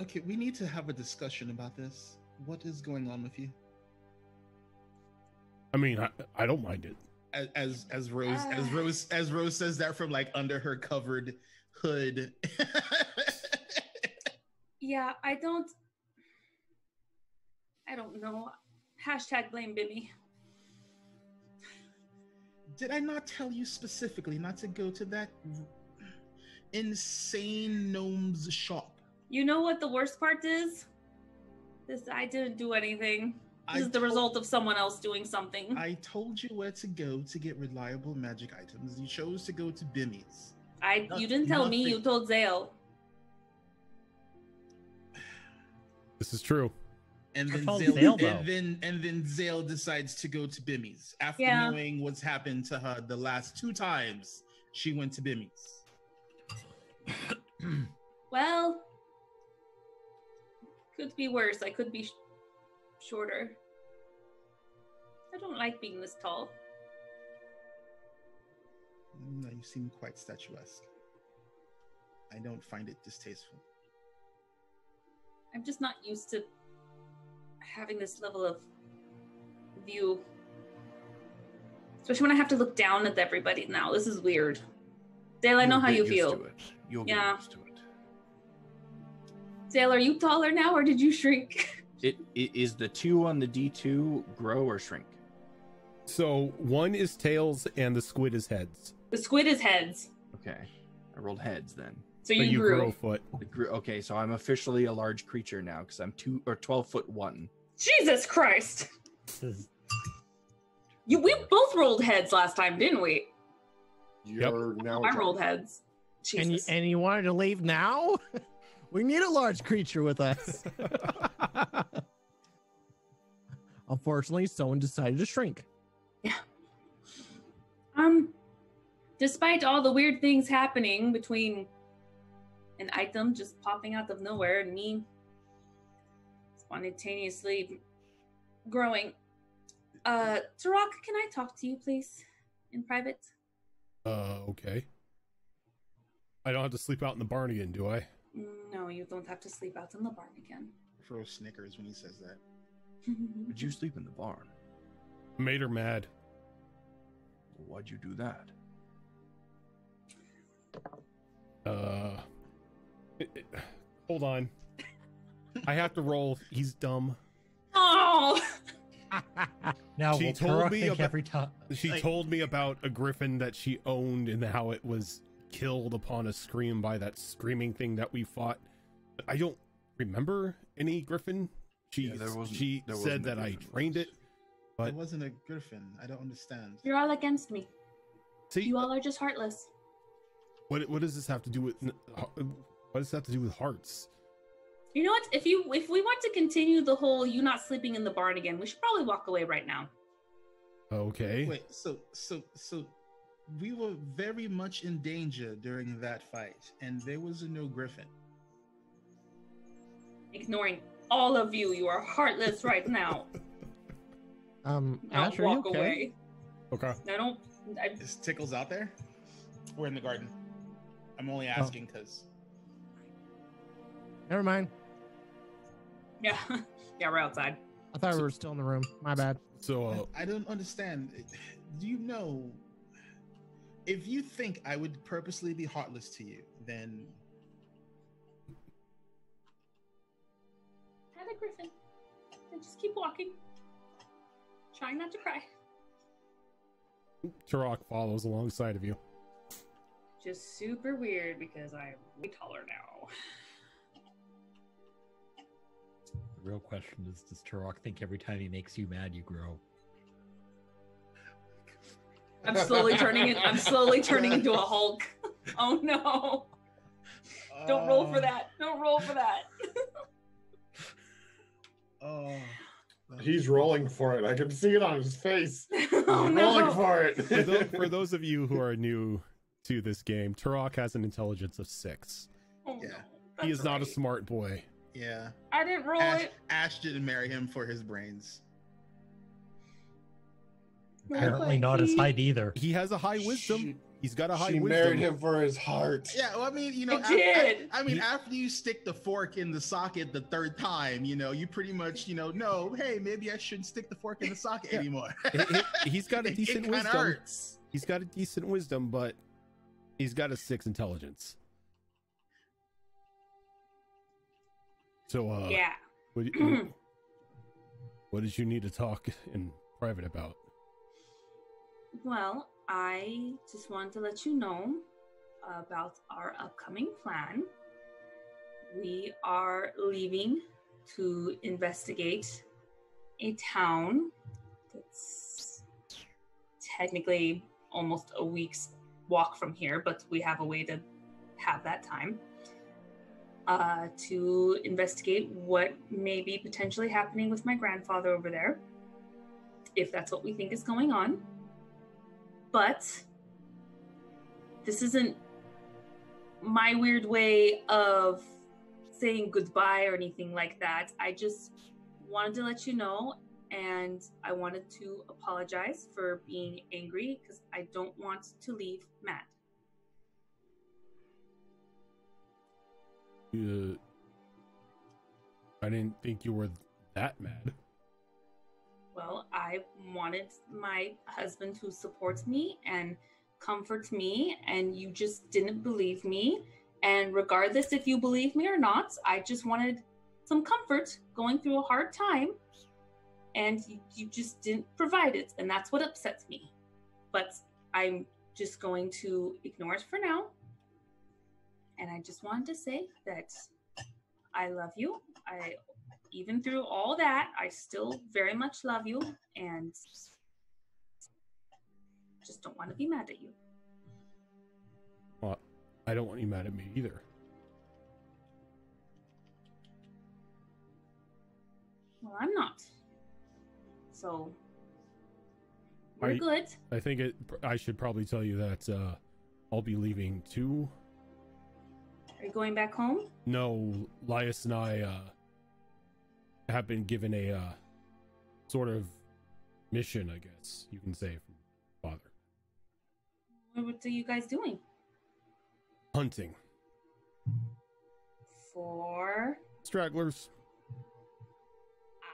Okay, we need to have a discussion about this. What is going on with you? I mean, I, I don't mind it. As as, as Rose as Ah. Rose as Rose says that from like under her covered hood. Yeah, I don't. I don't know. Hashtag blame Bimmy. Did I not tell you specifically not to go to that insane gnome's shop? You know what the worst part is? This I didn't do anything. This I is the told- result of someone else doing something. I told you where to go to get reliable magic items. You chose to go to Bimmy's. I no- you didn't tell me. You told Zale. This is true. And then told Zale, Zale, and then and then Zale decides to go to Bimmy's after Yeah. knowing what's happened to her the last two times she went to Bimmy's. Well, could be worse. I could be sh- shorter. I don't like being this tall. No, you seem quite statuesque. I don't find it distasteful. I'm just not used to having this level of view. Especially when I have to look down at everybody now. This is weird. Dale, I know You'll how get you used feel. to it. You'll Yeah. get used to it. Dale, are you taller now or did you shrink? It, it is the two on the D two grow or shrink. So one is tails and the squid is heads. the squid is heads. Okay, I rolled heads then. So you, you grew. grow foot. The gr- Okay, so I'm officially a large creature now because I'm two or twelve foot one. Jesus Christ. You we both rolled heads last time, didn't we? You're now. a I giant. rolled heads. And you, Jesus. and you wanted to leave now? we need a large creature with us. Unfortunately, someone decided to shrink. Yeah. Um, despite all the weird things happening between an item just popping out of nowhere and me spontaneously growing, uh, Tarok, can I talk to you, please, in private? Uh, okay. I don't have to sleep out in the barn again, do I? No, you don't have to sleep out in the barn again. Rose snickers when he says that. Did you sleep in the barn? Made her mad. Why'd you do that? Uh, it- it- hold on. I have to roll. He's dumb. oh, now. She told me about- every time. She Like- told me about a griffin that she owned and how it was killed upon a scream by that screaming thing that we fought. I don't remember any griffin. She Yeah, there wasn't- she there said that I trained it. But- it wasn't a griffin. I don't understand. you're all against me. See, You all are just heartless. what what does this have to do with? Uh, What does this have to do with hearts? You know what? If you if we want to continue the whole you not sleeping in the barn again, we should probably walk away right now. Okay. Wait, so so so we were very much in danger during that fight, and there was a no griffin. Ignoring all of you, you are heartless right now. Um, Now Ash, are walk okay? away. Okay. I don't. I, Is Tickles out there? We're in the garden. I'm only Oh. asking because Never mind. yeah, yeah, we're outside. I thought we were still in the room. My bad. So uh, I don't understand. Do you know if you think I would purposely be heartless to you, then Have a griffin. And just keep walking. Trying not to cry. Turok follows alongside of you. just super weird because I'm way taller now. real question is Does Turok think every time he makes you mad, you grow? I'm slowly turning it. I'm slowly turning into a Hulk. Oh no! Don't roll for Oh, that. Don't roll for that. Oh. He's rolling for it. I can see it on his face. Oh, He's oh rolling for it. for, tho- for those of you who are new to this game, Turok has an intelligence of six. Oh, Yeah. no. he is That's not a smart boy. Yeah. I didn't roll Ash, it. Ash didn't marry him for his brains. Apparently not his He- height either. He has a high wisdom. She, He's got a high she wisdom. married him for his heart. Yeah, well, I mean, you know, I af- did. I, I mean, He- after you stick the fork in the socket the third time, you know, you pretty much, you know, no, hey, maybe I shouldn't stick the fork in the socket Yeah. anymore. He- he- he's got a It- it decent wisdom. hurts. He's got a decent wisdom, but he's got a six intelligence. So, uh, yeah. what, what, what did you need to talk in private about? Well, I just wanted to let you know about our upcoming plan. We are leaving to investigate a town that's technically almost a week's walk from here, but we have a way to have that time uh, to investigate what may be potentially happening with my grandfather over there, if that's what we think is going on but this isn't my weird way of saying goodbye or anything like that. I just wanted to let you know and I wanted to apologize for being angry because I don't want to leave mad. I didn't think you were that mad. Well, I wanted my husband who supports me and comforts me, and you just didn't believe me. And regardless if you believe me or not, I just wanted some comfort going through a hard time, and you, you just didn't provide it, and that's what upsets me. But I'm just going to ignore it for now. And I just wanted to say that I love you. I even through all that, I still very much love you and just don't want to be mad at you. Well, I don't want you mad at me either. Well, I'm not. So we're I- good. I think it. I should probably tell you that uh, I'll be leaving too. Are you going back home? No, Lias and I uh, have been given a uh, sort of mission, I guess you can say, from father. What are you guys doing? Hunting For stragglers, Ah.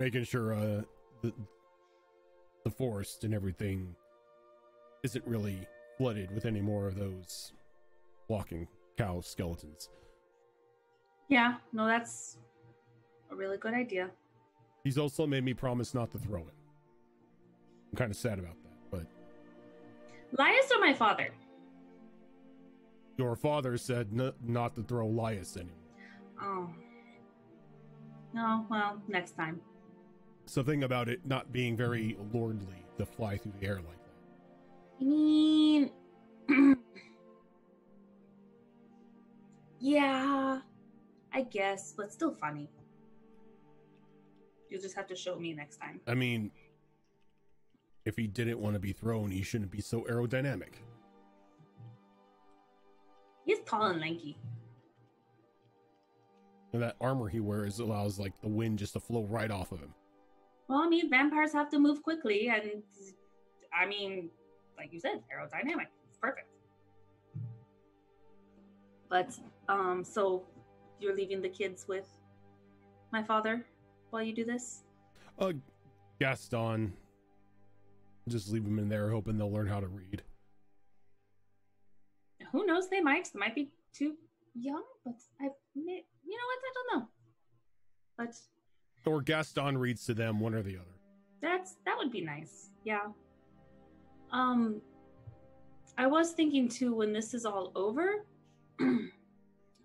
making sure uh, the the forest and everything isn't really flooded with any more of those walking cow skeletons. yeah, no, that's a really good idea. He's also made me promise not to throw it. I'm kind of sad about that, but Lias or my father? your father said not to throw Lias anymore. Oh. No, well, next time. Something about it not being very lordly to fly through the air like that. I mean, yeah, I guess, but still funny. You'll just have to show me next time. I mean, if he didn't want to be thrown, he shouldn't be so aerodynamic. He's tall and lanky. And that armor he wears allows like the wind just to flow right off of him. Well, I mean, vampires have to move quickly, and I mean, like you said, aerodynamic. It's perfect. But, um, so you're leaving the kids with my father while you do this? Uh, Gaston, just leave them in there, hoping they'll learn how to read. Who knows? They might. They might be too young, but I, may- you know what? I don't know. But Or Gaston reads to them, one or the other. that's that would be nice. Yeah. Um. I was thinking too when this is all over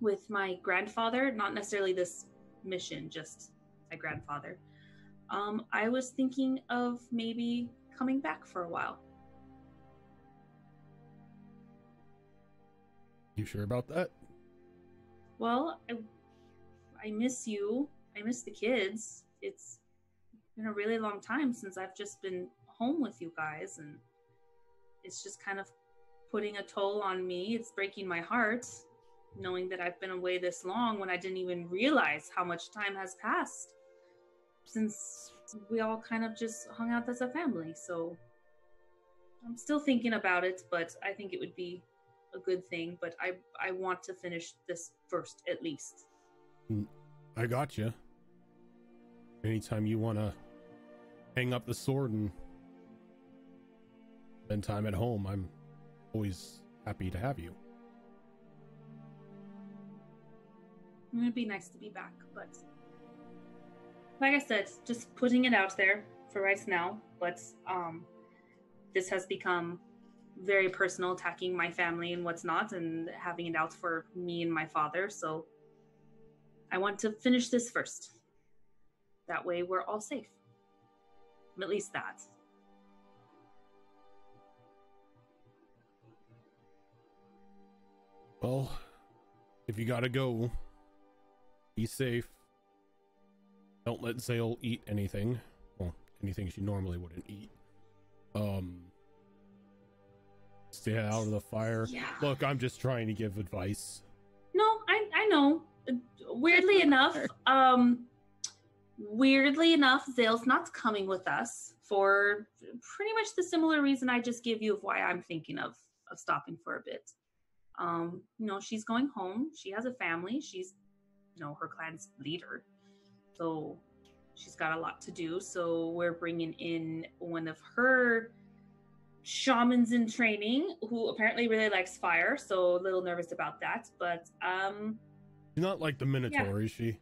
with my grandfather, not necessarily this mission, just my grandfather. Um, I was thinking of maybe coming back for a while. You sure about that? Well, I, I miss you. I miss the kids. It's been a really long time since I've just been home with you guys, and it's just kind of putting a toll on me. It's breaking my heart knowing that I've been away this long when I didn't even realize how much time has passed since we all kind of just hung out as a family. So I'm still thinking about it, but I think it would be a good thing. But I I want to finish this first at least. Hmm. I got you. Anytime you want to hang up the sword and spend time at home, I'm always happy to have you. It'd be nice to be back, but like I said, just putting it out there for right now. But um, this has become very personal, attacking my family and what's not, and having it out for me and my father. So I want to finish this first. That way, we're all safe. At least that. Well, if you gotta go, be safe. Don't let Zale eat anything. Well, anything she normally wouldn't eat. Um, stay out of the fire. Yeah. Look, I'm just trying to give advice. No, I I know. Weirdly enough, um, weirdly enough, Zale's not coming with us for pretty much the similar reason I just gave you of why I'm thinking of of stopping for a bit. Um, you know, she's going home. She has a family. She's, you know, her clan's leader, so she's got a lot to do. So we're bringing in one of her shamans in training who apparently really likes fire. So a little nervous about that, but um. She's not like the Minotaur, is she?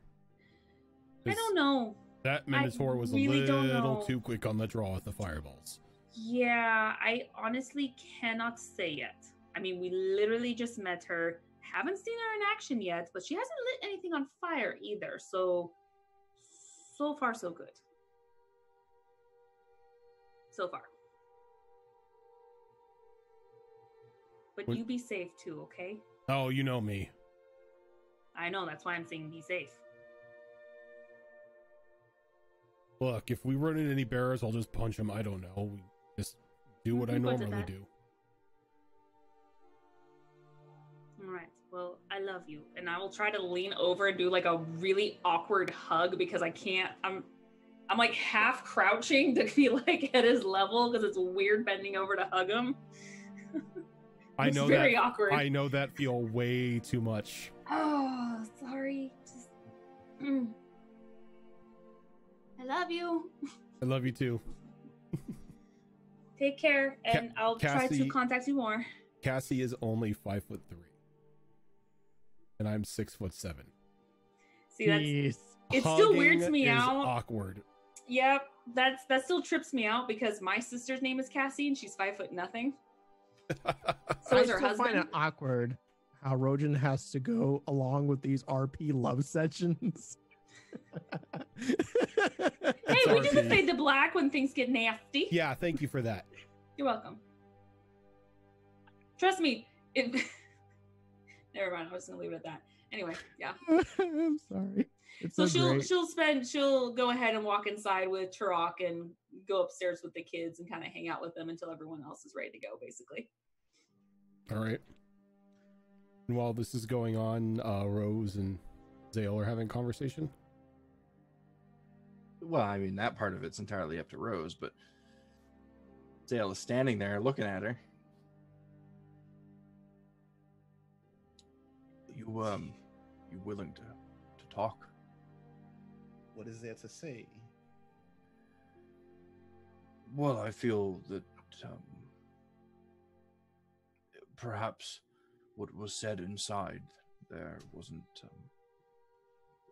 I don't know. That Minotaur was really a little too quick on the draw with the fireballs. Yeah, I honestly cannot say yet. I mean, we literally just met her. Haven't seen her in action yet, but she hasn't lit anything on fire either. So, so far, so good. So far. But What- you be safe too, okay? Oh, you know me. I know, that's why I'm saying be safe. Look, if we run into any bears, I'll just punch them. I don't know. We just do what I Looking forward to normally do. All right. Well, I love you, and I will try to lean over and do like a really awkward hug because I can't. I'm, I'm like half crouching to be like at his level because it's weird bending over to hug him. I It's know very that. awkward. I know that feel way too much. Oh, sorry. Just, Mm. I love you. I love you too. Take care, and I'll try to contact you more. Cassie is only five foot three, and I'm six foot seven. See, that's Jeez. it. Still weirds Hugging me is out. Awkward. Yep, that's that still trips me out because my sister's name is Cassie and she's five foot nothing. So I is her still find it husband. awkward how Rojan has to go along with these RP love sessions. Hey, we do the fade to black when things get nasty. Yeah, thank you for that. You're welcome. Trust me. It... Never mind. I was gonna leave it at that. Anyway, yeah. I'm sorry. It's So, so, she'll great. she'll spend she'll go ahead and walk inside with Turok and go upstairs with the kids and kind of hang out with them until everyone else is ready to go, basically. All right. And while this is going on, uh, Rose and Zale are having a conversation. Well, I mean, that part of it's entirely up to Rose, but Zale is standing there looking at her. You, um, you willing to, to talk? What is there to say? Well, I feel that um, perhaps what was said inside there wasn't um,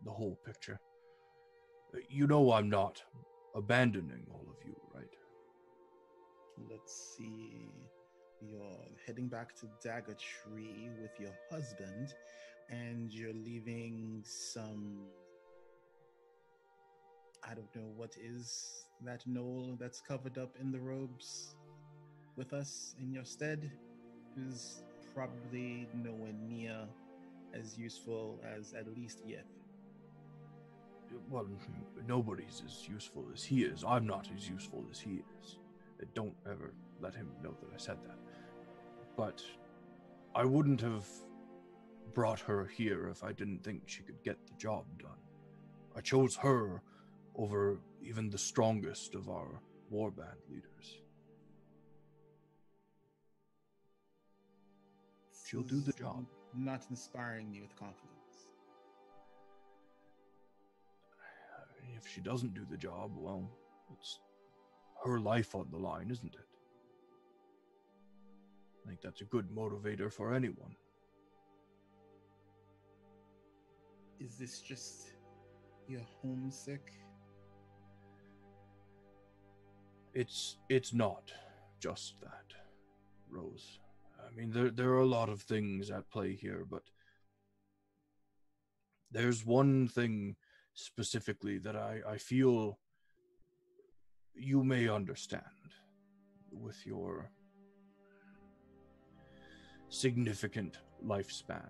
the whole picture. You know, I'm not abandoning all of you, right? Let's see. You're heading back to Dagger Tree with your husband, and you're leaving some. I don't know what is that gnoll that's covered up in the robes with us in your stead, who's probably nowhere near as useful as at least Yith. Well, nobody's as useful as he is. I'm not as useful as he is. Don't ever let him know that I said that. But I wouldn't have brought her here if I didn't think she could get the job done. I chose her over even the strongest of our warband leaders. She'll do the job. Not inspiring me with confidence. If she doesn't do the job, well, it's her life on the line, isn't it? I think that's a good motivator for anyone. Is this just you're homesick? It's it's not just that, Rose. I mean, there there are a lot of things at play here, but there's one thing specifically that I, I feel you may understand with your significant lifespan.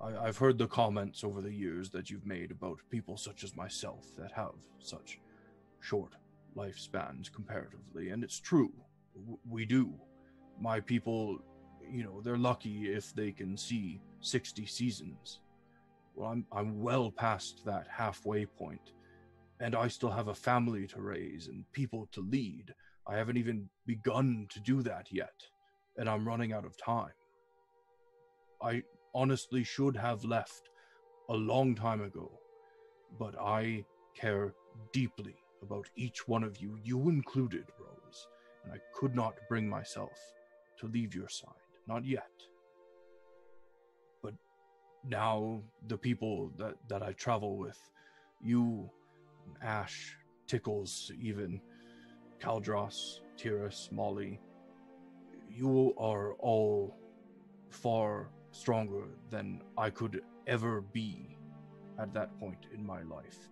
I, I've heard the comments over the years that you've made about people such as myself that have such short lifespans comparatively, and it's true. We do. My people, you know, they're lucky if they can see 60 seasons. Well, I'm, I'm well past that halfway point, and I still have a family to raise and people to lead. I haven't even begun to do that yet, and I'm running out of time. I honestly should have left a long time ago, but I care deeply about each one of you, you included, Rose, and I could not bring myself to leave your side. Not yet. But now, the people that, that I travel with, you, Ash, Tickles, even, Caldross, Tyrus, Molly, you are all far stronger than I could ever be at that point in my life.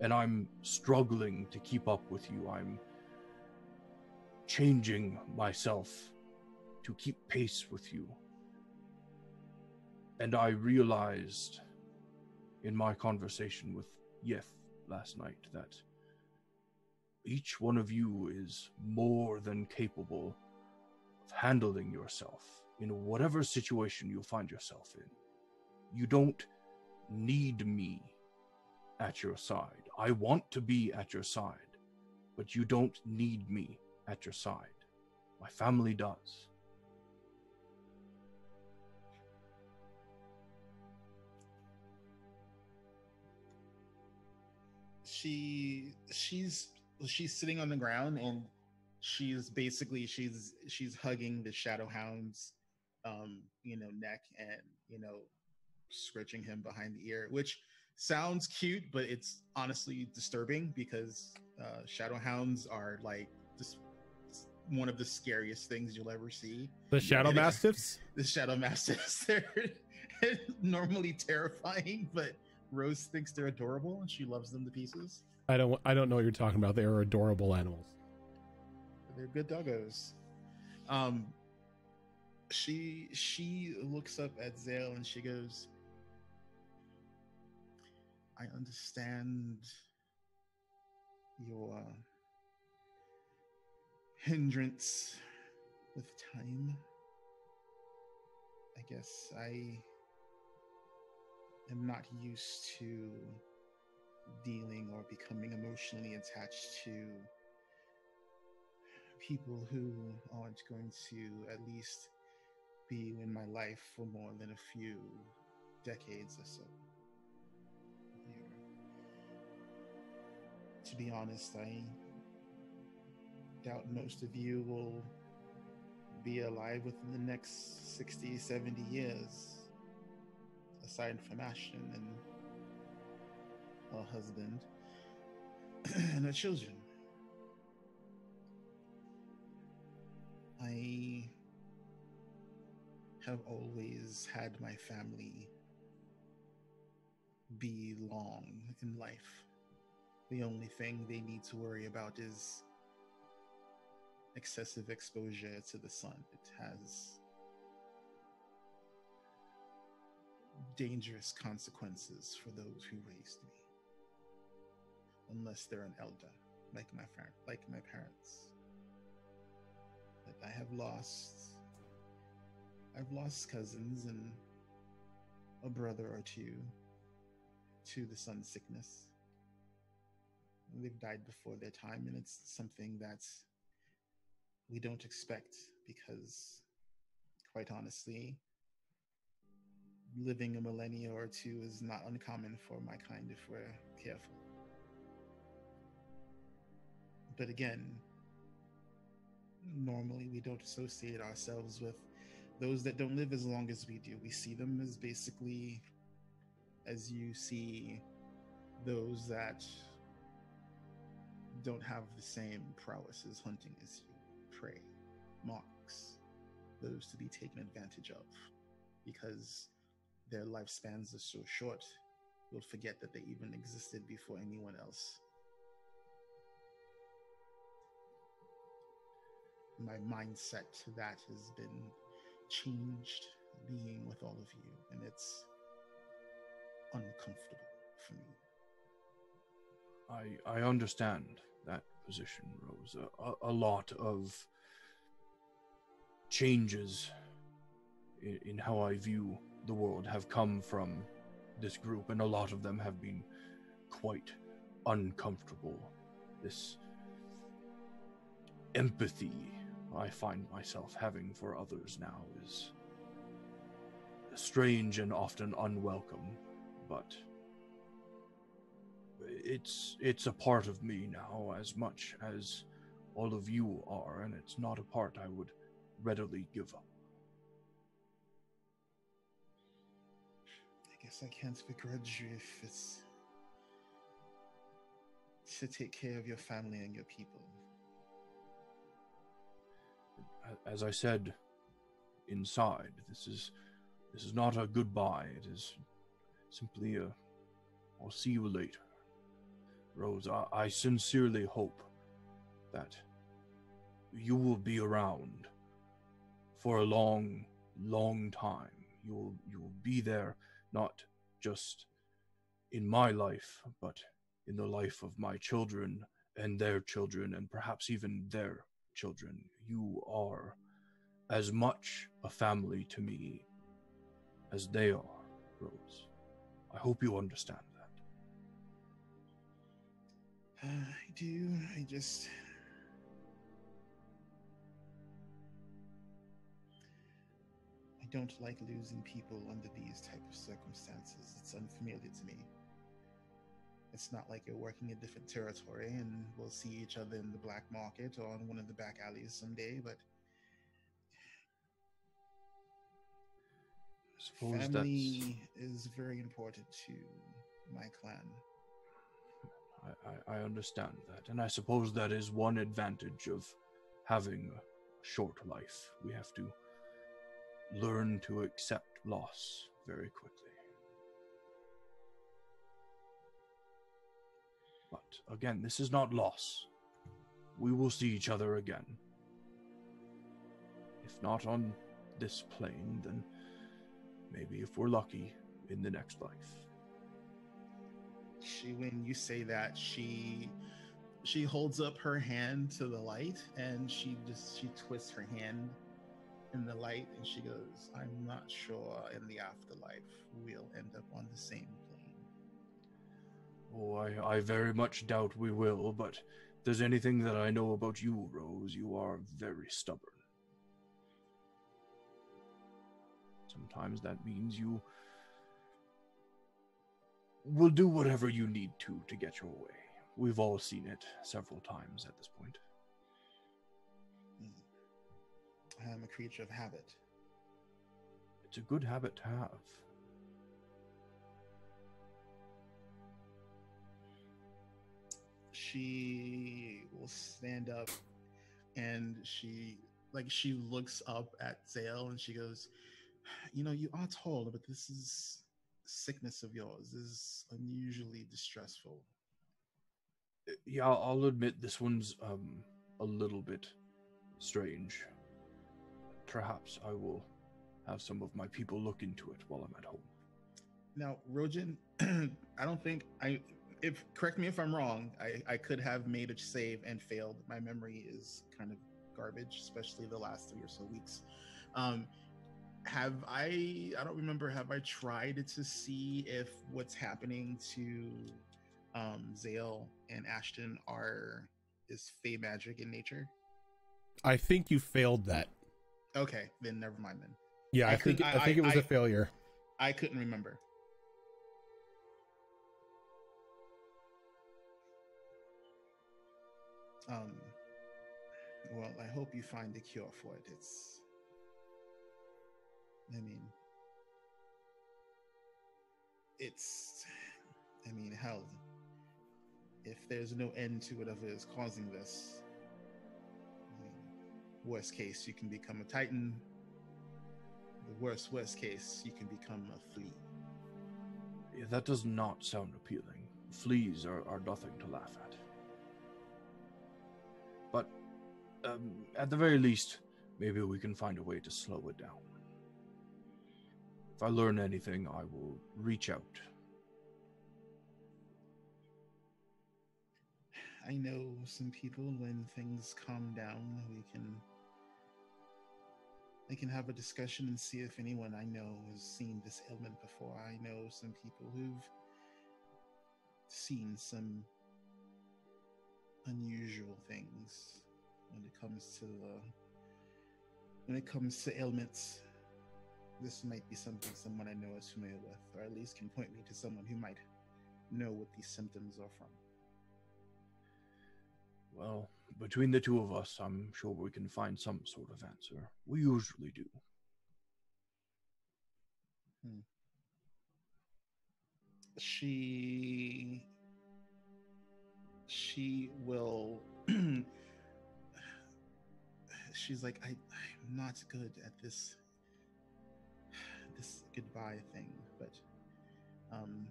And I'm struggling to keep up with you. I'm changing myself to keep pace with you. And I realized in my conversation with Yith last night that each one of you is more than capable handling yourself in whatever situation you find yourself in. You don't need me at your side. I want to be at your side, but you don't need me at your side. My family does. she she's she's sitting on the ground and she's basically she's she's hugging the shadow hound's um you know neck and you know scratching him behind the ear which sounds cute but it's honestly disturbing because uh shadow hounds are like just one of the scariest things you'll ever see The Shadow And Mastiffs? the shadow mastiffs they're normally terrifying but rose thinks they're adorable and she loves them to pieces I don't I don't know what you're talking about. They are adorable animals. They're good doggos. Um she she looks up at zale and she goes i understand your hindrance with time. I guess i am not used to dealing or becoming emotionally attached to people who aren't going to at least be in my life for more than a few decades or so. To be honest, I doubt most of you will be alive within the next 60, 70 years, aside from Ashton and her husband and her children. I have always had my family be long in life. The only thing they need to worry about is excessive exposure to the sun. It has dangerous consequences for those who raised me. Unless they're an elder, like my like my parents. I have lost I've lost cousins and a brother or two to the sun sickness. They've died before their time, and it's something that we don't expect because, quite honestly, living a millennia or two is not uncommon for my kind if we're careful. But again, normally we don't associate ourselves with those that don't live as long as we do. We see them as basically as you see those that don't have the same prowess as hunting as you prey, marks, those to be taken advantage of because their lifespans are so short, you'll forget that they even existed before anyone else. My mindset to that has been changed being with all of you, and it's uncomfortable for me. I I understand that position, Rose. A, a, lot of changes in, in how I view the world have come from this group, and a lot of them have been quite uncomfortable. This empathy I find myself having for others now is strange and often unwelcome, but it's it's a part of me now as much as all of you are, and it's not a part I would readily give up. I guess I can't begrudge you if it's to take care of your family and your people. As I said inside, this is this is not a goodbye. It is simply a I'll see you later. Rose, I, I sincerely hope that you will be around for a long, long time. You will you will be there not just in my life, but in the life of my children and their children and perhaps even their children. You are as much a family to me as they are, Rose. I hope you understand that. Uh, I do. I just. I don't like losing people under these type of circumstances. It's unfamiliar to me. It's not like you're working a different territory and we'll see each other in the black market or on one of the back alleys someday, but Suppose that's family is very important to my clan. I, I, I understand that, and I suppose that is one advantage of having a short life. We have to learn to accept loss very quickly. Again, this is not loss. We will see each other again. If not on this plane, then maybe if we're lucky, in the next life. she when you say that she she holds up her hand to the light and she just she twists her hand in the light and she goes i'm not sure in the afterlife we'll end up on the same plane Oh, I, I very much doubt we will, but if there's anything that I know about you, Rose, you are very stubborn. Sometimes that means you will do whatever you need to to get your way. We've all seen it several times at this point. Hmm. i am a creature of habit It's a good habit to have. She will stand up and she like she looks up at Zale and she goes, "You know, you are tall, but this is sickness of yours this is unusually distressful." Yeah, I'll admit this one's um a little bit strange. Perhaps I will have some of my people look into it while I'm at home. Now, Rojin, I don't think I. If correct me if I'm wrong, I, I could have made a save and failed. My memory is kind of garbage, especially the last three or so weeks. Um, have I? I don't remember. Have I tried to see if what's happening to um, Zale and Ashton are is fey magic in nature? I think you failed that. Okay, then never mind. Then Yeah, I, I think couldn't- I, think it was I- a failure. I couldn't remember. Um, well, I hope you find a cure for it. It's, I mean, it's, I mean, hell, if there's no end to whatever is causing this, I mean, worst case, you can become a titan. The worst, worst case, you can become a flea. Yeah, that does not sound appealing. Fleas are, are nothing to laugh at. Um, at the very least, maybe we can find a way to slow it down. If I learn anything, I will reach out. I know some people when things calm down, we can I can have a discussion and see if anyone I know has seen this ailment before. I know some people who've seen some unusual things when it comes to the when it comes to ailments. This might be something someone I know is familiar with, or at least can point me to someone who might know what these symptoms are from. Well, between the two of us, I'm sure we can find some sort of answer. We usually do. Hmm. she she will she's like I, i'm not good at this this goodbye thing but um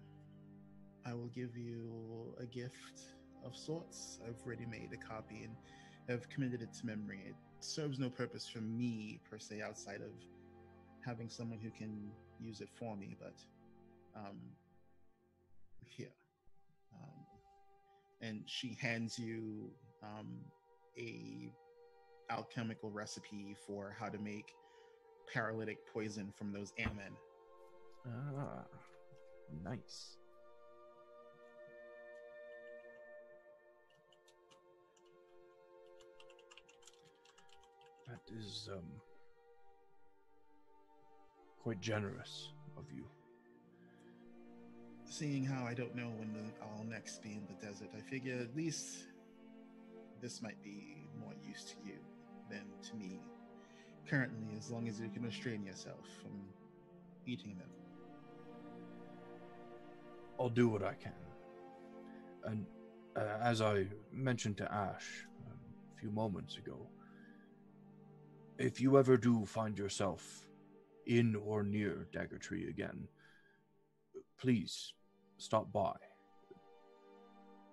i will give you a gift of sorts i've already made a copy and have committed it to memory it serves no purpose for me per se outside of having someone who can use it for me but um here. Um, and she hands you um, a alchemical recipe for how to make paralytic poison from those amen. Ah, nice. That is um quite generous of you. Seeing how I don't know when the, I'll next be in the desert, I figure at least this might be more use to you than to me currently, as long as you can restrain yourself from eating them. I'll do what I can. And uh, as I mentioned to Ash um, a few moments ago, if you ever do find yourself in or near Dagger Tree again, please stop by.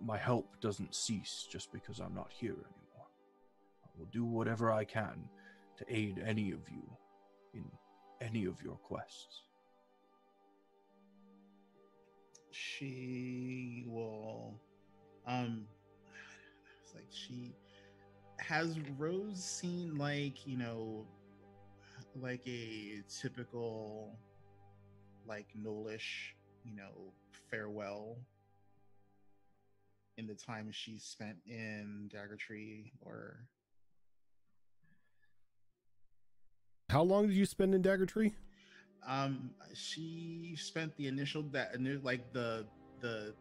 My help doesn't cease just because I'm not here anymore. Will do whatever I can to aid any of you in any of your quests. she will um it's like she has rose seen like you know like a typical like gnollish you know farewell in the time she spent in dagger tree or How long did you spend in Dagger Tree? Um, she spent the initial that ini- like the the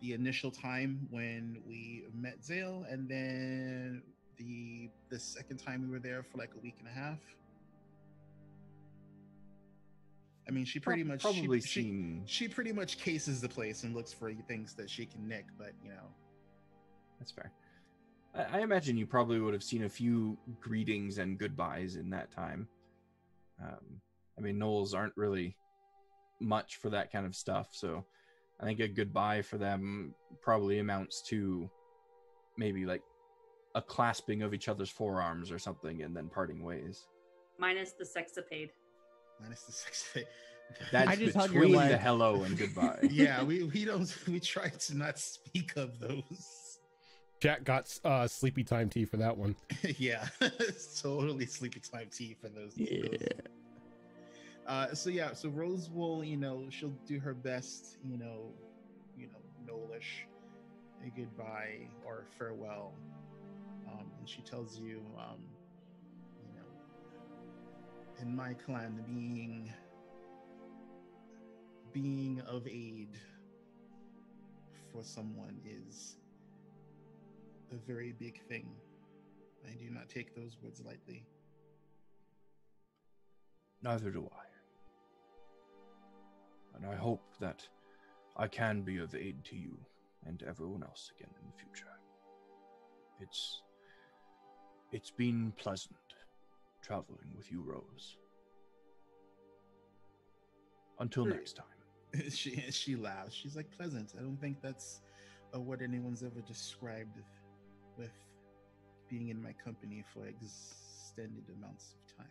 the initial time when we met Zale, and then the the second time we were there for like a week and a half. I mean, she pretty much probably she, seen she pretty much cases the place and looks for things that she can nick, but you know, That's fair. I, I imagine you probably would have seen a few greetings and goodbyes in that time. Um, I mean, Gnolls aren't really much for that kind of stuff, so I think a goodbye for them probably amounts to maybe like a clasping of each other's forearms or something, and then parting ways. Minus the sexapade. Minus the sex. That's I just hug your between the hello and goodbye. yeah, we, we don't we try to not speak of those. Jack got uh, sleepy time tea for that one. yeah, totally sleepy time tea for those. those. Uh, so yeah, so Rose will, you know, she'll do her best, you know, you know, Gnollish, a goodbye or farewell, um, and she tells you, um, you know, in my clan, being being of aid for someone is a very big thing. I do not take those words lightly. Neither do I. And I hope that I can be of aid to you and everyone else again in the future. It's it's been pleasant traveling with you, Rose. Until next time. she she laughs. She's like pleasant. I don't think that's a word anyone's ever described with being in my company for extended amounts of time.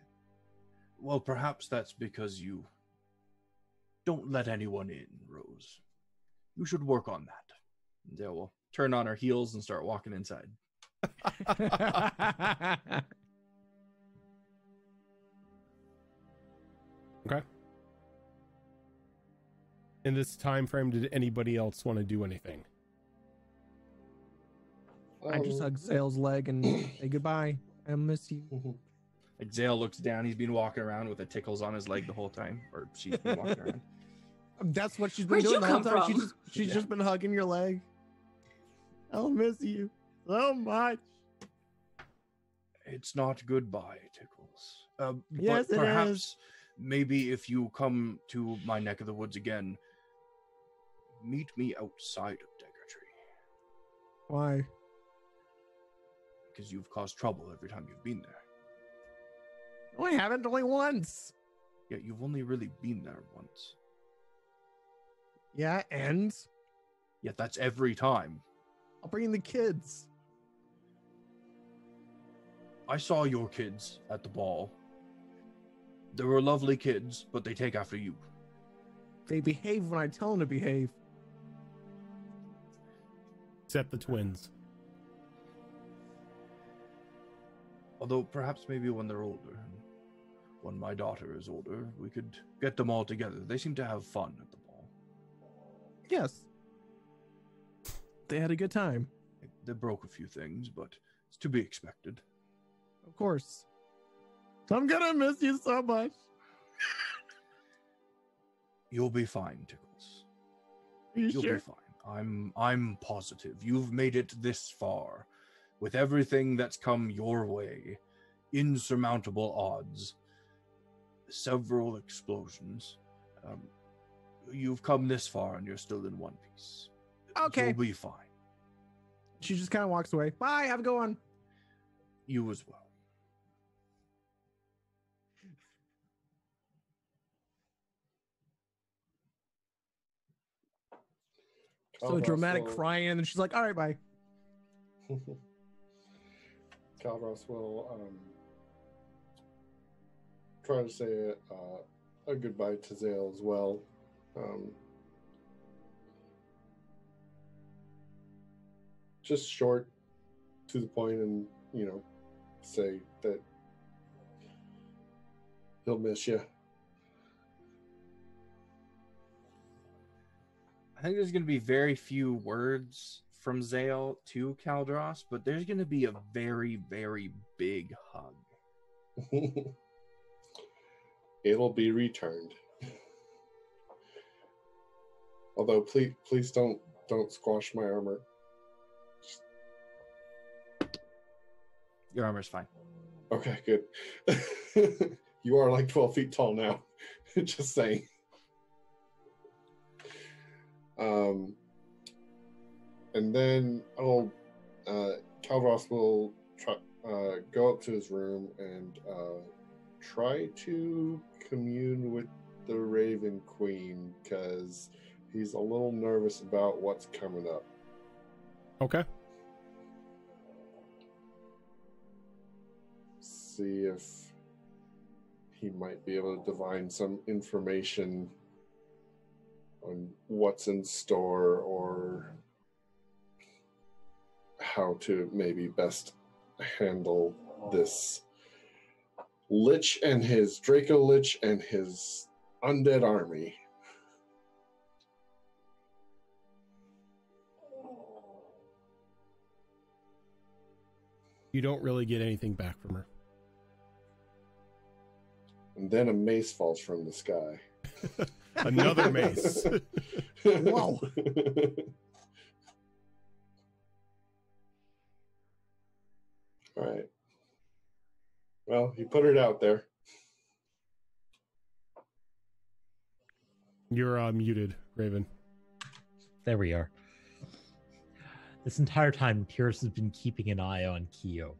Well, perhaps that's because you don't let anyone in, Rose. You should work on that. They will turn on her heels and start walking inside. Okay. In this time frame, did anybody else want to do anything? I just Um, hug Zale's leg and say goodbye. I miss you. Like Zale looks down, he's been walking around with the tickles on his leg the whole time, or she's been walking around. That's what she's been Where'd doing you the whole come time. from? She's just, she's Yeah. just been hugging your leg. I'll miss you so much. It's not goodbye, Tickles. Uh, Yes, but it perhaps is. maybe if you come to my neck of the woods again, meet me outside of Daggertree, Why? Because you've caused trouble every time you've been there. No, I haven't. Only once. Yet you've only really been there once. Yeah, and Yet that's every time. I'll bring in the kids. I saw your kids at the ball. They were lovely kids, but they take after you. They behave when I tell them to behave. Except the twins. Although perhaps maybe when they're older, when my daughter is older, we could get them all together. They seem to have fun at the ball. Yes. They had a good time, They broke a few things, but it's to be expected. of course. I'm gonna miss you so much. You'll be fine, Tickles. Are you You'll sure? be fine. I'm I'm positive. You've made it this far. With everything that's come your way, insurmountable odds, several explosions. Um, you've come this far and you're still in one piece. Okay. You'll be fine. She just kind of walks away. Bye. Have a good one. You as well. So Calvas dramatic will- crying, and then she's like, "All right, bye." Calvas will um, try to say uh, a goodbye to Zale as well. Um, just short, to the point, and you know, say that he'll miss you. I think there's going to be very few words from Zale to Caldross, but there's going to be a very, very big hug. It'll be returned. Although, please, please don't don't squash my armor. Your armor's fine. Okay, good. you are like 12 feet tall now. Just saying. Um, and then I'll uh, Calvas will try, uh, go up to his room and uh, try to commune with the Raven Queen because he's a little nervous about what's coming up. Okay. See if he might be able to divine some information on what's in store or how to maybe best handle this Lich and his Dracolich and his undead army. You don't really get anything back from her. And then a mace falls from the sky. Another mace. Whoa. All right. Well, you put it out there. You're uh, muted, Raven. There we are. This entire time, Pierce has been keeping an eye on Keo.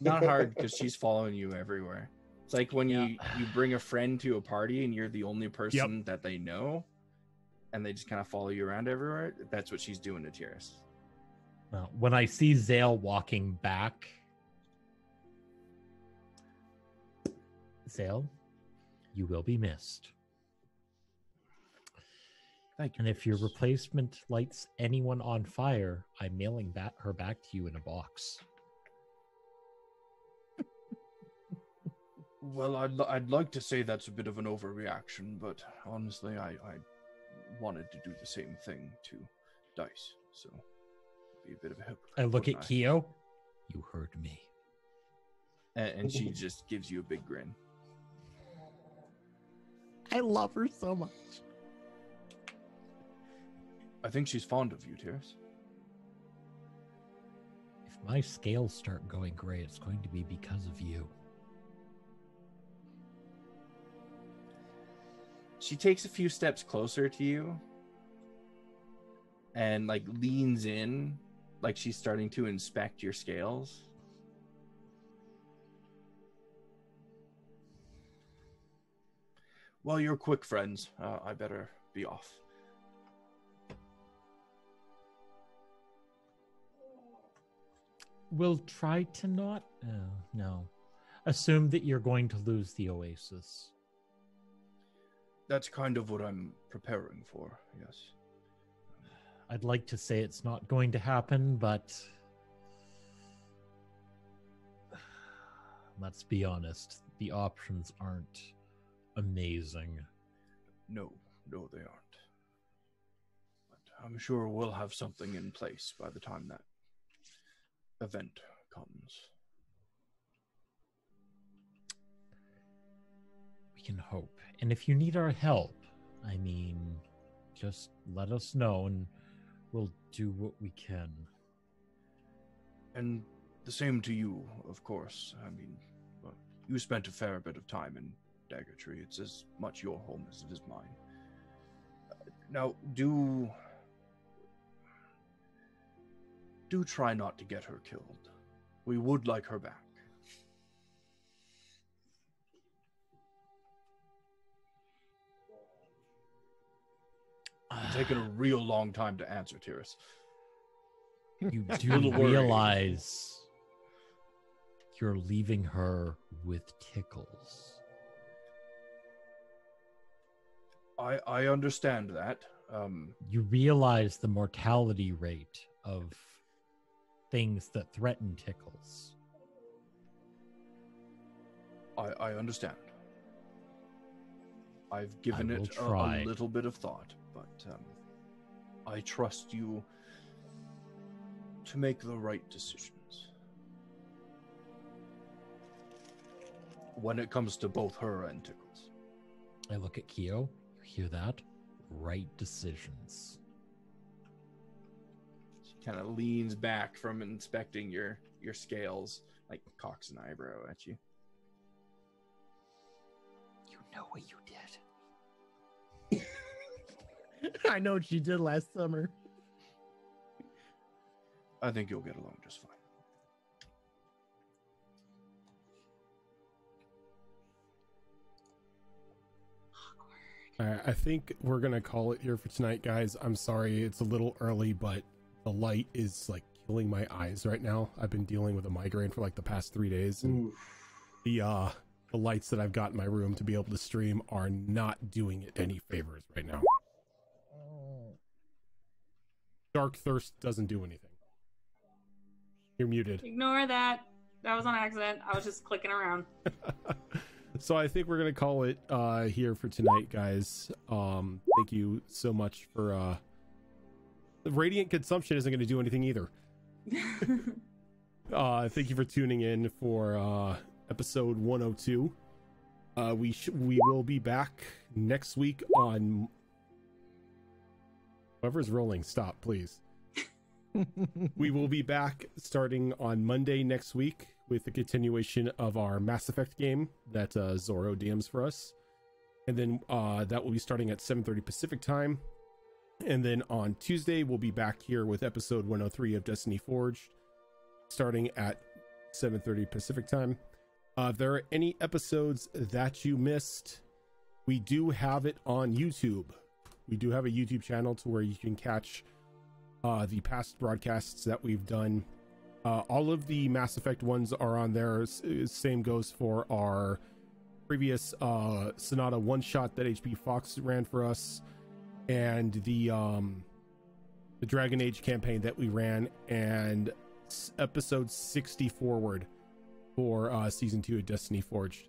Not hard because she's following you everywhere. It's like when you you bring a friend to a party and you're the only person that they know, and they just kind of follow you around everywhere. That's what she's doing to Tyrus. Uh, when I see Zale walking back, Zale, you will be missed. Thank you. And if your replacement lights anyone on fire, I'm mailing back her back to you in a box. Well, I'd, li- I'd like to say that's a bit of an overreaction, but honestly, I, I wanted to do the same thing to Dice, so be a bit of a hypocrite. I look at wouldn't Keo. You heard me. and, and she just gives you a big grin. I love her so much. I think she's fond of you, Tyrus. If my scales start going gray, it's going to be because of you. She takes a few steps closer to you and like leans in like she's starting to inspect your scales. Well, you're quick, friends. Uh, I better be off. We'll try to not. Uh, no. Assume that you're going to lose the oasis. That's kind of what I'm preparing for, yes. I'd like to say it's not going to happen, but let's be honest, the options aren't amazing. No, no, they aren't. But I'm sure we'll have something in place by the time that event comes. We can hope. And if you need our help, I mean, just let us know and we'll do what we can. And the same to you, of course. I mean, well, you spent a fair bit of time in Dagger Tree. It's as much your home as it is mine. Uh, now, do do try not to get her killed. We would like her back. It's taken a real long time to answer, Tyrus. You do worried. realize you're leaving her with tickles. I I understand that. Um, You realize the mortality rate of things that threaten tickles. I, I understand. I've given it a, a little bit of thought, but um, I trust you to make the right decisions. When it comes to both her and Tickles. I look at Keo. You hear that? Right decisions. She kind of leans back from inspecting your, your scales, like cocks an eyebrow at you. You know what you did. I know what you did last summer. I think you'll get along just fine. All right, I think we're gonna call it here for tonight, guys. I'm sorry it's a little early, but the light is like killing my eyes right now. I've been dealing with a migraine for like the past three days, and Oof. the uh the lights that I've got in my room to be able to stream are not doing it any favors right now. Dark thirst doesn't do anything. You're muted. Ignore that. That was on accident. I was just clicking around. so I think we're gonna call it uh here for tonight, guys. Um, thank you so much for uh. The radiant consumption isn't gonna do anything either. Uh, thank you for tuning in for uh episode 102. Uh, we sh- we will be back next week on. Whoever's rolling, stop, please. we will be back starting on Monday next week with the continuation of our Mass Effect game that uh, Zorro DMs for us, and then uh, that will be starting at 7:30 Pacific time. And then on Tuesday we'll be back here with episode 103 of Destiny Forged, starting at 7:30 Pacific time. Uh, if there are any episodes that you missed, we do have it on YouTube. We do have a YouTube channel to where you can catch uh, the past broadcasts that we've done. Uh, all of the Mass Effect ones are on there. Same goes for our previous uh, Sonata one shot that HP Fox ran for us, and the um, the Dragon Age campaign that we ran, and episode 60 forward for uh, season two of Destiny Forged.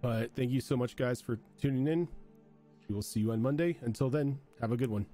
But thank you so much, guys, for tuning in. We will see you on Monday. Until then, have a good one.